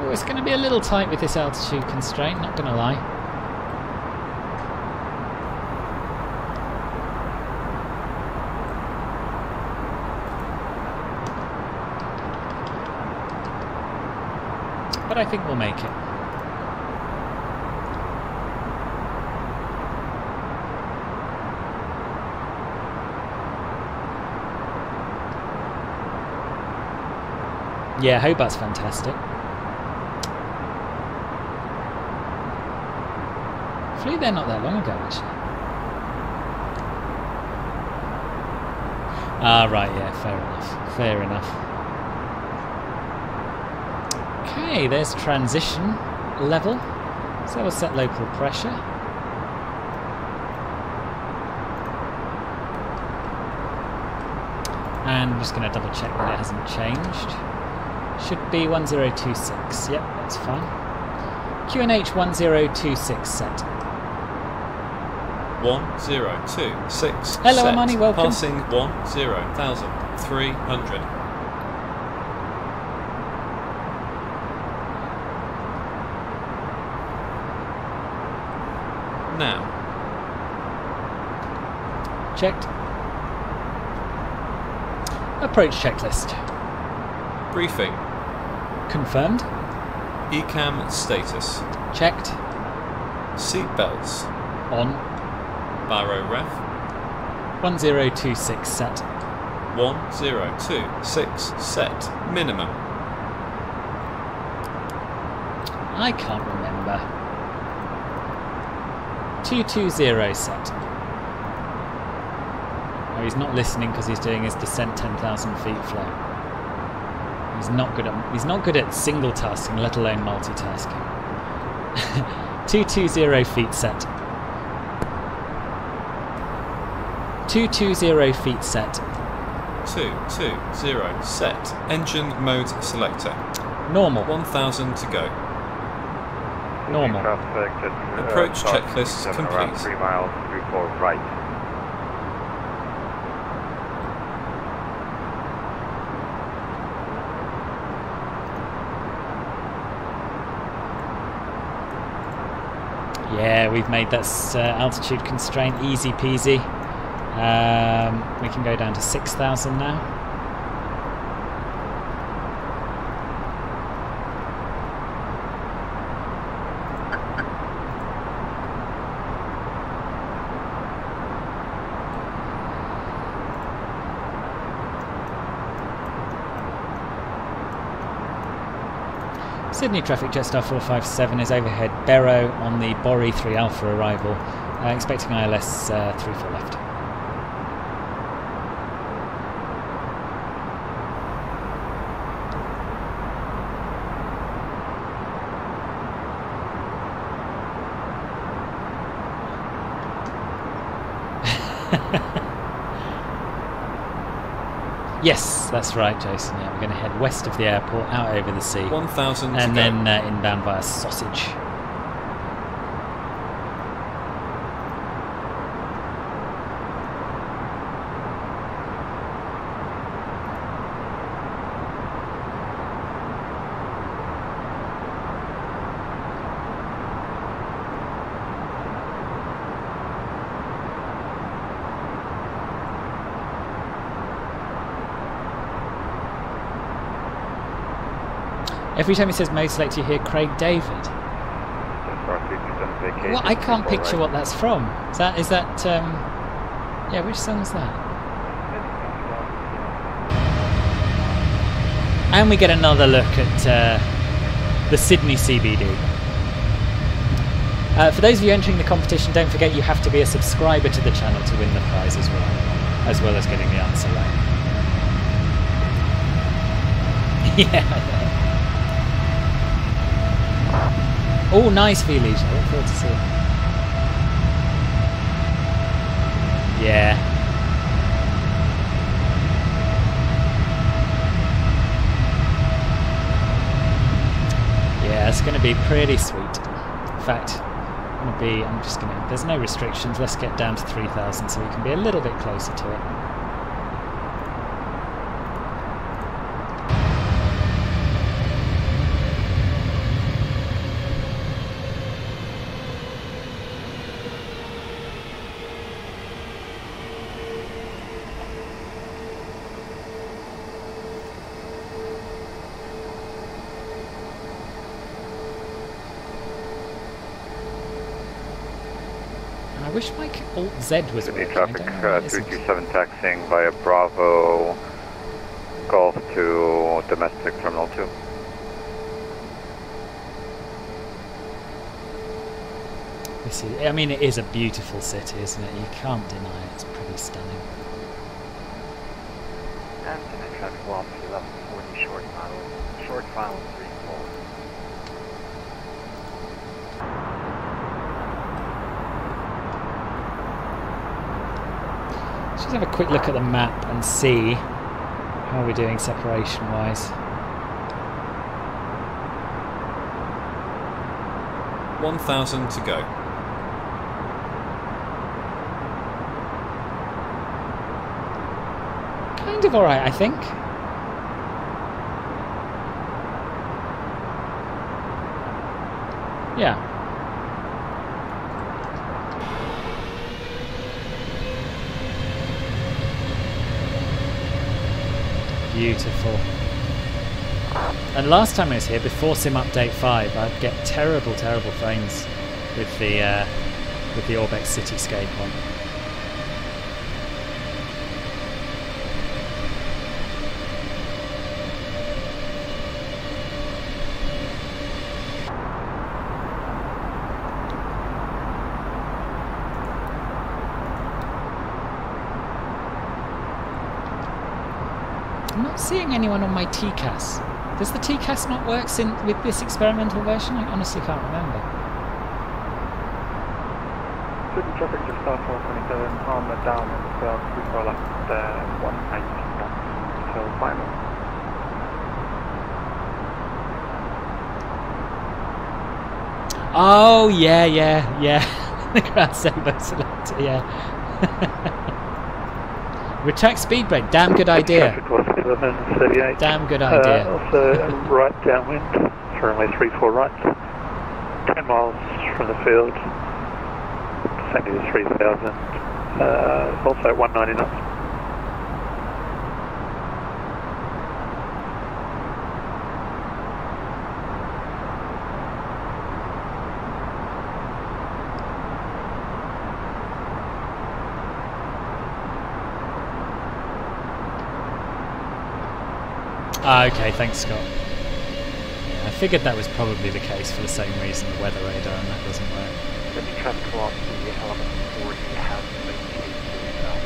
Oh, it's with this altitude constraint, not going to lie. But I think we'll make it. Yeah, Hobart's fantastic. Flew there not that long ago, actually. Ah, right, yeah, fair enough. Fair enough. Okay, there's transition level. So we'll set local pressure. And I'm just going to double check that it hasn't changed. Should be 1026. Yep, that's fine. QNH 1026 set. 1026. Hello, set. Amani, welcome. Passing 10,300. Now. Checked. Approach checklist. Briefing. Confirmed. ECAM status. Checked. Seatbelts. On. Baro ref. 1026 set. 1026 set. Minimum. I can't remember. 220 set. Oh, he's not listening because he's doing his descent 10,000 feet flow. He's not good at he's not good at single tasking, let alone multitasking. 220 feet set. 220 feet set. 220 set. Engine mode selector. Normal. 1000 to go. Normal. Traffic uh, Approach checklist complete. 3 miles, 3 4 right. Yeah, we've made that uh, altitude constraint easy peasy. Um, we can go down to 6,000 now. Sydney traffic Jetstar 457 is overhead Barrow on the Borry 3 Alpha arrival. Uh, expecting ILS uh, 34 left. Yes, that's right, Jason. Yeah, we're going to head west of the airport, out over the sea, 1000 and then uh, inbound via Sausage. Every time he says mode select, you hear Craig David. Jetstar 327 vacation. What? I can't picture what that's from. Is that? Is that? Um, yeah, which song is that? And we get another look at uh, the Sydney CBD. Uh, for those of you entering the competition, don't forget you have to be a subscriber to the channel to win the prize as well, as well as getting the answer right. yeah. Oh, nice V Legion. I look forward to seeing it. Yeah. Yeah, it's going to be pretty sweet. In fact, I'm going to be. I'm just going to. There's no restrictions. Let's get down to 3,000 so we can be a little bit closer to it. I wish my Alt Z was Sydney working. I traffic don't know uh, 327 taxiing via Bravo Golf to domestic terminal 2. This is, I mean, it is a beautiful city, isn't it? You can't deny it. It's pretty stunning. Anthony, traffic velocity level 40, short final, short final 3 4. Let's just have a quick look at the map and see how we're doing separation wise. One thousand to go. Kind of alright, I think. Yeah. Beautiful. And last time I was here, before Sim Update 5, I'd get terrible, terrible frames with the uh, with the Orbx Cityscape on. I'm not seeing anyone on my TCAS. Does the TCAS not work in, with this experimental version? I honestly can't remember. Certain traffic just start 427 on the down and uh, we call up the 190 knots. So final. Oh yeah, yeah, yeah. the ground saber selector, yeah. Retract speed brake, damn good idea. Traffic was 1138. Damn good Uh, idea. also, right downwind, runway 34 right. 10 miles from the field. Descending to 3000. Uh, also at 190 knots. Ah, okay, thanks, Scott. Yeah, I figured that was probably the case for the same reason, the weather radar, and that doesn't work. Certain traffic velocity element 40 has maintained itself.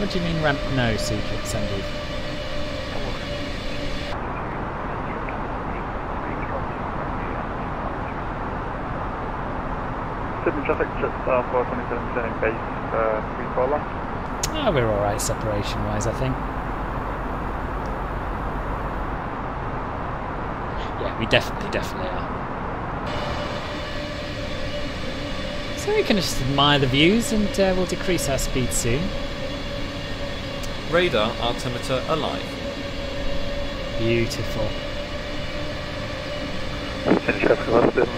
What do you mean ramp no, Secret Sandy? Certain traffic uh, 427 turning base uh, 3 4 left. Oh, we're alright separation wise, I think. Yeah, we definitely, definitely are. So we can just admire the views and uh, we'll decrease our speed soon. Radar altimeter alive. Beautiful. Descending traffic velocity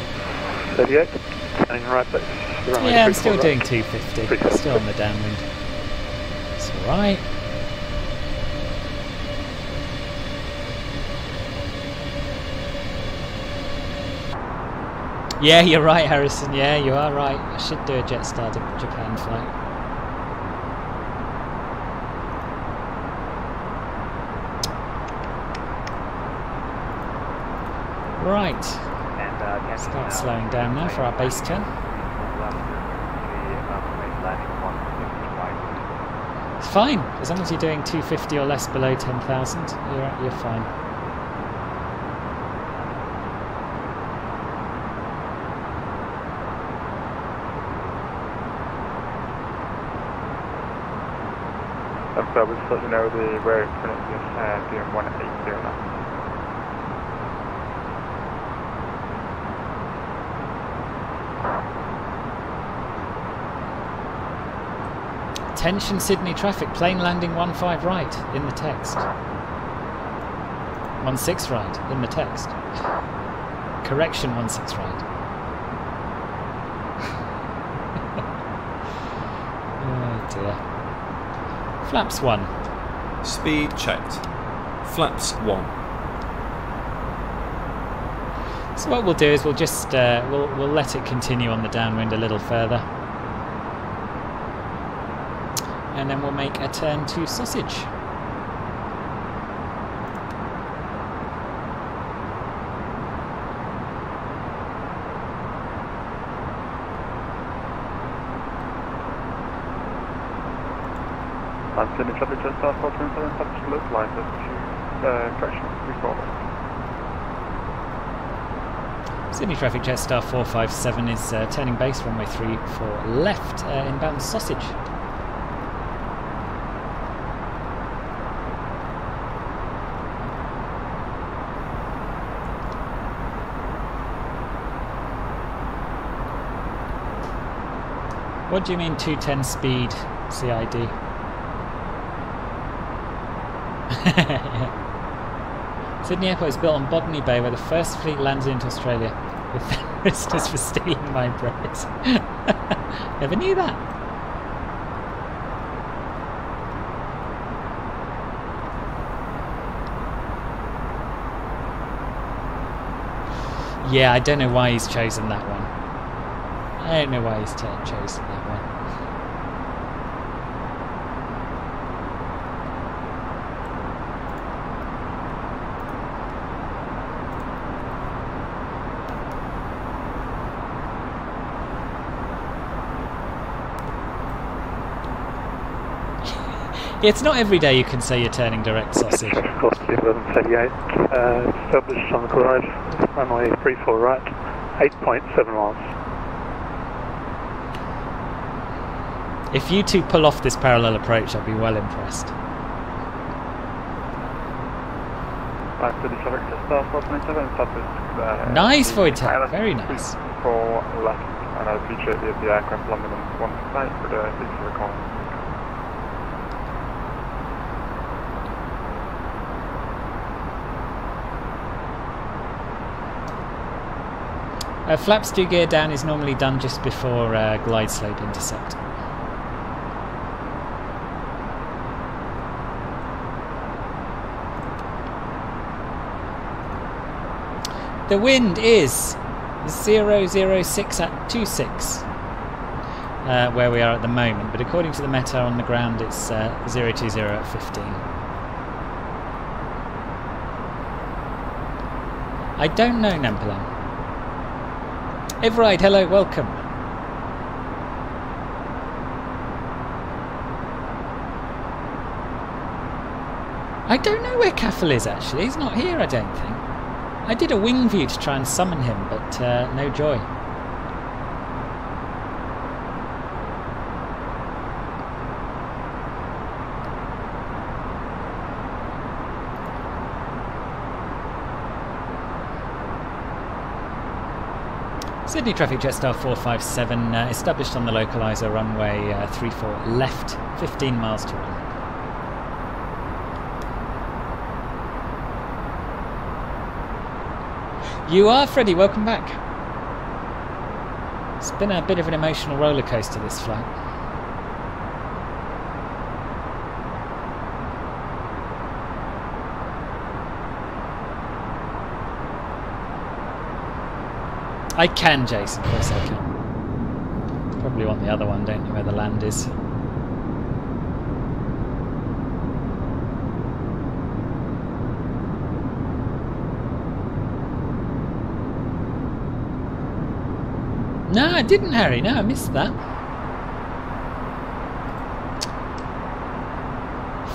38. Turning right base. Runway Yeah, I'm 34 still right. doing 250. Still on the downwind. It's alright. Yeah, you're right, Harrison. Yeah, you are right. I should do a Jetstar to Japan flight. Right. And uh, Start slowing down now for our base 10. Fine. As long as you're doing 250 or less below 10,000, you're, you're fine. So we just let you know the where it's currently uh, doing 180 now. Attention Sydney traffic, plane landing 15 right in the text. 16 right in the text. Correction 16 right. oh dear. Flaps 1. Speed checked. Flaps 1. So what we'll do is we'll just uh, we'll we'll let it continue on the downwind a little further, make a turn to sausage. Anthony Traffic just asked for 27 Touch Loop Line, that's uh, correction, recall. Sydney Traffic Jetstar 457 is uh, turning base runway 3 for left uh, inbound sausage. What do you mean 210 speed CID? Sydney Airport is built on Botany Bay where the first fleet landed into Australia with barristers for stealing my bread. Never knew that. Yeah, I don't know why he's chosen that one. I don't know why he's chosen that one. It's not every day you can say you're turning direct sausage. Course 1138, uh, established on the glide, runway 34 right, 8.7 miles. If you two pull off this parallel approach, I'll be well impressed. I'm Sydney traffic Jetstar 427, touch uh, Nice Wojtek, very nice. For left, and I appreciate the, the aircraft London 1 flight for the 6 for the call. Uh, flaps do gear down is normally done just before uh, glide slope intercept. The wind is 006 at 26, uh, where we are at the moment, but according to the METAR on the ground, it's uh, 020 at 15. I don't know, Nampalam. Everide, hello, welcome. I don't know where Caffel is actually. He's not here, I don't think. I did a wing view to try and summon him, but uh, no joy. Sydney traffic Jetstar 457 uh, established on the localizer runway uh, 34 left, 15 miles to run. You are Freddie, welcome back. It's been a bit of an emotional roller coaster this flight. I can, Jason. Of course I can. Probably want the other one, don't you, where the land is. No, I didn't, Harry. No, I missed that.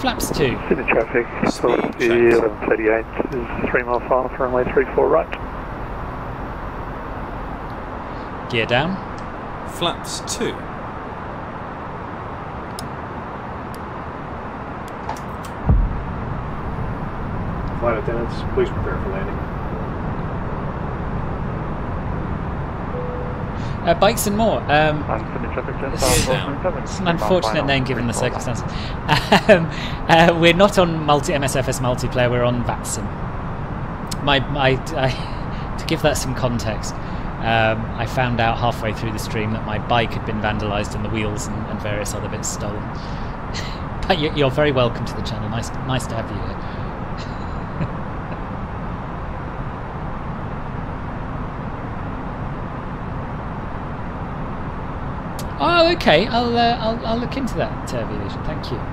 Flaps 2. Sydney traffic, course the 1138 is 3 mile file for runway 34 right. Gear down. Flaps 2. Flight attendants, please prepare for landing. Uh, bikes and more. Um, I'm Sydney traffic just it's, Star 427. it's an unfortunate name given the circumstances. Um, uh, we're not on multi MSFS multiplayer. We're on VATSIM. My, my, I, to give that some context, um, I found out halfway through the stream that my bike had been vandalised and the wheels and, and various other bits stolen. but you're, you're very welcome to the channel. Nice, nice to have you here. Oh, okay. I'll uh, I'll, I'll look into that, uh, Vision. Thank you.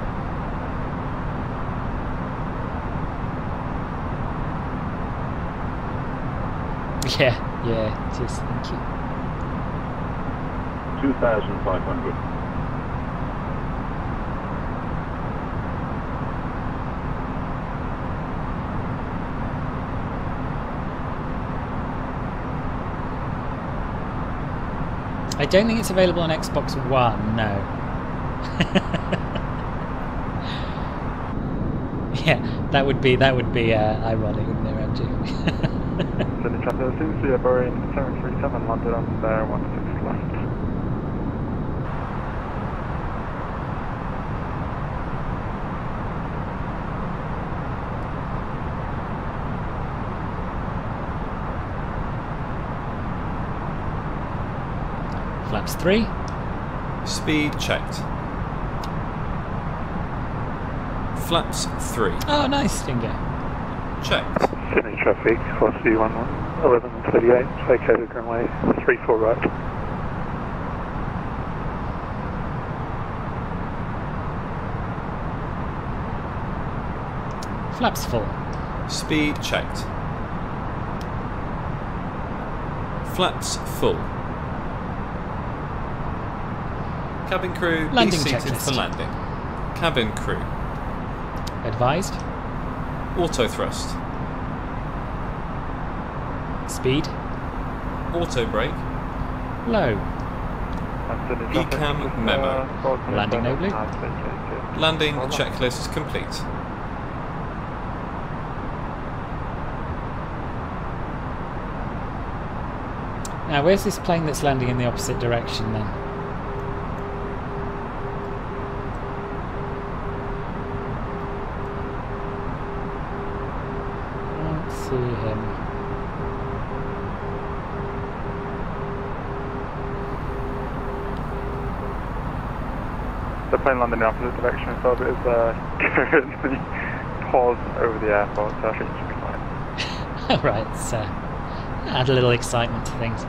Yeah, yeah. Cheers. Thank you. 2,500. I don't think it's available on Xbox One, no. yeah, that would be that would be uh, ironic, wouldn't it, a Boeing 737 landed on there, 16 left. Flaps 3. Speed checked. Flaps 3. Oh, nice, Stinger. Checked. Sydney traffic, velocity 1138, vacated runway 34 right. Flaps full. Speed checked. Flaps full. Cabin crew, Landing be seated checklist. for landing. Cabin crew, Advised. auto thrust, Speed. auto brake, Low. ECAM memo. Landing nobly. Landing checklist complete. Now, where's this plane that's landing in the opposite direction then? Don't see him. The plane landed in the opposite direction, so it is uh, currently paused over the airport, so I think it should be fine. right, so add a little excitement to things.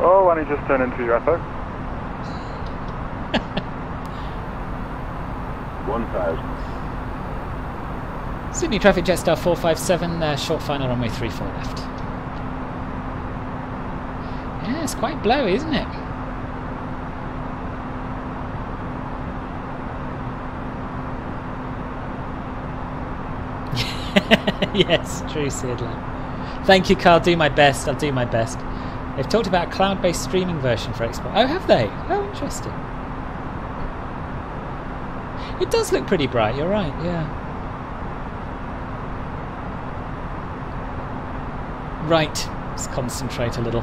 Oh, why don't you just turn into your UFO? 1,000. Sydney traffic Jetstar 457, uh, short final runway 34 left. Yeah, it's quite blowy, isn't it? Yes, true, Sidler. Thank you, Carl. Do my best. I'll do my best. They've talked about a cloud-based streaming version for Xbox. Oh, have they? Oh, interesting. It does look pretty bright. You're right. Yeah. Right. Let's concentrate a little.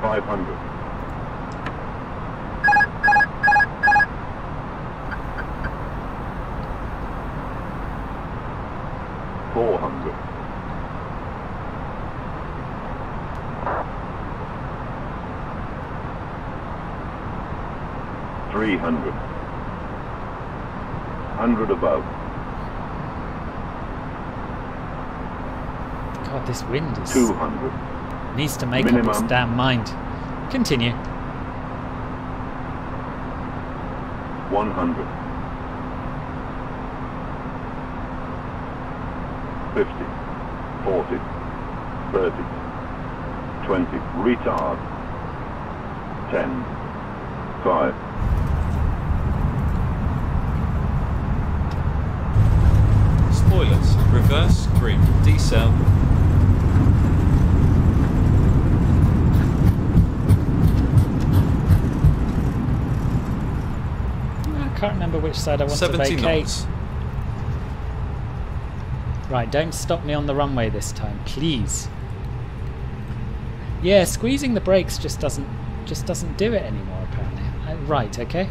Five hundred. Four hundred. Three hundred. Hundred above. God, this wind is Two hundred. Needs to make up its Minimum. damn mind. Continue. One hundred. Fifty. Forty. Thirty. Twenty. Retard. Ten. Five. Spoilers. Reverse green. Decel. I can't remember which side I want to vacate. knots. Right, don't stop me on the runway this time, please. Yeah, squeezing the brakes just doesn't just doesn't do it anymore apparently. Uh, right, okay.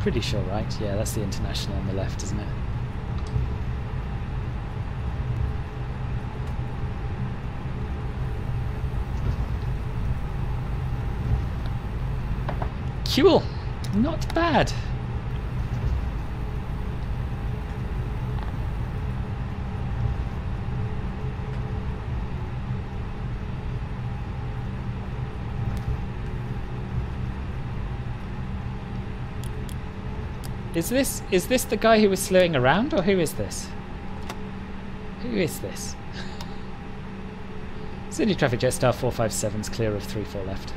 Pretty sure, right? Yeah, that's the international on the left, isn't it? Cool. Not bad. Is this is this the guy who was slewing around, or who is this? Who is this? Sydney traffic Jetstar 457's clear of 34 left.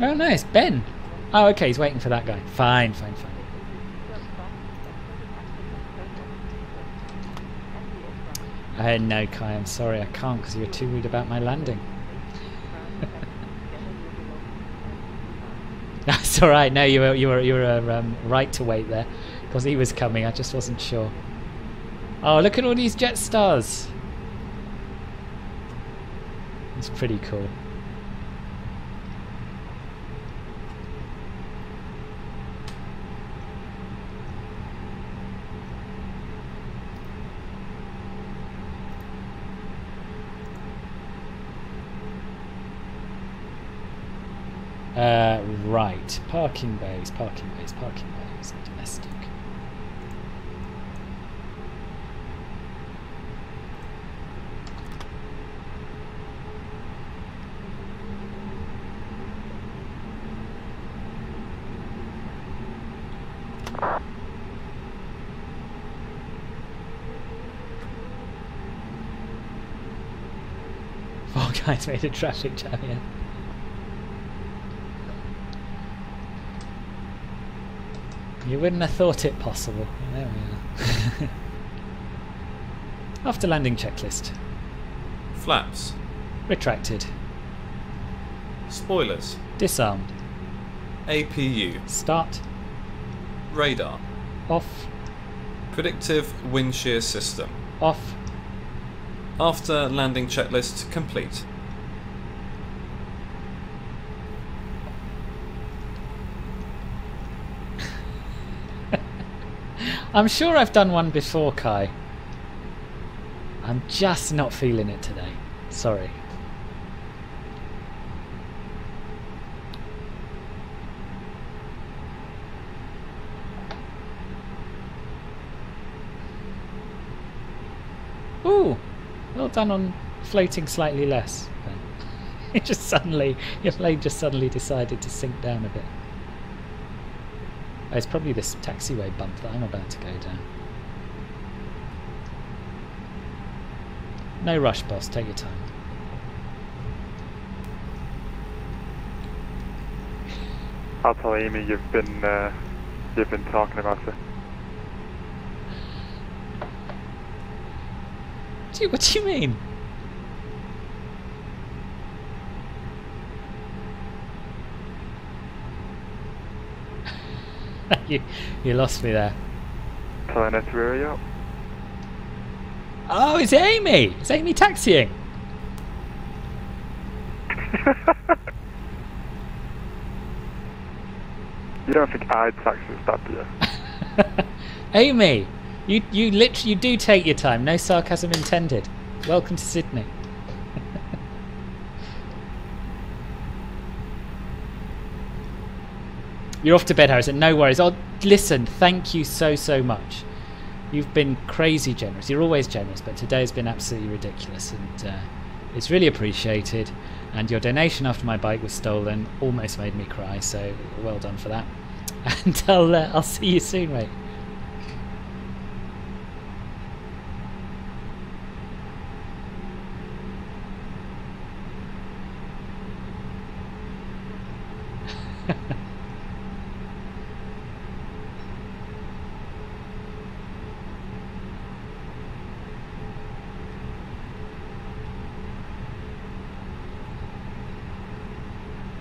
Oh, nice. Ben. Oh, okay. He's waiting for that guy. Fine, fine, fine. Uh, no, Kai, I'm sorry. I can't because you're too worried about my landing. That's all right. No, you were you were you were um, right to wait there because he was coming. I just wasn't sure. Oh, look at all these jet stars. It's pretty cool. Uh, right. Parking bays, parking bays, parking bays. Domestic. Four guys made a traffic jam, yeah. You wouldn't have thought it possible. There we are. After landing checklist. Flaps. Retracted. Spoilers. Disarmed. APU. Start. Radar. Off. Predictive wind shear system. Off. After landing checklist complete. I'm sure I've done one before, Kai. I'm just not feeling it today. Sorry. Ooh, well done on floating slightly less. It just suddenly, your plane just suddenly decided to sink down a bit. Oh, it's probably this taxiway bump that I'm about to go down. No rush, boss. Take your time. I'll tell Amy you've been uh, you've been talking about do you, what do you mean? You, you lost me there. Telling her to up. Oh, it's Amy! It's Amy taxiing! You don't think I'd taxi stop you? Amy! You you literally you do take your time, no sarcasm intended. Welcome to Sydney. You're off to bed, Harrison. No worries. Oh, listen, thank you so, so much. You've been crazy generous. You're always generous, but today has been absolutely ridiculous, and uh, it's really appreciated. And your donation after my bike was stolen almost made me cry, so well done for that. And I'll uh, I'll see you soon, mate.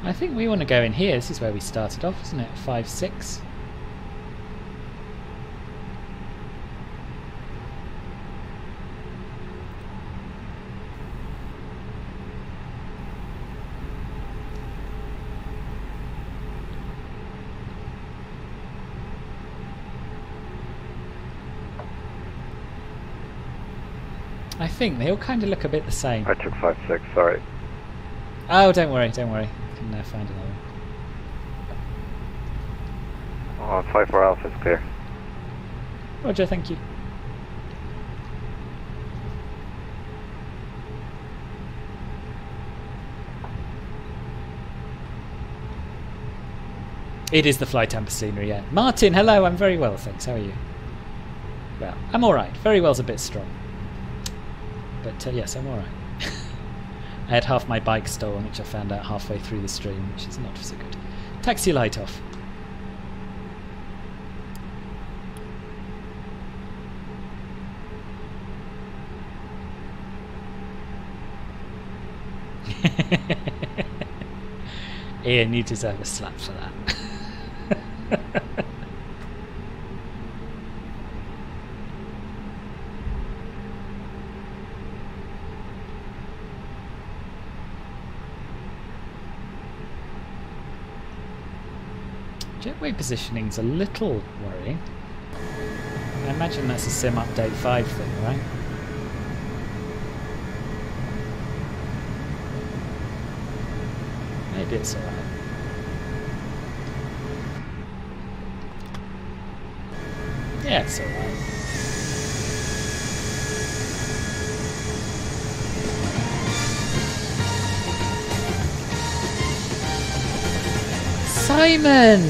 I think we want to go in here. This is where we started off, isn't it? 5 6. I think they all kind of look a bit the same. I took 5-6, sorry. Oh, don't worry, don't worry. I can uh, find another one. Oh, 5-4 Alpha is clear. Roger, thank you. It is the FlyTampa scenery, yeah. Martin, hello, I'm very well, thanks. How are you? Well, I'm alright. Very well's a bit strong. But uh, yes, I'm alright. I had half my bike stolen, which I found out halfway through the stream, which is not so good. Taxi light off. Ian, you deserve a slap for that. Jetway positioning's a little worrying. I imagine that's a sim update 5 thing, right? Maybe it's alright. Yeah, it's alright. Simon!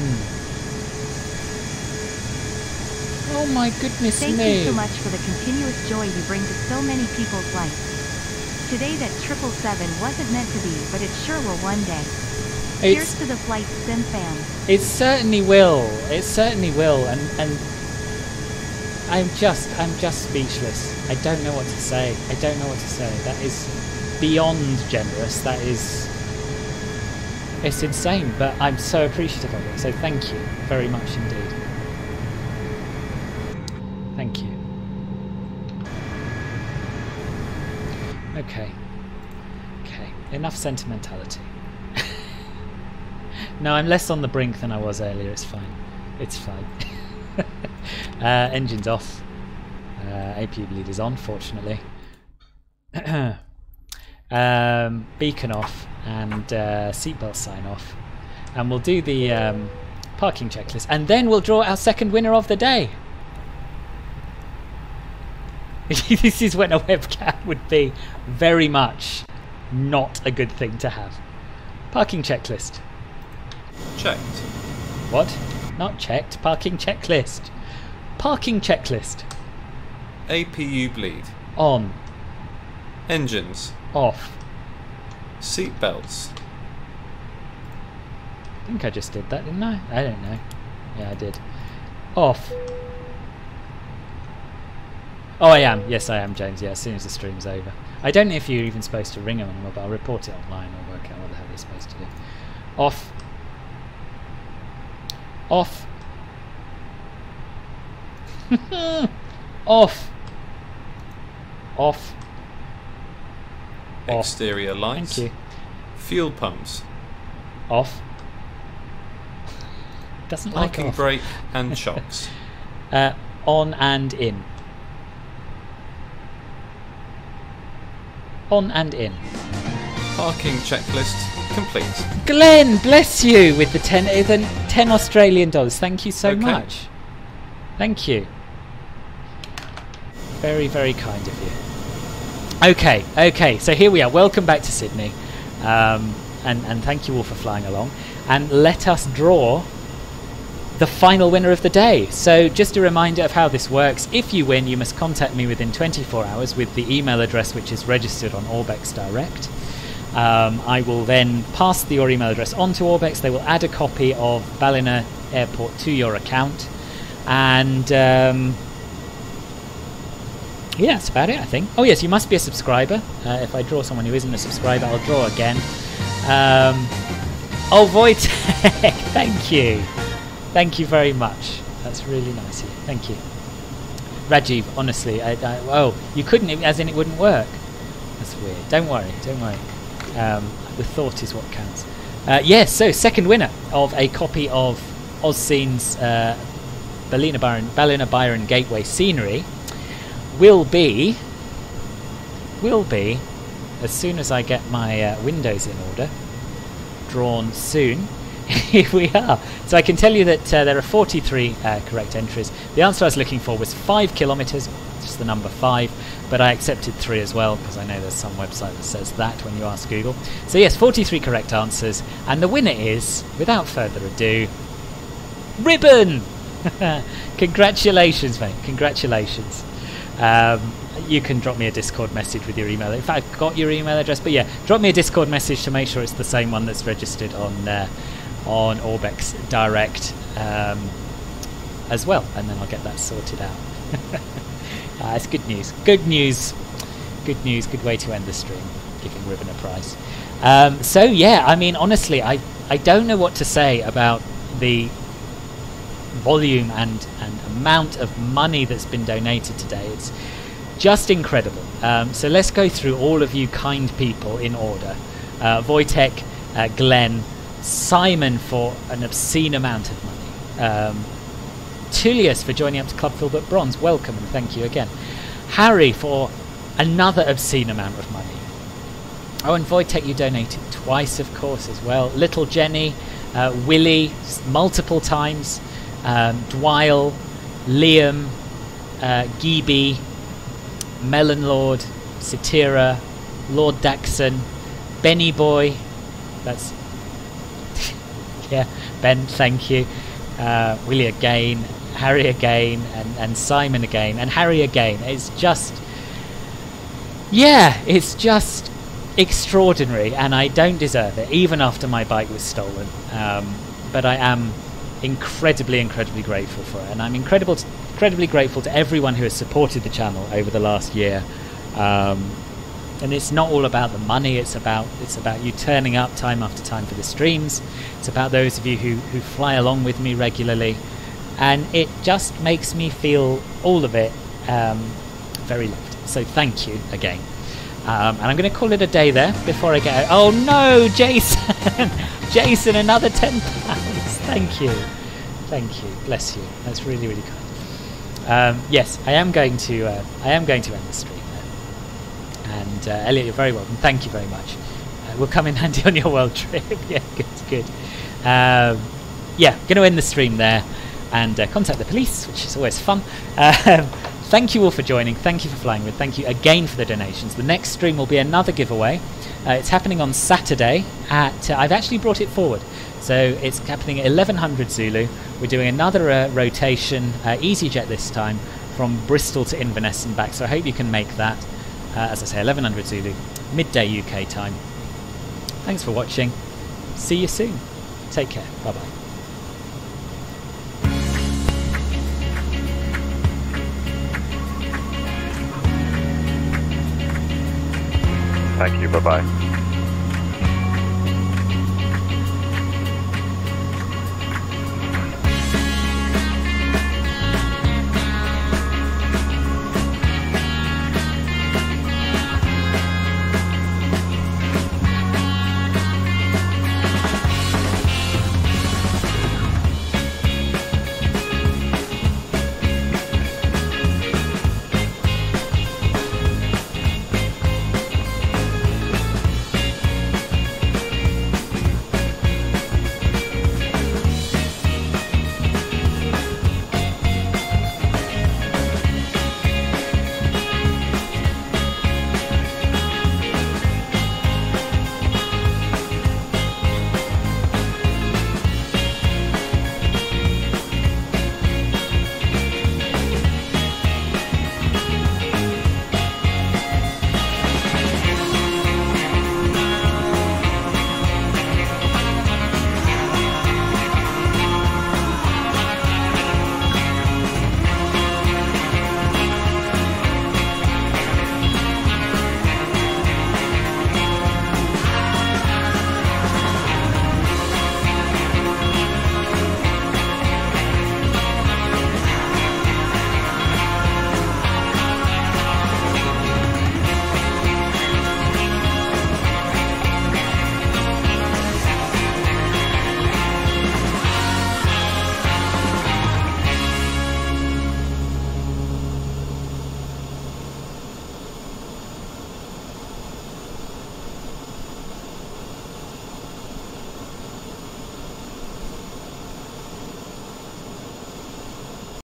Oh my goodness Thank me. you so much for the continuous joy you bring to so many people's lives. Today that 777 wasn't meant to be, but it sure will one day. Cheers It's- to the flight sim fans. It certainly will. It certainly will. And and I'm just I'm just speechless. I don't know what to say. I don't know what to say. That is beyond generous. That is it's insane, but I'm so appreciative of it. So thank you very much indeed. Thank you. Okay. Okay. Enough sentimentality. No, I'm less on the brink than I was earlier. It's fine. It's fine. uh, engine's off. Uh, APU bleed is on, fortunately. um, beacon off and uh, seatbelt sign off. And we'll do the um, parking checklist. And then we'll draw our second winner of the day. this is when a webcam would be very much not a good thing to have. Parking checklist. Checked. What? Not checked. Parking checklist. Parking checklist. APU bleed. On. Engines. Off. Seat belts. I think I just did that, didn't I? I don't know. Yeah, I did. Off. Oh, I am. Yes, I am, James. Yeah, as soon as the stream's over. I don't know if you're even supposed to ring them anymore, but I'll report it online or work out what the hell you're supposed to do. Off. Off. Off. Off. Off. Exterior lights. Thank you. Fuel pumps. Off. Doesn't like Parking off. brake and shocks. Uh, on and in. On and in. Parking checklist complete. Glenn, bless you with the 10, uh, the 10 Australian dollars. Thank you so Okay. much. Thank you. Very, very kind of you. Okay, okay, so here we are. Welcome back to Sydney. Um, and, and thank you all for flying along. And let us draw the final winner of the day. So, just a reminder of how this works. If you win, you must contact me within 24 hours with the email address which is registered on Orbx Direct. Um, I will then pass the, your email address on to Orbx. They will add a copy of Ballina Airport to your account. And um, yeah, that's about it, I think. Oh, yes, you must be a subscriber. Uh, if I draw someone who isn't a subscriber, I'll draw again. Um, oh, Wojtek, thank you. Thank you very much. That's really nice of you. Thank you. Rajiv, honestly, I, I, oh, you couldn't, as in it wouldn't work. That's weird. Don't worry, don't worry. Um, the thought is what counts. Uh, yes, so second winner of a copy of AUScene's uh, Ballina Byron, Ballina Byron Gateway scenery will be will be as soon as I get my uh, windows in order drawn soon here we are. So I can tell you that uh, there are 43 uh, correct entries. The answer I was looking for was 5 kilometers just the number 5 but I accepted 3 as well because I know there's some website that says that when you ask Google. So yes 43 correct answers and the winner is without further ado Ribbon! Congratulations mate. Congratulations. Um, you can drop me a Discord message with your email. In fact, I've got your email address, but yeah, drop me a Discord message to make sure it's the same one that's registered on uh, on Orbx Direct um, as well, and then I'll get that sorted out. uh, it's good news. Good news. Good news. Good way to end the stream, giving Ribbon a prize. Um, so yeah, I mean, honestly, I I don't know what to say about the volume and, and amount of money that's been donated today. It's just incredible. Um, so let's go through all of you kind people in order. Uh, Wojtek, uh, Glenn, Simon for an obscene amount of money. Um, Tullius for joining up to Club Filbert Bronze. Welcome and thank you again. Harry for another obscene amount of money. Oh, and Wojtek, you donated twice, of course, as well. Little Jenny, uh, Willie, multiple times um, Dwyle, Liam, uh, Gibi, Melon Lord, Satira, Lord Daxon, Benny Boy. That's yeah, Ben. Thank you. Uh, Willie again, Harry again, and, and Simon again, and Harry again. It's just yeah, it's just extraordinary, and I don't deserve it, even after my bike was stolen. Um, but I am incredibly, incredibly grateful for it, and I'm incredible, incredibly grateful to everyone who has supported the channel over the last year. Um, and it's not all about the money; it's about it's about you turning up time after time for the streams. It's about those of you who who fly along with me regularly, and it just makes me feel all of it um, very loved. So thank you again. Um, and I'm going to call it a day there before I get out. Oh no, Jason! Jason, another £10. Thank you. Thank you. Bless you. That's really, really kind. Um, yes, I am going to. Uh, I am going to end the stream. And uh, Elliot, you're very welcome. Thank you very much. Uh, we'll come in handy on your world trip. yeah, good, good. Um, yeah, going to end the stream there and uh, contact the police, which is always fun. Um, thank you all for joining. Thank you for flying with. Thank you again for the donations. The next stream will be another giveaway. Uh, it's happening on Saturday at. Uh, I've actually brought it forward. So it's happening at 1100 Zulu. We're doing another uh, rotation, EasyJet this time, from Bristol to Inverness and back. So I hope you can make that. Uh, as I say, 1100 Zulu, midday UK time. Thanks for watching. See you soon. Take care. Bye bye. Thank you. Bye bye.